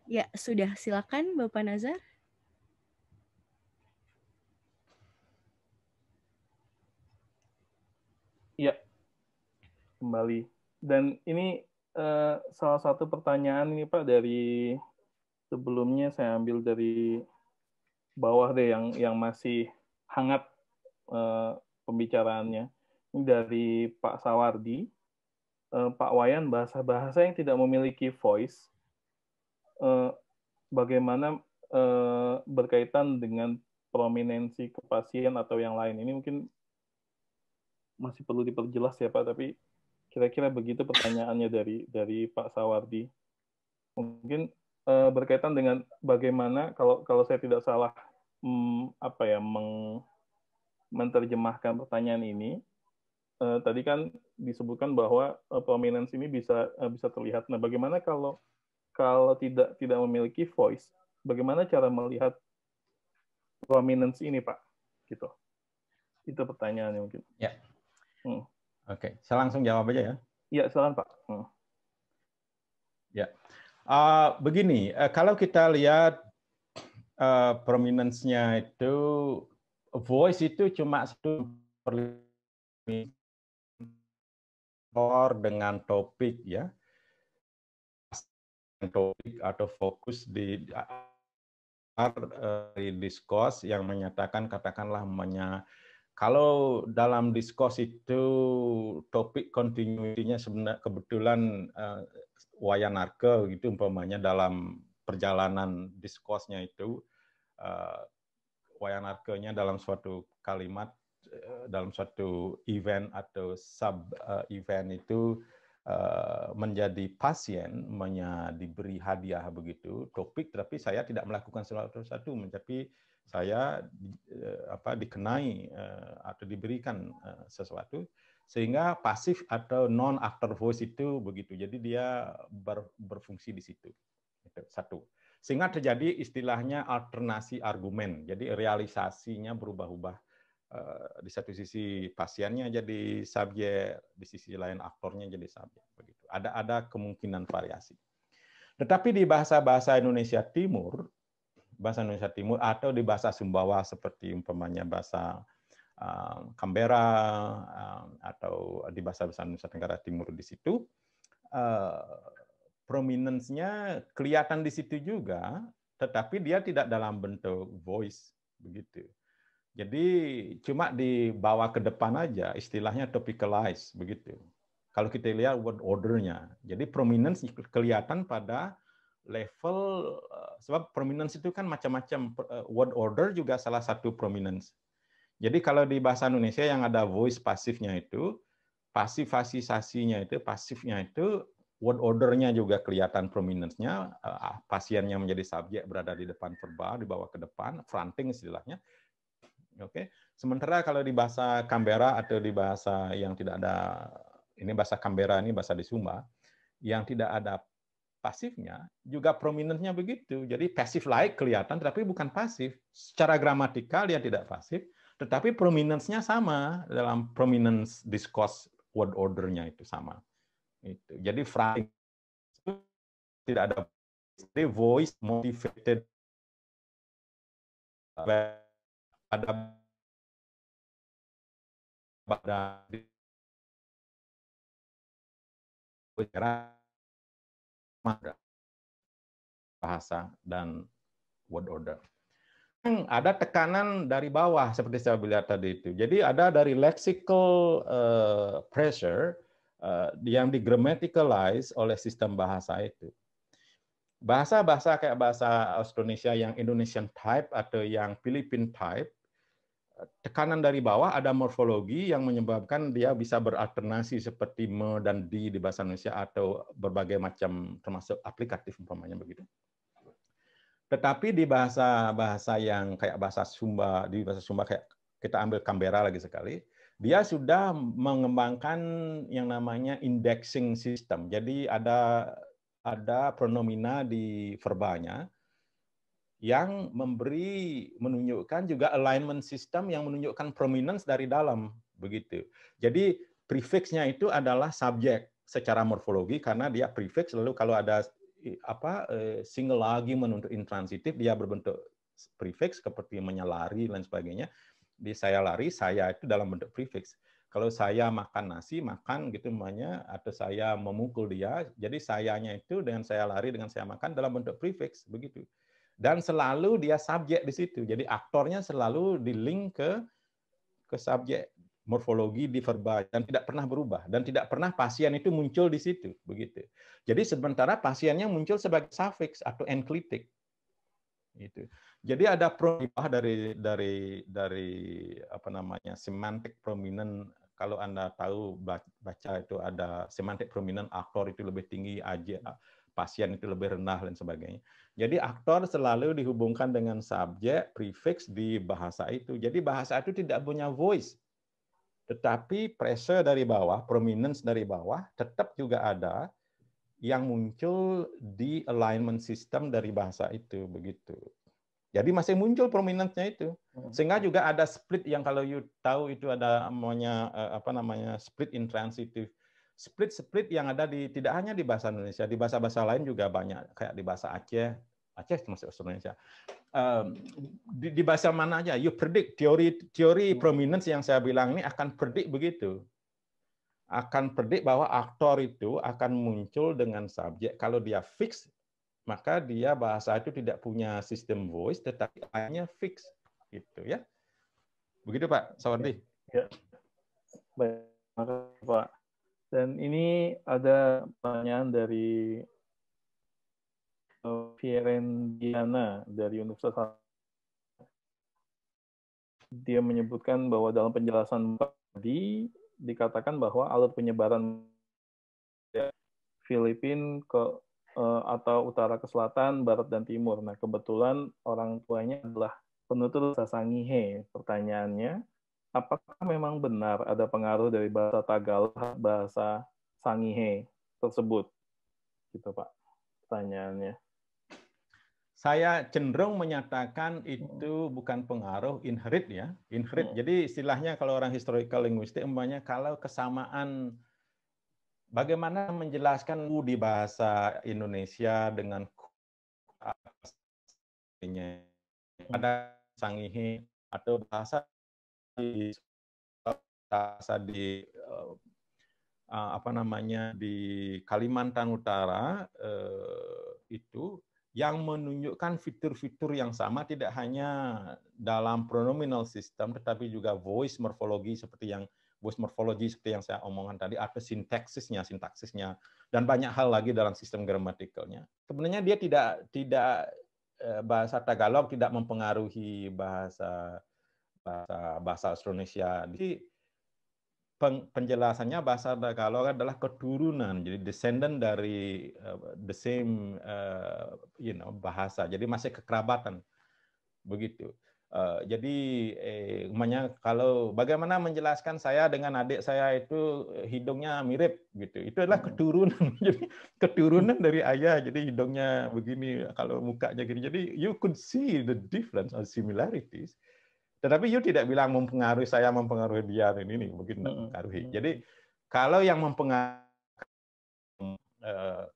Ya, sudah. Silakan Bapak Nazar. Ya, kembali. Dan ini uh, salah satu pertanyaan ini Pak dari sebelumnya saya ambil dari bawah deh yang yang masih hangat uh, pembicaraannya. Ini dari Pak Sawardi. Uh, Pak Wayan bahasa-bahasa yang tidak memiliki voice eh, bagaimana eh, berkaitan dengan prominensi kepasien atau yang lain ini mungkin masih perlu diperjelas ya Pak tapi kira-kira begitu pertanyaannya dari dari Pak Sawardi mungkin eh, berkaitan dengan bagaimana kalau kalau saya tidak salah hmm, apa ya meng, menerjemahkan pertanyaan ini eh, tadi kan disebutkan bahwa eh, prominence ini bisa eh, bisa terlihat nah bagaimana kalau kalau tidak tidak memiliki voice, bagaimana cara melihat prominence ini, Pak? Gitu. Itu pertanyaannya mungkin. Ya. Hmm. Oke, saya langsung jawab aja ya. Iya, silakan Pak. Hmm. Ya, uh, begini, uh, kalau kita lihat uh, prominence-nya itu, voice itu cuma satu dengan topik ya topik atau fokus di di diskos yang menyatakan katakanlah menya kalau dalam diskos itu topik continuity-nya sebenarnya kebetulan uh, wayanarke gitu umpamanya dalam perjalanan diskosnya itu uh, wayanarke-nya dalam suatu kalimat uh, dalam suatu event atau sub uh, event itu Eh, menjadi pasien, menya diberi hadiah begitu topik, tapi saya tidak melakukan sesuatu satu, tapi saya eh, apa dikenai eh, atau diberikan sesuatu sehingga pasif atau non actor voice itu begitu. Jadi dia ber, berfungsi di situ. Itu satu. Sehingga terjadi istilahnya alternasi argumen. Jadi realisasinya berubah-ubah Eh, di satu sisi pasiennya jadi subjek, di sisi lain aktornya jadi subjek. Begitu. Ada ada kemungkinan variasi. Tetapi di bahasa-bahasa Indonesia Timur, bahasa Indonesia Timur atau di bahasa Sumbawa seperti umpamanya bahasa um, atau di bahasa-bahasa Indonesia Tenggara Timur di situ, uh, prominence-nya kelihatan di situ juga, tetapi dia tidak dalam bentuk voice begitu. Jadi cuma dibawa ke depan aja, istilahnya topicalize begitu. Kalau kita lihat word ordernya, jadi prominence kelihatan pada level eh, sebab prominence itu kan macam-macam eh, word order juga salah satu prominence. Jadi kalau di bahasa Indonesia yang ada voice pasifnya itu, pasifasisasinya itu, pasifnya itu word ordernya juga kelihatan prominence-nya, eh, pasiennya menjadi subjek berada di depan verbal, dibawa ke depan, fronting istilahnya. Oke. Sementara kalau di bahasa Canberra atau di bahasa yang tidak ada ini bahasa Canberra ini bahasa di Sumba yang tidak ada pasifnya juga prominentnya begitu. Jadi pasif like kelihatan tapi bukan pasif. Secara gramatikal dia tidak pasif, tetapi prominence-nya sama dalam prominence discourse word ordernya itu sama. Itu. Jadi frame tidak ada voice motivated ada pada bahasa dan word order. Ada tekanan dari bawah seperti saya lihat tadi itu. Jadi ada dari lexical uh, pressure uh, yang digrammaticalize oleh sistem bahasa itu. Bahasa-bahasa kayak bahasa Austronesia yang Indonesian type atau yang Philippine type, tekanan dari bawah ada morfologi yang menyebabkan dia bisa beralternasi seperti me dan di di bahasa Indonesia atau berbagai macam termasuk aplikatif umpamanya begitu. Tetapi di bahasa-bahasa yang kayak bahasa Sumba, di bahasa Sumba kayak kita ambil Canberra lagi sekali, dia sudah mengembangkan yang namanya indexing system. Jadi ada ada pronomina di verbanya yang memberi menunjukkan juga alignment system yang menunjukkan prominence dari dalam begitu. Jadi prefixnya itu adalah subjek secara morfologi karena dia prefix lalu kalau ada apa eh, single argument untuk intransitif dia berbentuk prefix seperti menyalari dan sebagainya. Di saya lari, saya itu dalam bentuk prefix. Kalau saya makan nasi, makan gitu namanya, atau saya memukul dia, jadi sayanya itu dengan saya lari, dengan saya makan dalam bentuk prefix begitu. Dan selalu dia subjek di situ. Jadi aktornya selalu di link ke ke subjek morfologi di verba dan tidak pernah berubah dan tidak pernah pasien itu muncul di situ begitu. Jadi sementara pasiennya muncul sebagai suffix atau enklitik. Itu. Jadi ada perubahan dari dari dari apa namanya semantik prominent kalau Anda tahu baca itu ada semantik prominent aktor itu lebih tinggi aja pasien itu lebih rendah dan sebagainya. Jadi aktor selalu dihubungkan dengan subjek prefix di bahasa itu. Jadi bahasa itu tidak punya voice tetapi pressure dari bawah, prominence dari bawah tetap juga ada yang muncul di alignment system dari bahasa itu begitu. Jadi masih muncul prominentnya itu. Hmm. Sehingga juga ada split yang kalau you tahu itu ada namanya eh, apa namanya split intransitive. Split-split yang ada di tidak hanya di bahasa Indonesia, di bahasa-bahasa lain juga banyak kayak di bahasa Aceh, Aceh termasuk Indonesia di, di bahasa mana aja, you predict teori teori hmm. prominence yang saya bilang ini akan predict begitu, akan predict bahwa aktor itu akan muncul dengan subjek. Kalau dia fix, maka dia bahasa itu tidak punya sistem voice, tetapi hanya fix, gitu ya. Begitu Pak Sawardi. Ya. Baik, Pak. Dan ini ada pertanyaan dari Fierendiana dari Universitas dia menyebutkan bahwa dalam penjelasan tadi dikatakan bahwa alat penyebaran Filipin ke eh, atau utara ke selatan, barat dan timur. Nah, kebetulan orang tuanya adalah penutur bahasa Sangihe. Pertanyaannya, apakah memang benar ada pengaruh dari bahasa Tagalog bahasa Sangihe tersebut? Gitu, Pak. Pertanyaannya saya cenderung menyatakan itu bukan pengaruh inherit ya inherit hmm. jadi istilahnya kalau orang historical linguistik umpamanya kalau kesamaan bagaimana menjelaskan di bahasa Indonesia dengan ada sangihe atau bahasa bahasa di uh, apa namanya di Kalimantan Utara uh, itu yang menunjukkan fitur-fitur yang sama tidak hanya dalam pronominal system tetapi juga voice morfologi seperti yang voice morphology seperti yang saya omongkan tadi atau sintaksisnya sintaksisnya dan banyak hal lagi dalam sistem gramatikalnya. Sebenarnya dia tidak tidak eh, bahasa Tagalog tidak mempengaruhi bahasa bahasa bahasa Austronesia. Jadi penjelasannya bahasa Tagalog adalah keturunan, jadi descendant dari uh, the same uh, you know bahasa, jadi masih kekerabatan. Begitu. Uh, jadi eh, umumnya kalau bagaimana menjelaskan saya dengan adik saya itu hidungnya mirip gitu, itu adalah hmm. keturunan, jadi keturunan dari ayah, jadi hidungnya begini, kalau mukanya gini, jadi you could see the difference or similarities tetapi you tidak bilang mempengaruhi saya, mempengaruhi dia, ini, ini mungkin mempengaruhi. Jadi kalau yang mempengaruhi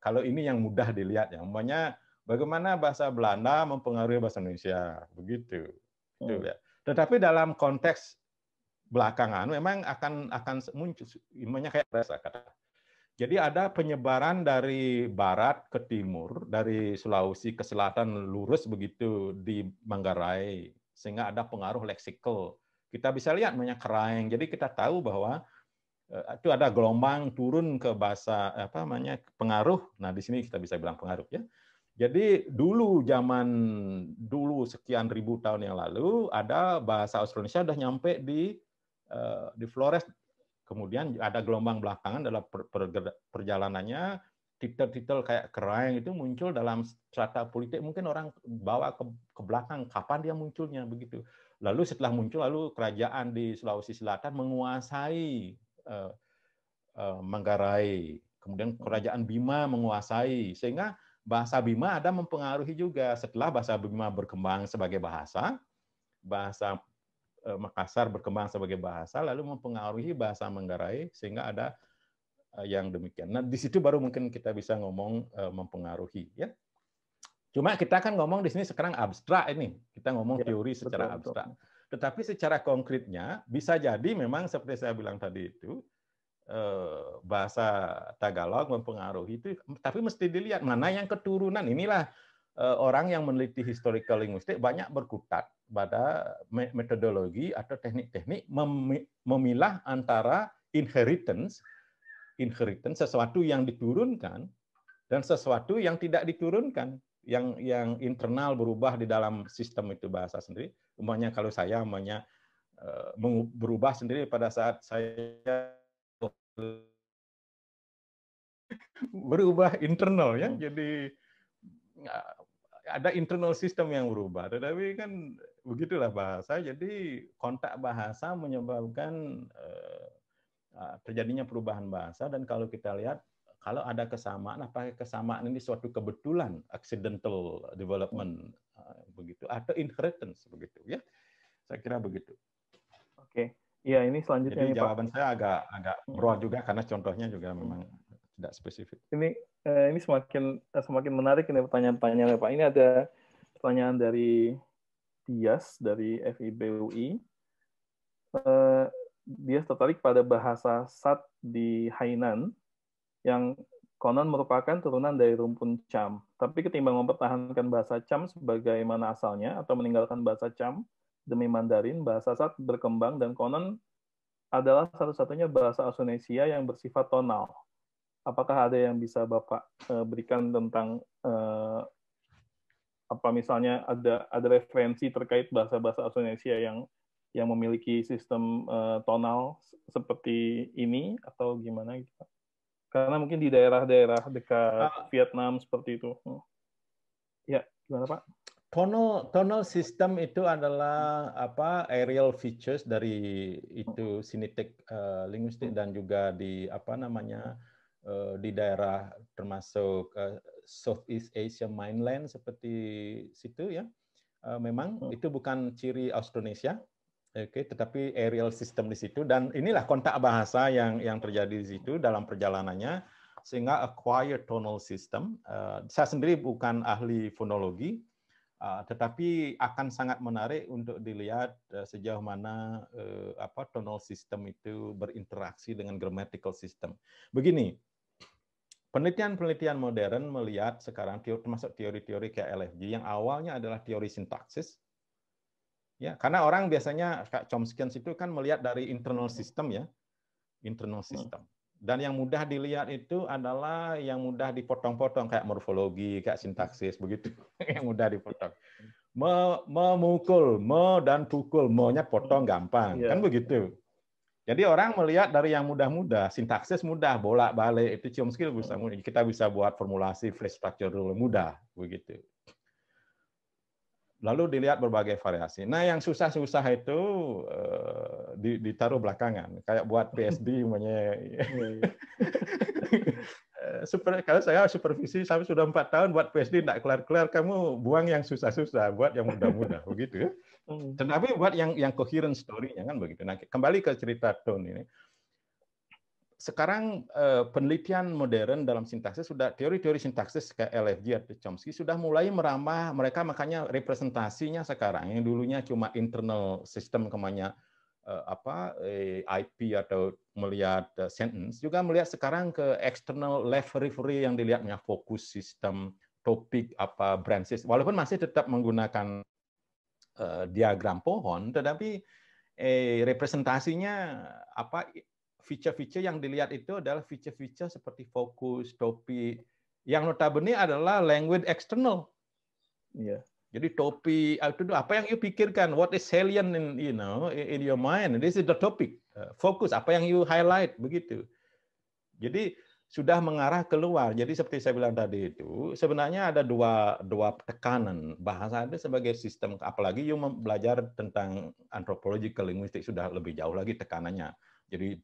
kalau ini yang mudah dilihat ya, umpamanya bagaimana bahasa Belanda mempengaruhi bahasa Indonesia, begitu. Itu Hmm. ya. Tetapi dalam konteks belakangan memang akan akan muncul namanya kayak rasa kata. Jadi ada penyebaran dari barat ke timur, dari Sulawesi ke selatan lurus begitu di Manggarai sehingga ada pengaruh leksikal. Kita bisa lihat banyak keraeng. Jadi kita tahu bahwa eh, itu ada gelombang turun ke bahasa apa namanya pengaruh. Nah, di sini kita bisa bilang pengaruh ya. Jadi dulu zaman dulu sekian ribu tahun yang lalu ada bahasa Austronesia sudah nyampe di eh, di Flores. Kemudian ada gelombang belakangan dalam per- per- perjalanannya titel-titel kayak keraeng itu muncul dalam strata politik mungkin orang bawa ke, ke belakang kapan dia munculnya begitu. Lalu setelah muncul lalu kerajaan di Sulawesi Selatan menguasai eh, eh, Manggarai. Kemudian kerajaan Bima menguasai sehingga bahasa Bima ada mempengaruhi juga setelah bahasa Bima berkembang sebagai bahasa, bahasa eh, Makassar berkembang sebagai bahasa lalu mempengaruhi bahasa Manggarai sehingga ada yang demikian. Nah, di situ baru mungkin kita bisa ngomong eh, mempengaruhi ya. Cuma kita kan ngomong di sini sekarang abstrak ini. Kita ngomong Ya, teori secara betul, betul. abstrak. Tetapi secara konkretnya bisa jadi memang seperti saya bilang tadi itu eh, bahasa Tagalog mempengaruhi itu tapi mesti dilihat mana yang keturunan inilah eh, orang yang meneliti historical linguistik banyak berkutat pada me- metodologi atau teknik-teknik memi- memilah antara inheritance inheritance sesuatu yang diturunkan dan sesuatu yang tidak diturunkan yang yang internal berubah di dalam sistem itu bahasa sendiri. Umpamanya kalau saya umpamanya eh, berubah sendiri pada saat saya berubah internal ya jadi nggak- ada internal sistem yang berubah. Tetapi kan begitulah bahasa jadi kontak bahasa menyebabkan eh, terjadinya perubahan bahasa dan kalau kita lihat kalau ada kesamaan apakah kesamaan ini suatu kebetulan accidental development ah, begitu atau inheritance begitu ya saya kira begitu Oke. Ya, ini selanjutnya jadi nih, Pak. jawaban saya agak agak broad juga karena contohnya juga memang tidak spesifik Ini eh, ini semakin eh, semakin menarik ini pertanyaan-pertanyaannya, Pak. Ini ada pertanyaan dari Dias dari FIB UI. Dias tertarik pada bahasa Sat di Hainan yang konon merupakan turunan dari rumpun Cham. Tapi ketimbang mempertahankan bahasa Cham sebagaimana asalnya atau meninggalkan bahasa Cham demi Mandarin, bahasa Sat berkembang dan konon adalah satu-satunya bahasa Austronesia yang bersifat tonal. Apakah ada yang bisa Bapak eh, berikan tentang eh, apa misalnya ada ada referensi terkait bahasa-bahasa Austronesia yang yang memiliki sistem eh, tonal seperti ini atau gimana gitu? Pak? Karena mungkin di daerah-daerah dekat Vietnam seperti itu. Hmm. Ya, gimana Pak? Tonal tonal system itu adalah apa aerial features dari itu sinetik eh, linguistik dan juga di apa namanya eh, di daerah termasuk eh, Southeast Asia mainland seperti situ ya. Eh, memang Hmm. itu bukan ciri Austronesia. Oke, tetapi aerial system di situ dan inilah kontak bahasa yang yang terjadi di situ dalam perjalanannya sehingga acquired tonal system. Eh, saya sendiri bukan ahli fonologi, Uh, tetapi akan sangat menarik untuk dilihat uh, sejauh mana uh, apa tonal system itu berinteraksi dengan grammatical system. Begini, penelitian-penelitian modern melihat sekarang termasuk teori-teori kayak LFG yang awalnya adalah teori sintaksis. Ya, karena orang biasanya kayak Chomsky itu kan melihat dari internal system ya, internal system. Dan yang mudah dilihat itu adalah yang mudah dipotong-potong kayak morfologi, kayak sintaksis begitu, yang mudah dipotong. Me- memukul, me dan pukul, mo-nya potong gampang, Iya. kan begitu. Jadi orang melihat dari yang mudah-mudah, sintaksis mudah, bolak-balik itu Chomsky bisa kita bisa buat formulasi phrase structure rule mudah begitu. Lalu dilihat berbagai variasi. Nah, yang susah-susah itu di- ditaruh belakangan, kayak buat PSD umpamanya Iya, iya. Super kalau saya supervisi sampai sudah empat tahun buat PSD tidak kelar-kelar kamu buang yang susah-susah buat yang mudah-mudah begitu ya Hmm. tetapi buat yang yang coherent story-nya kan begitu nah kembali ke cerita tone ini sekarang uh, penelitian modern dalam sintaksis sudah teori-teori sintaksis kayak LFG atau Chomsky sudah mulai merambah mereka makanya representasinya sekarang yang dulunya cuma internal sistem kemanya uh, apa eh, IP atau melihat sentence juga melihat sekarang ke external referee yang dilihatnya fokus sistem topik apa branches walaupun masih tetap menggunakan diagram pohon tetapi eh, representasinya apa feature-feature yang dilihat itu adalah feature-feature seperti fokus, topi, yang notabene adalah language external. Iya. Jadi topi itu apa yang you pikirkan, what is salient in you know in your mind, this is the topic. Uh, fokus apa yang you highlight begitu. Jadi sudah mengarah keluar. Jadi seperti saya bilang tadi itu sebenarnya ada dua dua tekanan bahasa itu sebagai sistem apalagi you belajar tentang anthropological linguistik sudah lebih jauh lagi tekanannya. Jadi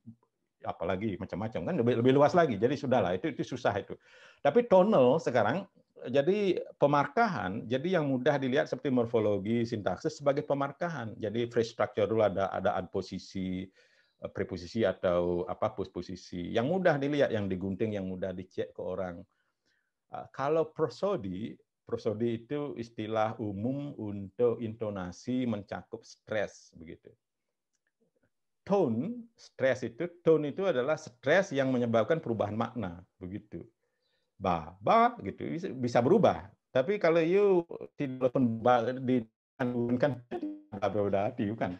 apalagi macam-macam kan lebih lebih luas lagi. Jadi sudahlah itu itu susah itu. Tapi tonal sekarang jadi pemarkahan, jadi yang mudah dilihat seperti morfologi, sintaksis sebagai pemarkahan. Jadi phrase structure dulu ada ada adposisi, eh, preposisi atau apa posisi. Yang mudah dilihat, yang digunting, yang mudah dicek ke orang. Ah, kalau prosodi, prosodi itu istilah umum untuk intonasi mencakup stres begitu tone, stres itu, tone itu adalah stres yang menyebabkan perubahan makna, begitu. Ba, ba, gitu, bisa, bisa berubah. Tapi kalau you tidak dianggurkan, berarti kan.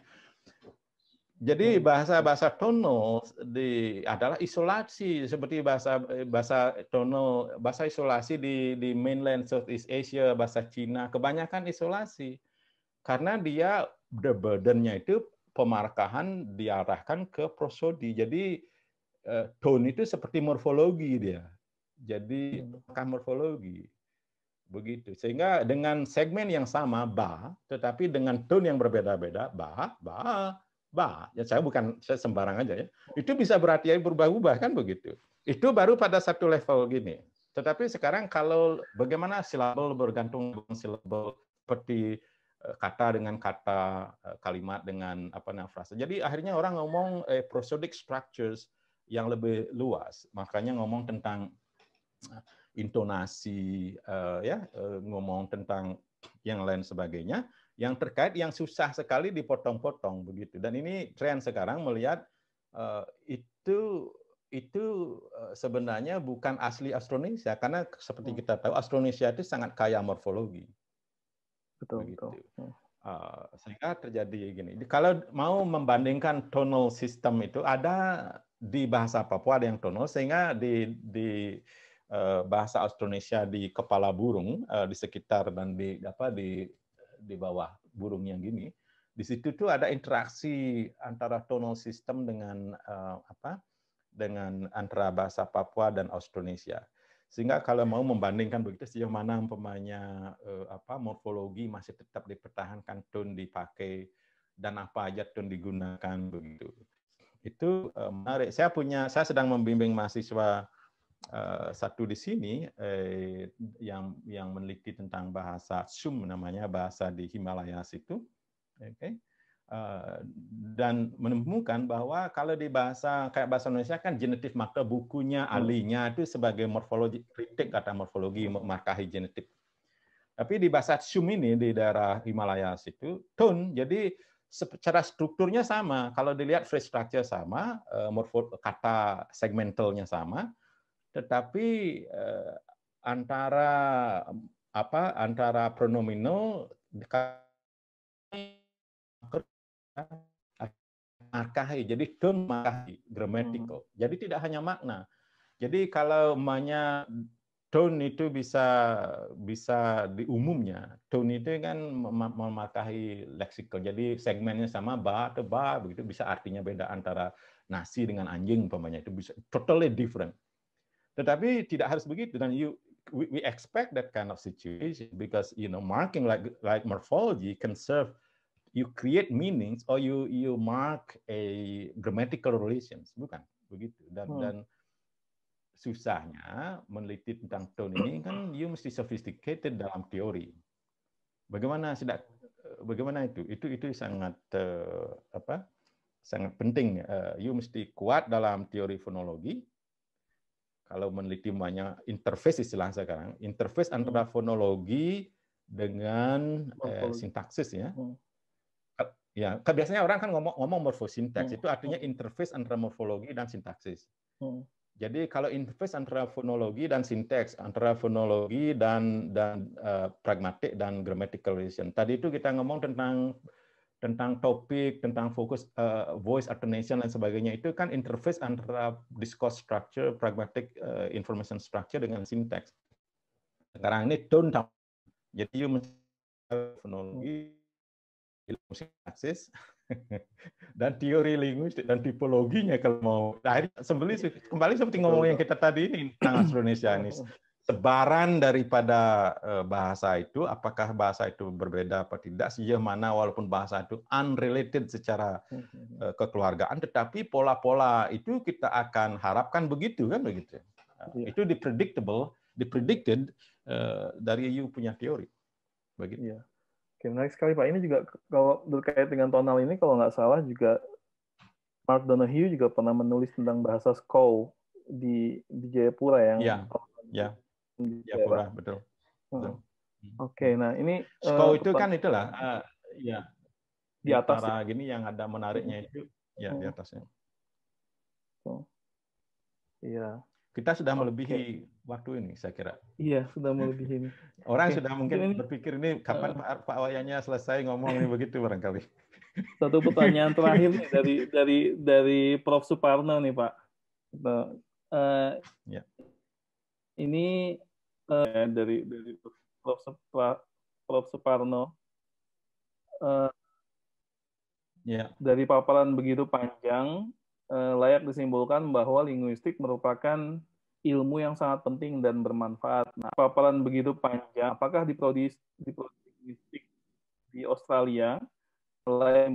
Jadi bahasa-bahasa tonal di adalah isolasi seperti bahasa bahasa tonal bahasa isolasi di di mainland Southeast Asia bahasa Cina kebanyakan isolasi karena dia the burdennya itu pemarkahan diarahkan ke prosodi. Jadi eh, tone itu seperti morfologi dia. Jadi markah hmm. morfologi. Begitu. Sehingga dengan segmen yang sama ba, tetapi dengan tone yang berbeda-beda ba, ba, ba. Ya saya bukan saya sembarang aja ya. Itu bisa berarti berubah-ubah kan begitu. Itu baru pada satu level gini. Tetapi sekarang kalau bagaimana silabel bergantung dengan silabel seperti Eh, kata dengan kata, eh, kalimat dengan apa namanya frasa. Jadi akhirnya orang ngomong eh, prosodic structures yang lebih luas. Makanya ngomong tentang eh, intonasi, eh, ya, ngomong tentang yang lain sebagainya, yang terkait yang susah sekali dipotong-potong begitu. Dan ini tren sekarang melihat eh, itu itu sebenarnya bukan asli Austronesia karena seperti hmm. kita tahu Austronesia itu sangat kaya morfologi betul betul Uh, sehingga terjadi gini. Kalau mau membandingkan tonal system itu ada di bahasa Papua ada yang tonal sehingga di di uh, bahasa Austronesia di kepala burung uh, di sekitar dan di apa di di bawah burung yang gini di situ tuh ada interaksi antara tonal system dengan uh, apa dengan antara bahasa Papua dan Austronesia. Sehingga kalau mau membandingkan begitu sejauh mana umpamanya eh, apa morfologi masih tetap dipertahankan tone dipakai dan apa aja tone digunakan begitu. Itu eh, menarik. Saya punya saya sedang membimbing mahasiswa eh, satu di sini eh, yang yang meneliti tentang bahasa Sum namanya bahasa di Himalaya situ. Oke. Okay Eh, dan menemukan bahwa kalau di bahasa kayak bahasa Indonesia kan genetif maka bukunya hmm. alinya itu sebagai morfologi kritik kata morfologi markahi genetik. Tapi di bahasa Sum ini di daerah Himalaya situ tone jadi secara strukturnya sama. Kalau dilihat phrase structure sama, eh, morfo kata segmentalnya sama, tetapi eh, antara apa antara pronominal markahi. Jadi tone markahi, grammatical. Hmm. Jadi tidak hanya makna. Jadi kalau namanya tone itu bisa bisa di umumnya, tone itu kan memarkahi leksikal. Jadi segmennya sama ba atau ba begitu bisa artinya beda antara nasi dengan anjing umpamanya itu bisa totally different. Tetapi tidak harus begitu dan you we, we expect that kind of situation because you know marking like like morphology can serve you create meanings or you you mark a grammatical relations bukan begitu dan hmm. dan susahnya meneliti tentang tone ini kan you mesti sophisticated dalam teori bagaimana tidak bagaimana itu itu itu sangat uh, apa sangat penting. Uh, you mesti kuat dalam teori fonologi. Kalau meneliti banyak interface istilah sekarang, interface antara hmm. fonologi dengan eh, sintaksis ya. Hmm. Ya, kan biasanya orang kan ngomong ngomong morfosintaks hmm. itu artinya interface antara morfologi dan sintaksis. Hmm. Jadi kalau interface antara fonologi dan sintaks, antara fonologi dan dan uh, pragmatik dan grammatical relation. Tadi itu kita ngomong tentang tentang topik, tentang fokus uh, voice attonation dan sebagainya itu kan interface antara discourse structure, pragmatic uh, information structure dengan sintaks. Sekarang ini tone jadi you fonologi, ilmu sintaksis, dan teori linguistik dan tipologinya kalau mau. Nah, sembeli kembali seperti ngomong yang kita tadi ini tentang Indonesia ini. Sebaran daripada eh, bahasa itu, apakah bahasa itu berbeda apa tidak, sejauh mana walaupun bahasa itu unrelated secara eh, kekeluargaan, tetapi pola-pola itu kita akan harapkan begitu kan begitu. Nah, iya. Itu dipredictable, dipredicted eh, dari you punya teori. Begitu. Iya. Oke, menarik sekali Pak. Ini juga kalau terkait dengan tonal ini, kalau nggak salah juga Mark Donohue juga pernah menulis tentang bahasa Skow di di Jayapura yang ya, ya, Jayapura betul. Hmm. betul. Oke, nah ini Skow uh, itu kan itulah, uh, ya di atas ya. gini yang ada menariknya itu, ya hmm. di atasnya. Iya. Kita sudah melebihi okay. waktu ini, saya kira. Iya, sudah melebihi ini. Orang okay. sudah mungkin ini, berpikir ini kapan uh, Pak, Pak Wayanya selesai ngomong ini begitu barangkali. Satu pertanyaan terakhir nih dari dari dari Prof Suparno nih Pak. Uh, ya. Ini uh, dari dari Prof Prof Suparno. Uh, ya. Dari paparan begitu panjang, layak disimpulkan bahwa linguistik merupakan ilmu yang sangat penting dan bermanfaat. Nah, paparan begitu panjang, apakah di prodi, di prodi linguistik di Australia layak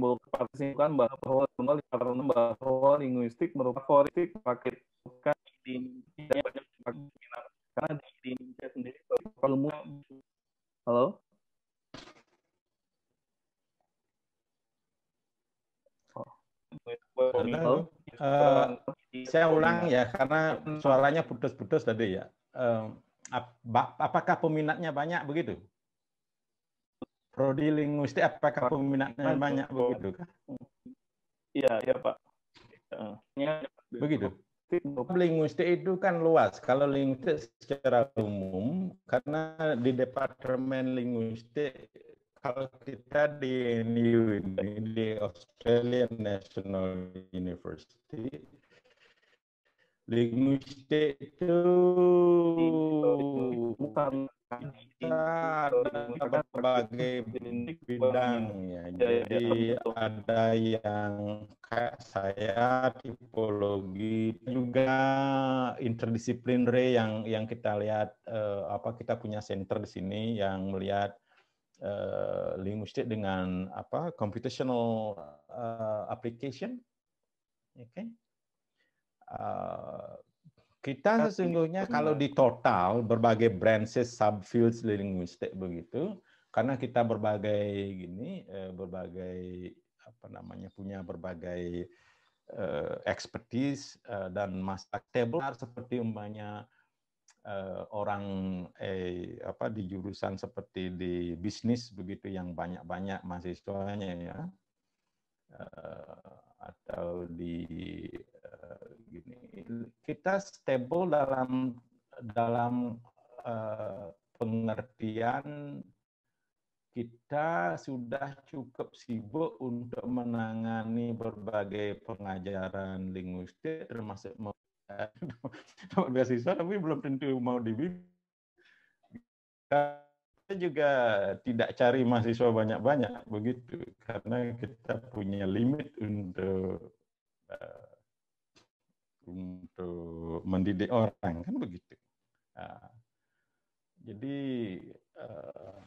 disimpulkan bahwa bahwa, bahwa linguistik merupakan politik paket bukan di banyak karena di, di Indonesia sendiri ilmu halo? Halo. Uh, saya ulang ya karena suaranya putus-putus tadi ya. Uh, apakah peminatnya banyak begitu? Prodi linguistik apakah peminatnya banyak begitu Iya, iya Pak. Begitu. Linguistik itu kan luas. Kalau linguistik secara umum, karena di departemen linguistik kalau kita di New di Australian National University linguistik itu bukan kita ada berbagai bidang ya. Jadi ada yang kayak saya tipologi juga interdisciplinary yang yang kita lihat uh, apa kita punya center di sini yang melihat uh, linguistik dengan apa computational uh, application, oke? Okay. Uh, kita sesungguhnya kalau di total berbagai branches subfields linguistik begitu, karena kita berbagai gini, berbagai apa namanya punya berbagai uh, expertise uh, dan masa table seperti umpamanya uh, orang eh apa di jurusan seperti di bisnis begitu yang banyak-banyak mahasiswanya ya. Uh, atau di uh, gini kita stable dalam dalam uh, pengertian kita sudah cukup sibuk untuk menangani berbagai pengajaran linguistik termasuk dapat beasiswa tapi belum tentu mau dibimbing. Kita juga tidak cari mahasiswa banyak-banyak begitu karena kita punya limit untuk uh, untuk mendidik orang kan begitu. Uh, jadi uh,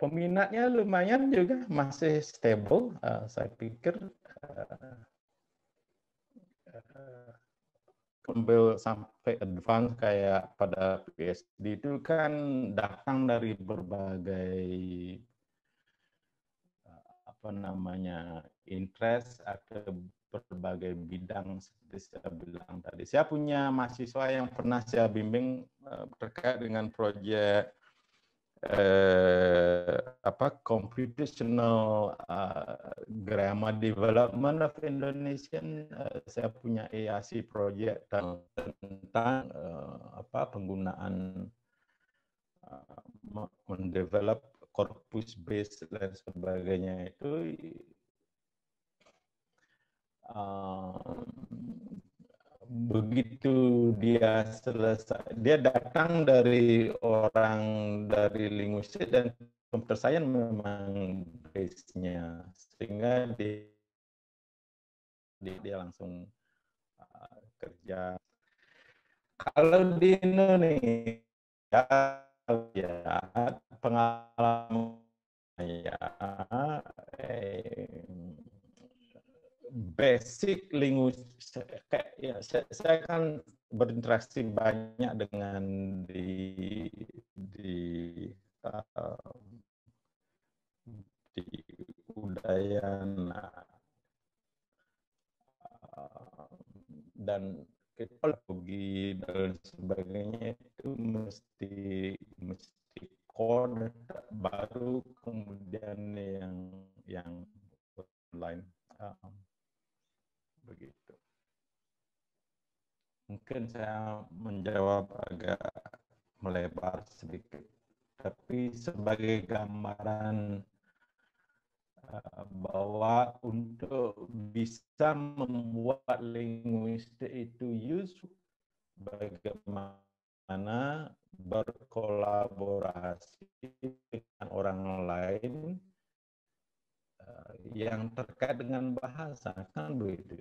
peminatnya lumayan juga masih stable. Uh, saya pikir uh, uh, ambil sampai advance kayak pada PSD itu kan datang dari berbagai apa namanya interest atau berbagai bidang seperti saya bilang tadi. Saya punya mahasiswa yang pernah saya bimbing eh, terkait dengan proyek eh, apa computational uh, grammar development of Indonesian. Uh, saya punya EAC project tentang uh, apa penggunaan uh, mendevelop corpus base dan sebagainya itu uh, begitu dia selesai dia datang dari orang dari linguistik dan computer science memang base-nya. Sehingga dia dia, dia langsung uh, kerja. Kalau di Indonesia ya pengalaman ya eh, basic linguistik ya saya, saya kan berinteraksi banyak dengan di di uh, di Udayana uh, dan teknologi dan sebagainya itu mesti mesti core baru kemudian yang yang lain. Um, begitu. Mungkin saya menjawab agak melebar sedikit, tapi sebagai gambaran uh, bahwa untuk bisa membuat linguistik itu useful, bagaimana berkolaborasi dengan orang lain yang terkait dengan bahasa kan begitu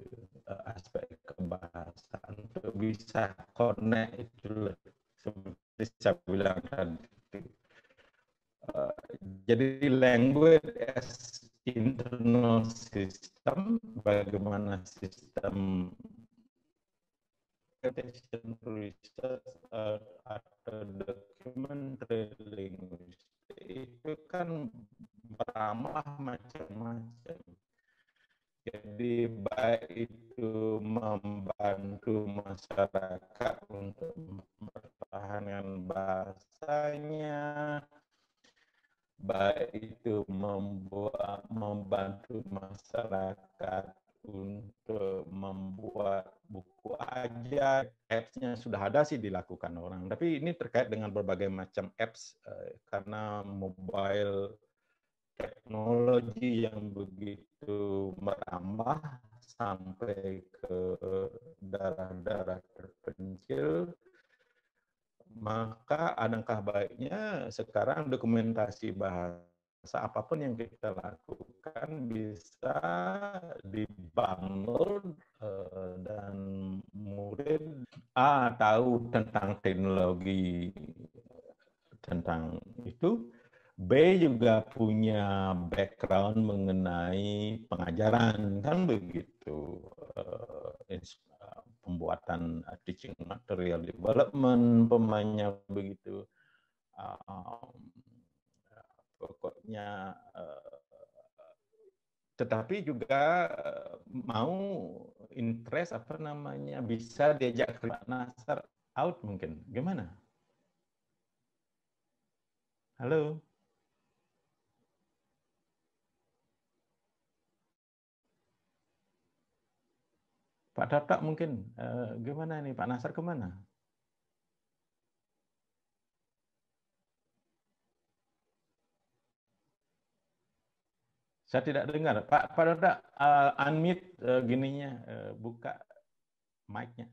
eh, aspek kebahasaan untuk bisa connect itu seperti saya bilang tadi. Uh, jadi language as internal system bagaimana sistem research uh, atau documentary language itu kan beramah macam-macam. Jadi baik itu membantu masyarakat untuk mempertahankan bahasanya, baik itu membuat membantu masyarakat untuk membuat buku aja apps-nya sudah ada sih dilakukan orang tapi ini terkait dengan berbagai macam apps eh, karena mobile teknologi yang begitu merambah sampai ke daerah-daerah terpencil maka adakah baiknya sekarang dokumentasi bahasa apa pun yang kita lakukan bisa dibangun uh, dan murid A tahu tentang teknologi tentang itu B juga punya background mengenai pengajaran kan begitu. Uh, pembuatan teaching material development pemainnya begitu. Um, pokoknya tetapi juga mau interest apa namanya bisa diajak ke Nasar out mungkin. Gimana? Halo Pak Tatak mungkin uh, gimana nih Pak Nasar ke mana? Saya tidak dengar. Pak Pak Doda, uh, unmute uh, gininya, uh, buka mic-nya.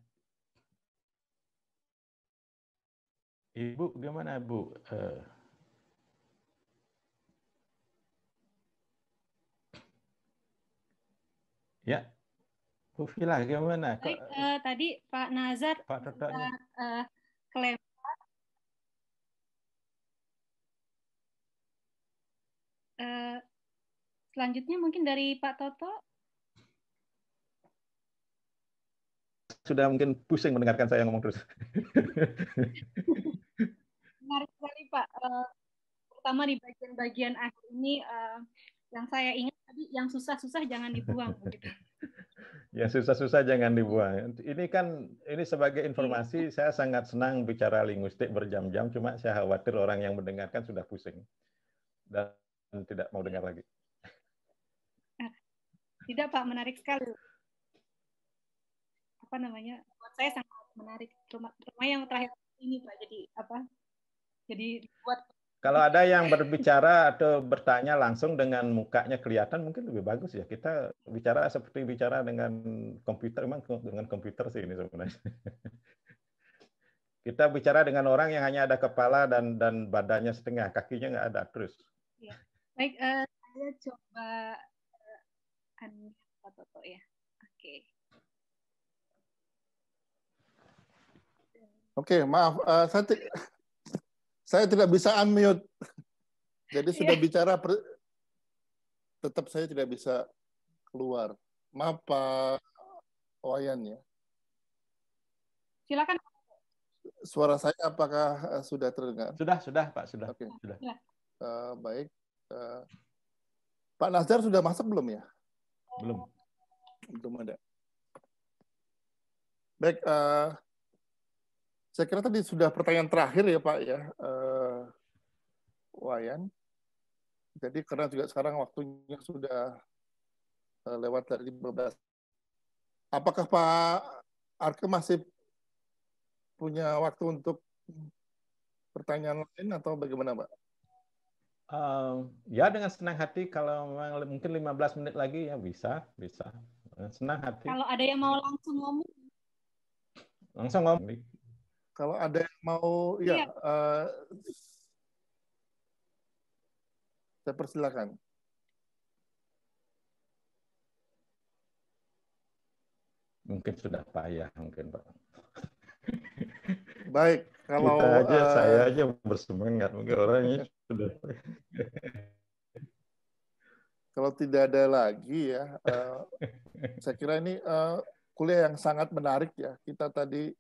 Ibu gimana, Bu? Uh, ya, Bu Vila gimana? Baik, uh, tadi Pak Nazar Pak Doda uh, klaim uh, Selanjutnya mungkin dari Pak Toto. Sudah mungkin pusing mendengarkan saya ngomong terus. Menarik sekali Pak. Uh, terutama di bagian-bagian akhir ini uh, yang saya ingat tadi yang susah-susah jangan dibuang. Begitu. Ya susah-susah jangan dibuang. Ini kan ini sebagai informasi saya sangat senang bicara linguistik berjam-jam cuma saya khawatir orang yang mendengarkan sudah pusing dan tidak mau dengar lagi. Tidak Pak, menarik sekali. Apa namanya? Buat saya sangat menarik. Cuma, cuma yang terakhir ini Pak, jadi apa? Jadi buat kalau ada yang berbicara atau bertanya langsung dengan mukanya kelihatan mungkin lebih bagus ya. Kita bicara seperti bicara dengan komputer, memang dengan komputer sih ini sebenarnya. Kita bicara dengan orang yang hanya ada kepala dan dan badannya setengah, kakinya nggak ada terus. Ya. Baik, uh, saya coba uh, unmute Toto ya. Oke. Okay. Oke, okay, maaf, uh, saya saya tidak bisa unmute. Jadi iya. sudah bicara, per, tetap saya tidak bisa keluar. Maaf Pak Wayan ya. Silakan. Suara saya apakah eh, sudah terdengar? Sudah, sudah Pak, sudah. Oke. Okay. Sudah. Uh, baik. Uh, Pak Nazar sudah masuk belum ya? Belum. Belum ada. Baik, uh, saya kira tadi sudah pertanyaan terakhir ya Pak ya, uh, Wayan. Jadi karena juga sekarang waktunya sudah uh, lewat dari 15. Apakah Pak Arke masih punya waktu untuk pertanyaan lain atau bagaimana Pak? Uh, ya dengan senang hati kalau mungkin 15 menit lagi ya bisa, bisa. Senang hati. Kalau ada yang mau langsung ngomong. Langsung ngomong. Kalau ada yang mau, ya, iya. uh, saya persilakan. Mungkin sudah payah, mungkin Pak. Baik, kalau Kita aja, uh, saya aja bersemangat, mungkin orangnya sudah. kalau tidak ada lagi ya, uh, saya kira ini uh, kuliah yang sangat menarik ya. Kita tadi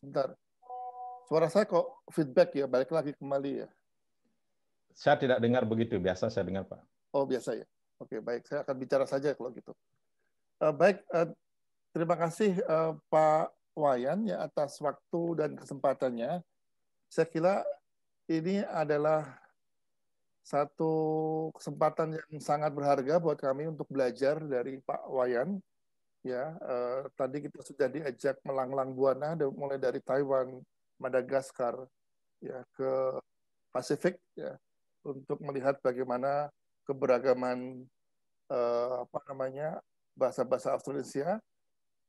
Sebentar. Suara saya kok feedback ya, balik lagi kembali ya. Saya tidak dengar begitu, biasa saya dengar Pak. Oh biasa ya. Oke baik, saya akan bicara saja kalau gitu. Uh, baik, uh, terima kasih uh, Pak Wayan ya atas waktu dan kesempatannya. Saya kira ini adalah satu kesempatan yang sangat berharga buat kami untuk belajar dari Pak Wayan ya uh, tadi kita sudah diajak melanglang buana mulai dari Taiwan, Madagaskar ya ke Pasifik ya untuk melihat bagaimana keberagaman uh, apa namanya bahasa-bahasa Australia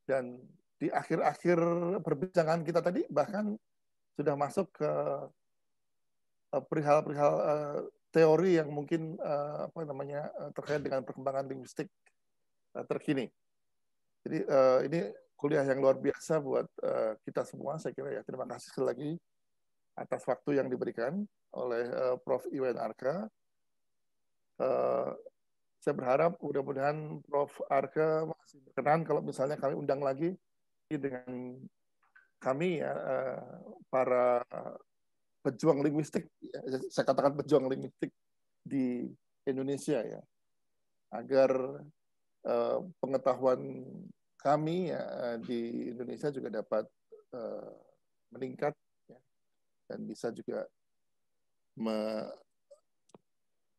dan di akhir-akhir perbincangan kita tadi bahkan sudah masuk ke eh, perihal-perihal uh, teori yang mungkin uh, apa namanya terkait dengan perkembangan linguistik terkini. Jadi uh, ini kuliah yang luar biasa buat uh, kita semua, saya kira ya. Terima kasih sekali lagi atas waktu yang diberikan oleh uh, Prof. Iwan Arka. Uh, saya berharap mudah-mudahan Prof. Arka masih berkenan kalau misalnya kami undang lagi dengan kami ya uh, para pejuang linguistik, ya, saya katakan pejuang linguistik di Indonesia ya, agar Eh, pengetahuan kami ya, eh, di Indonesia juga dapat uh, meningkat ya, dan bisa juga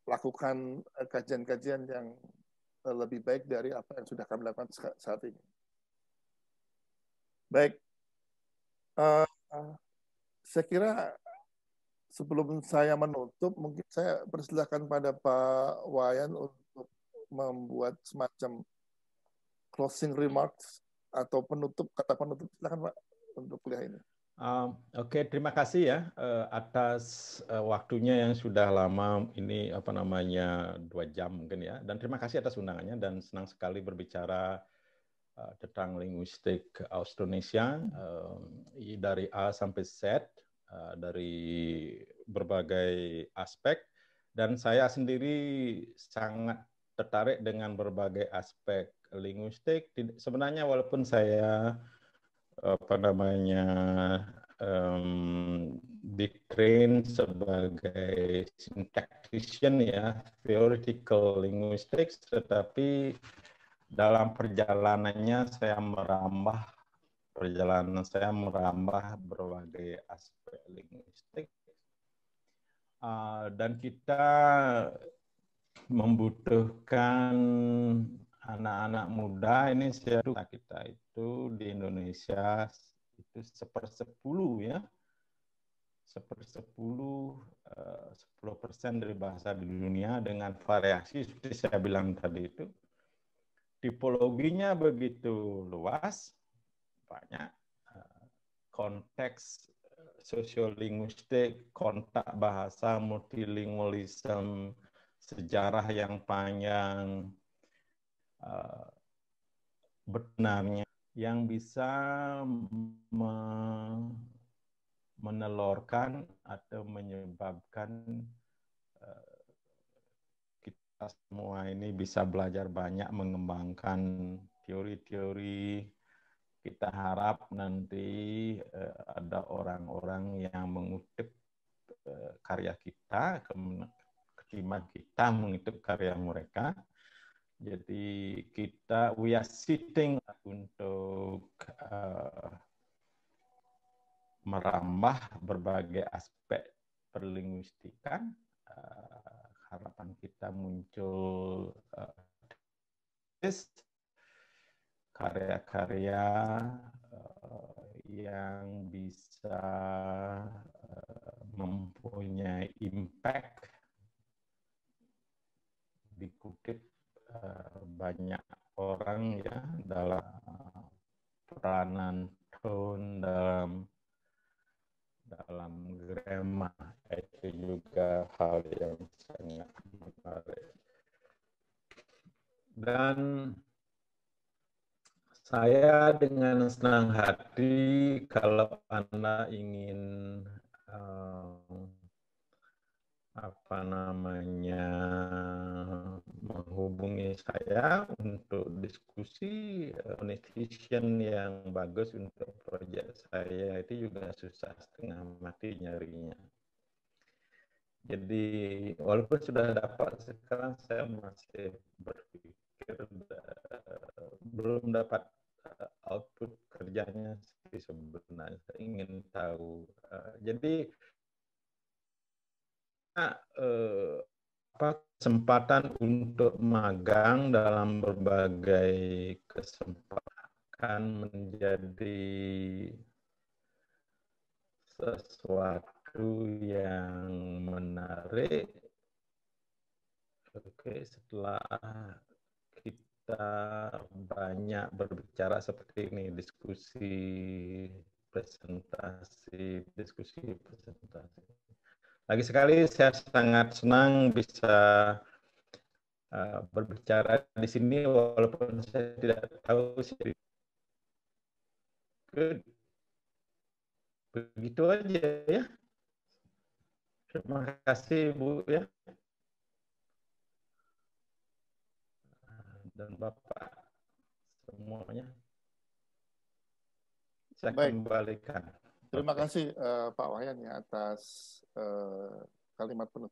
melakukan kajian-kajian yang lebih baik dari apa yang sudah kami lakukan saat ini. Baik, uh, saya kira sebelum saya menutup, mungkin saya persilahkan pada Pak Wayan untuk membuat semacam closing remarks atau penutup kata penutup silakan Pak untuk kuliah ini. Uh, Oke, okay, terima kasih ya uh, atas uh, waktunya yang sudah lama ini apa namanya dua jam mungkin ya. Dan terima kasih atas undangannya dan senang sekali berbicara uh, tentang linguistik Austronesia uh, dari A sampai Z uh, dari berbagai aspek. Dan saya sendiri sangat tertarik dengan berbagai aspek linguistik. Sebenarnya walaupun saya apa namanya um, di train sebagai syntactician ya, theoretical linguistics, tetapi dalam perjalanannya saya merambah perjalanan saya merambah berbagai aspek linguistik uh, dan kita membutuhkan anak-anak muda ini saya kita itu di Indonesia itu sepersepuluh ya. Sepersepuluh eh, sepuluh persen dari bahasa di dunia dengan variasi seperti saya bilang tadi itu. Tipologinya begitu luas banyak eh, konteks eh, sosiolinguistik kontak bahasa multilingualism sejarah yang panjang benarnya yang bisa me menelorkan atau menyebabkan uh, kita semua ini bisa belajar banyak mengembangkan teori-teori. Kita harap nanti uh, ada orang-orang yang mengutip uh, karya kita, ketimbang kita mengutip karya mereka. Jadi kita we are sitting untuk uh, merambah berbagai aspek perlinguistikan. Uh, harapan kita muncul uh, karya-karya uh, yang bisa uh, mempunyai impact dikutip uh, banyak orang ya dalam peranan tone dalam dalam grema itu juga hal yang sangat menarik. Dan saya dengan senang hati kalau Anda ingin um, apa namanya menghubungi saya untuk diskusi netizen yang bagus untuk proyek saya itu juga susah setengah mati nyarinya. Jadi walaupun sudah dapat sekarang saya masih berpikir uh, belum dapat uh, output kerjanya sebenarnya saya ingin tahu. Jadi eh, apa kesempatan untuk magang dalam berbagai kesempatan menjadi sesuatu yang menarik. Oke, setelah kita banyak berbicara seperti ini, diskusi presentasi, diskusi presentasi lagi sekali saya sangat senang bisa uh, berbicara di sini walaupun saya tidak tahu sih. Good. Begitu aja ya. Terima kasih Bu ya. Dan Bapak semuanya. Saya Baik. kembalikan. Terima kasih uh, Pak Wayan ya atas uh, kalimat penutup.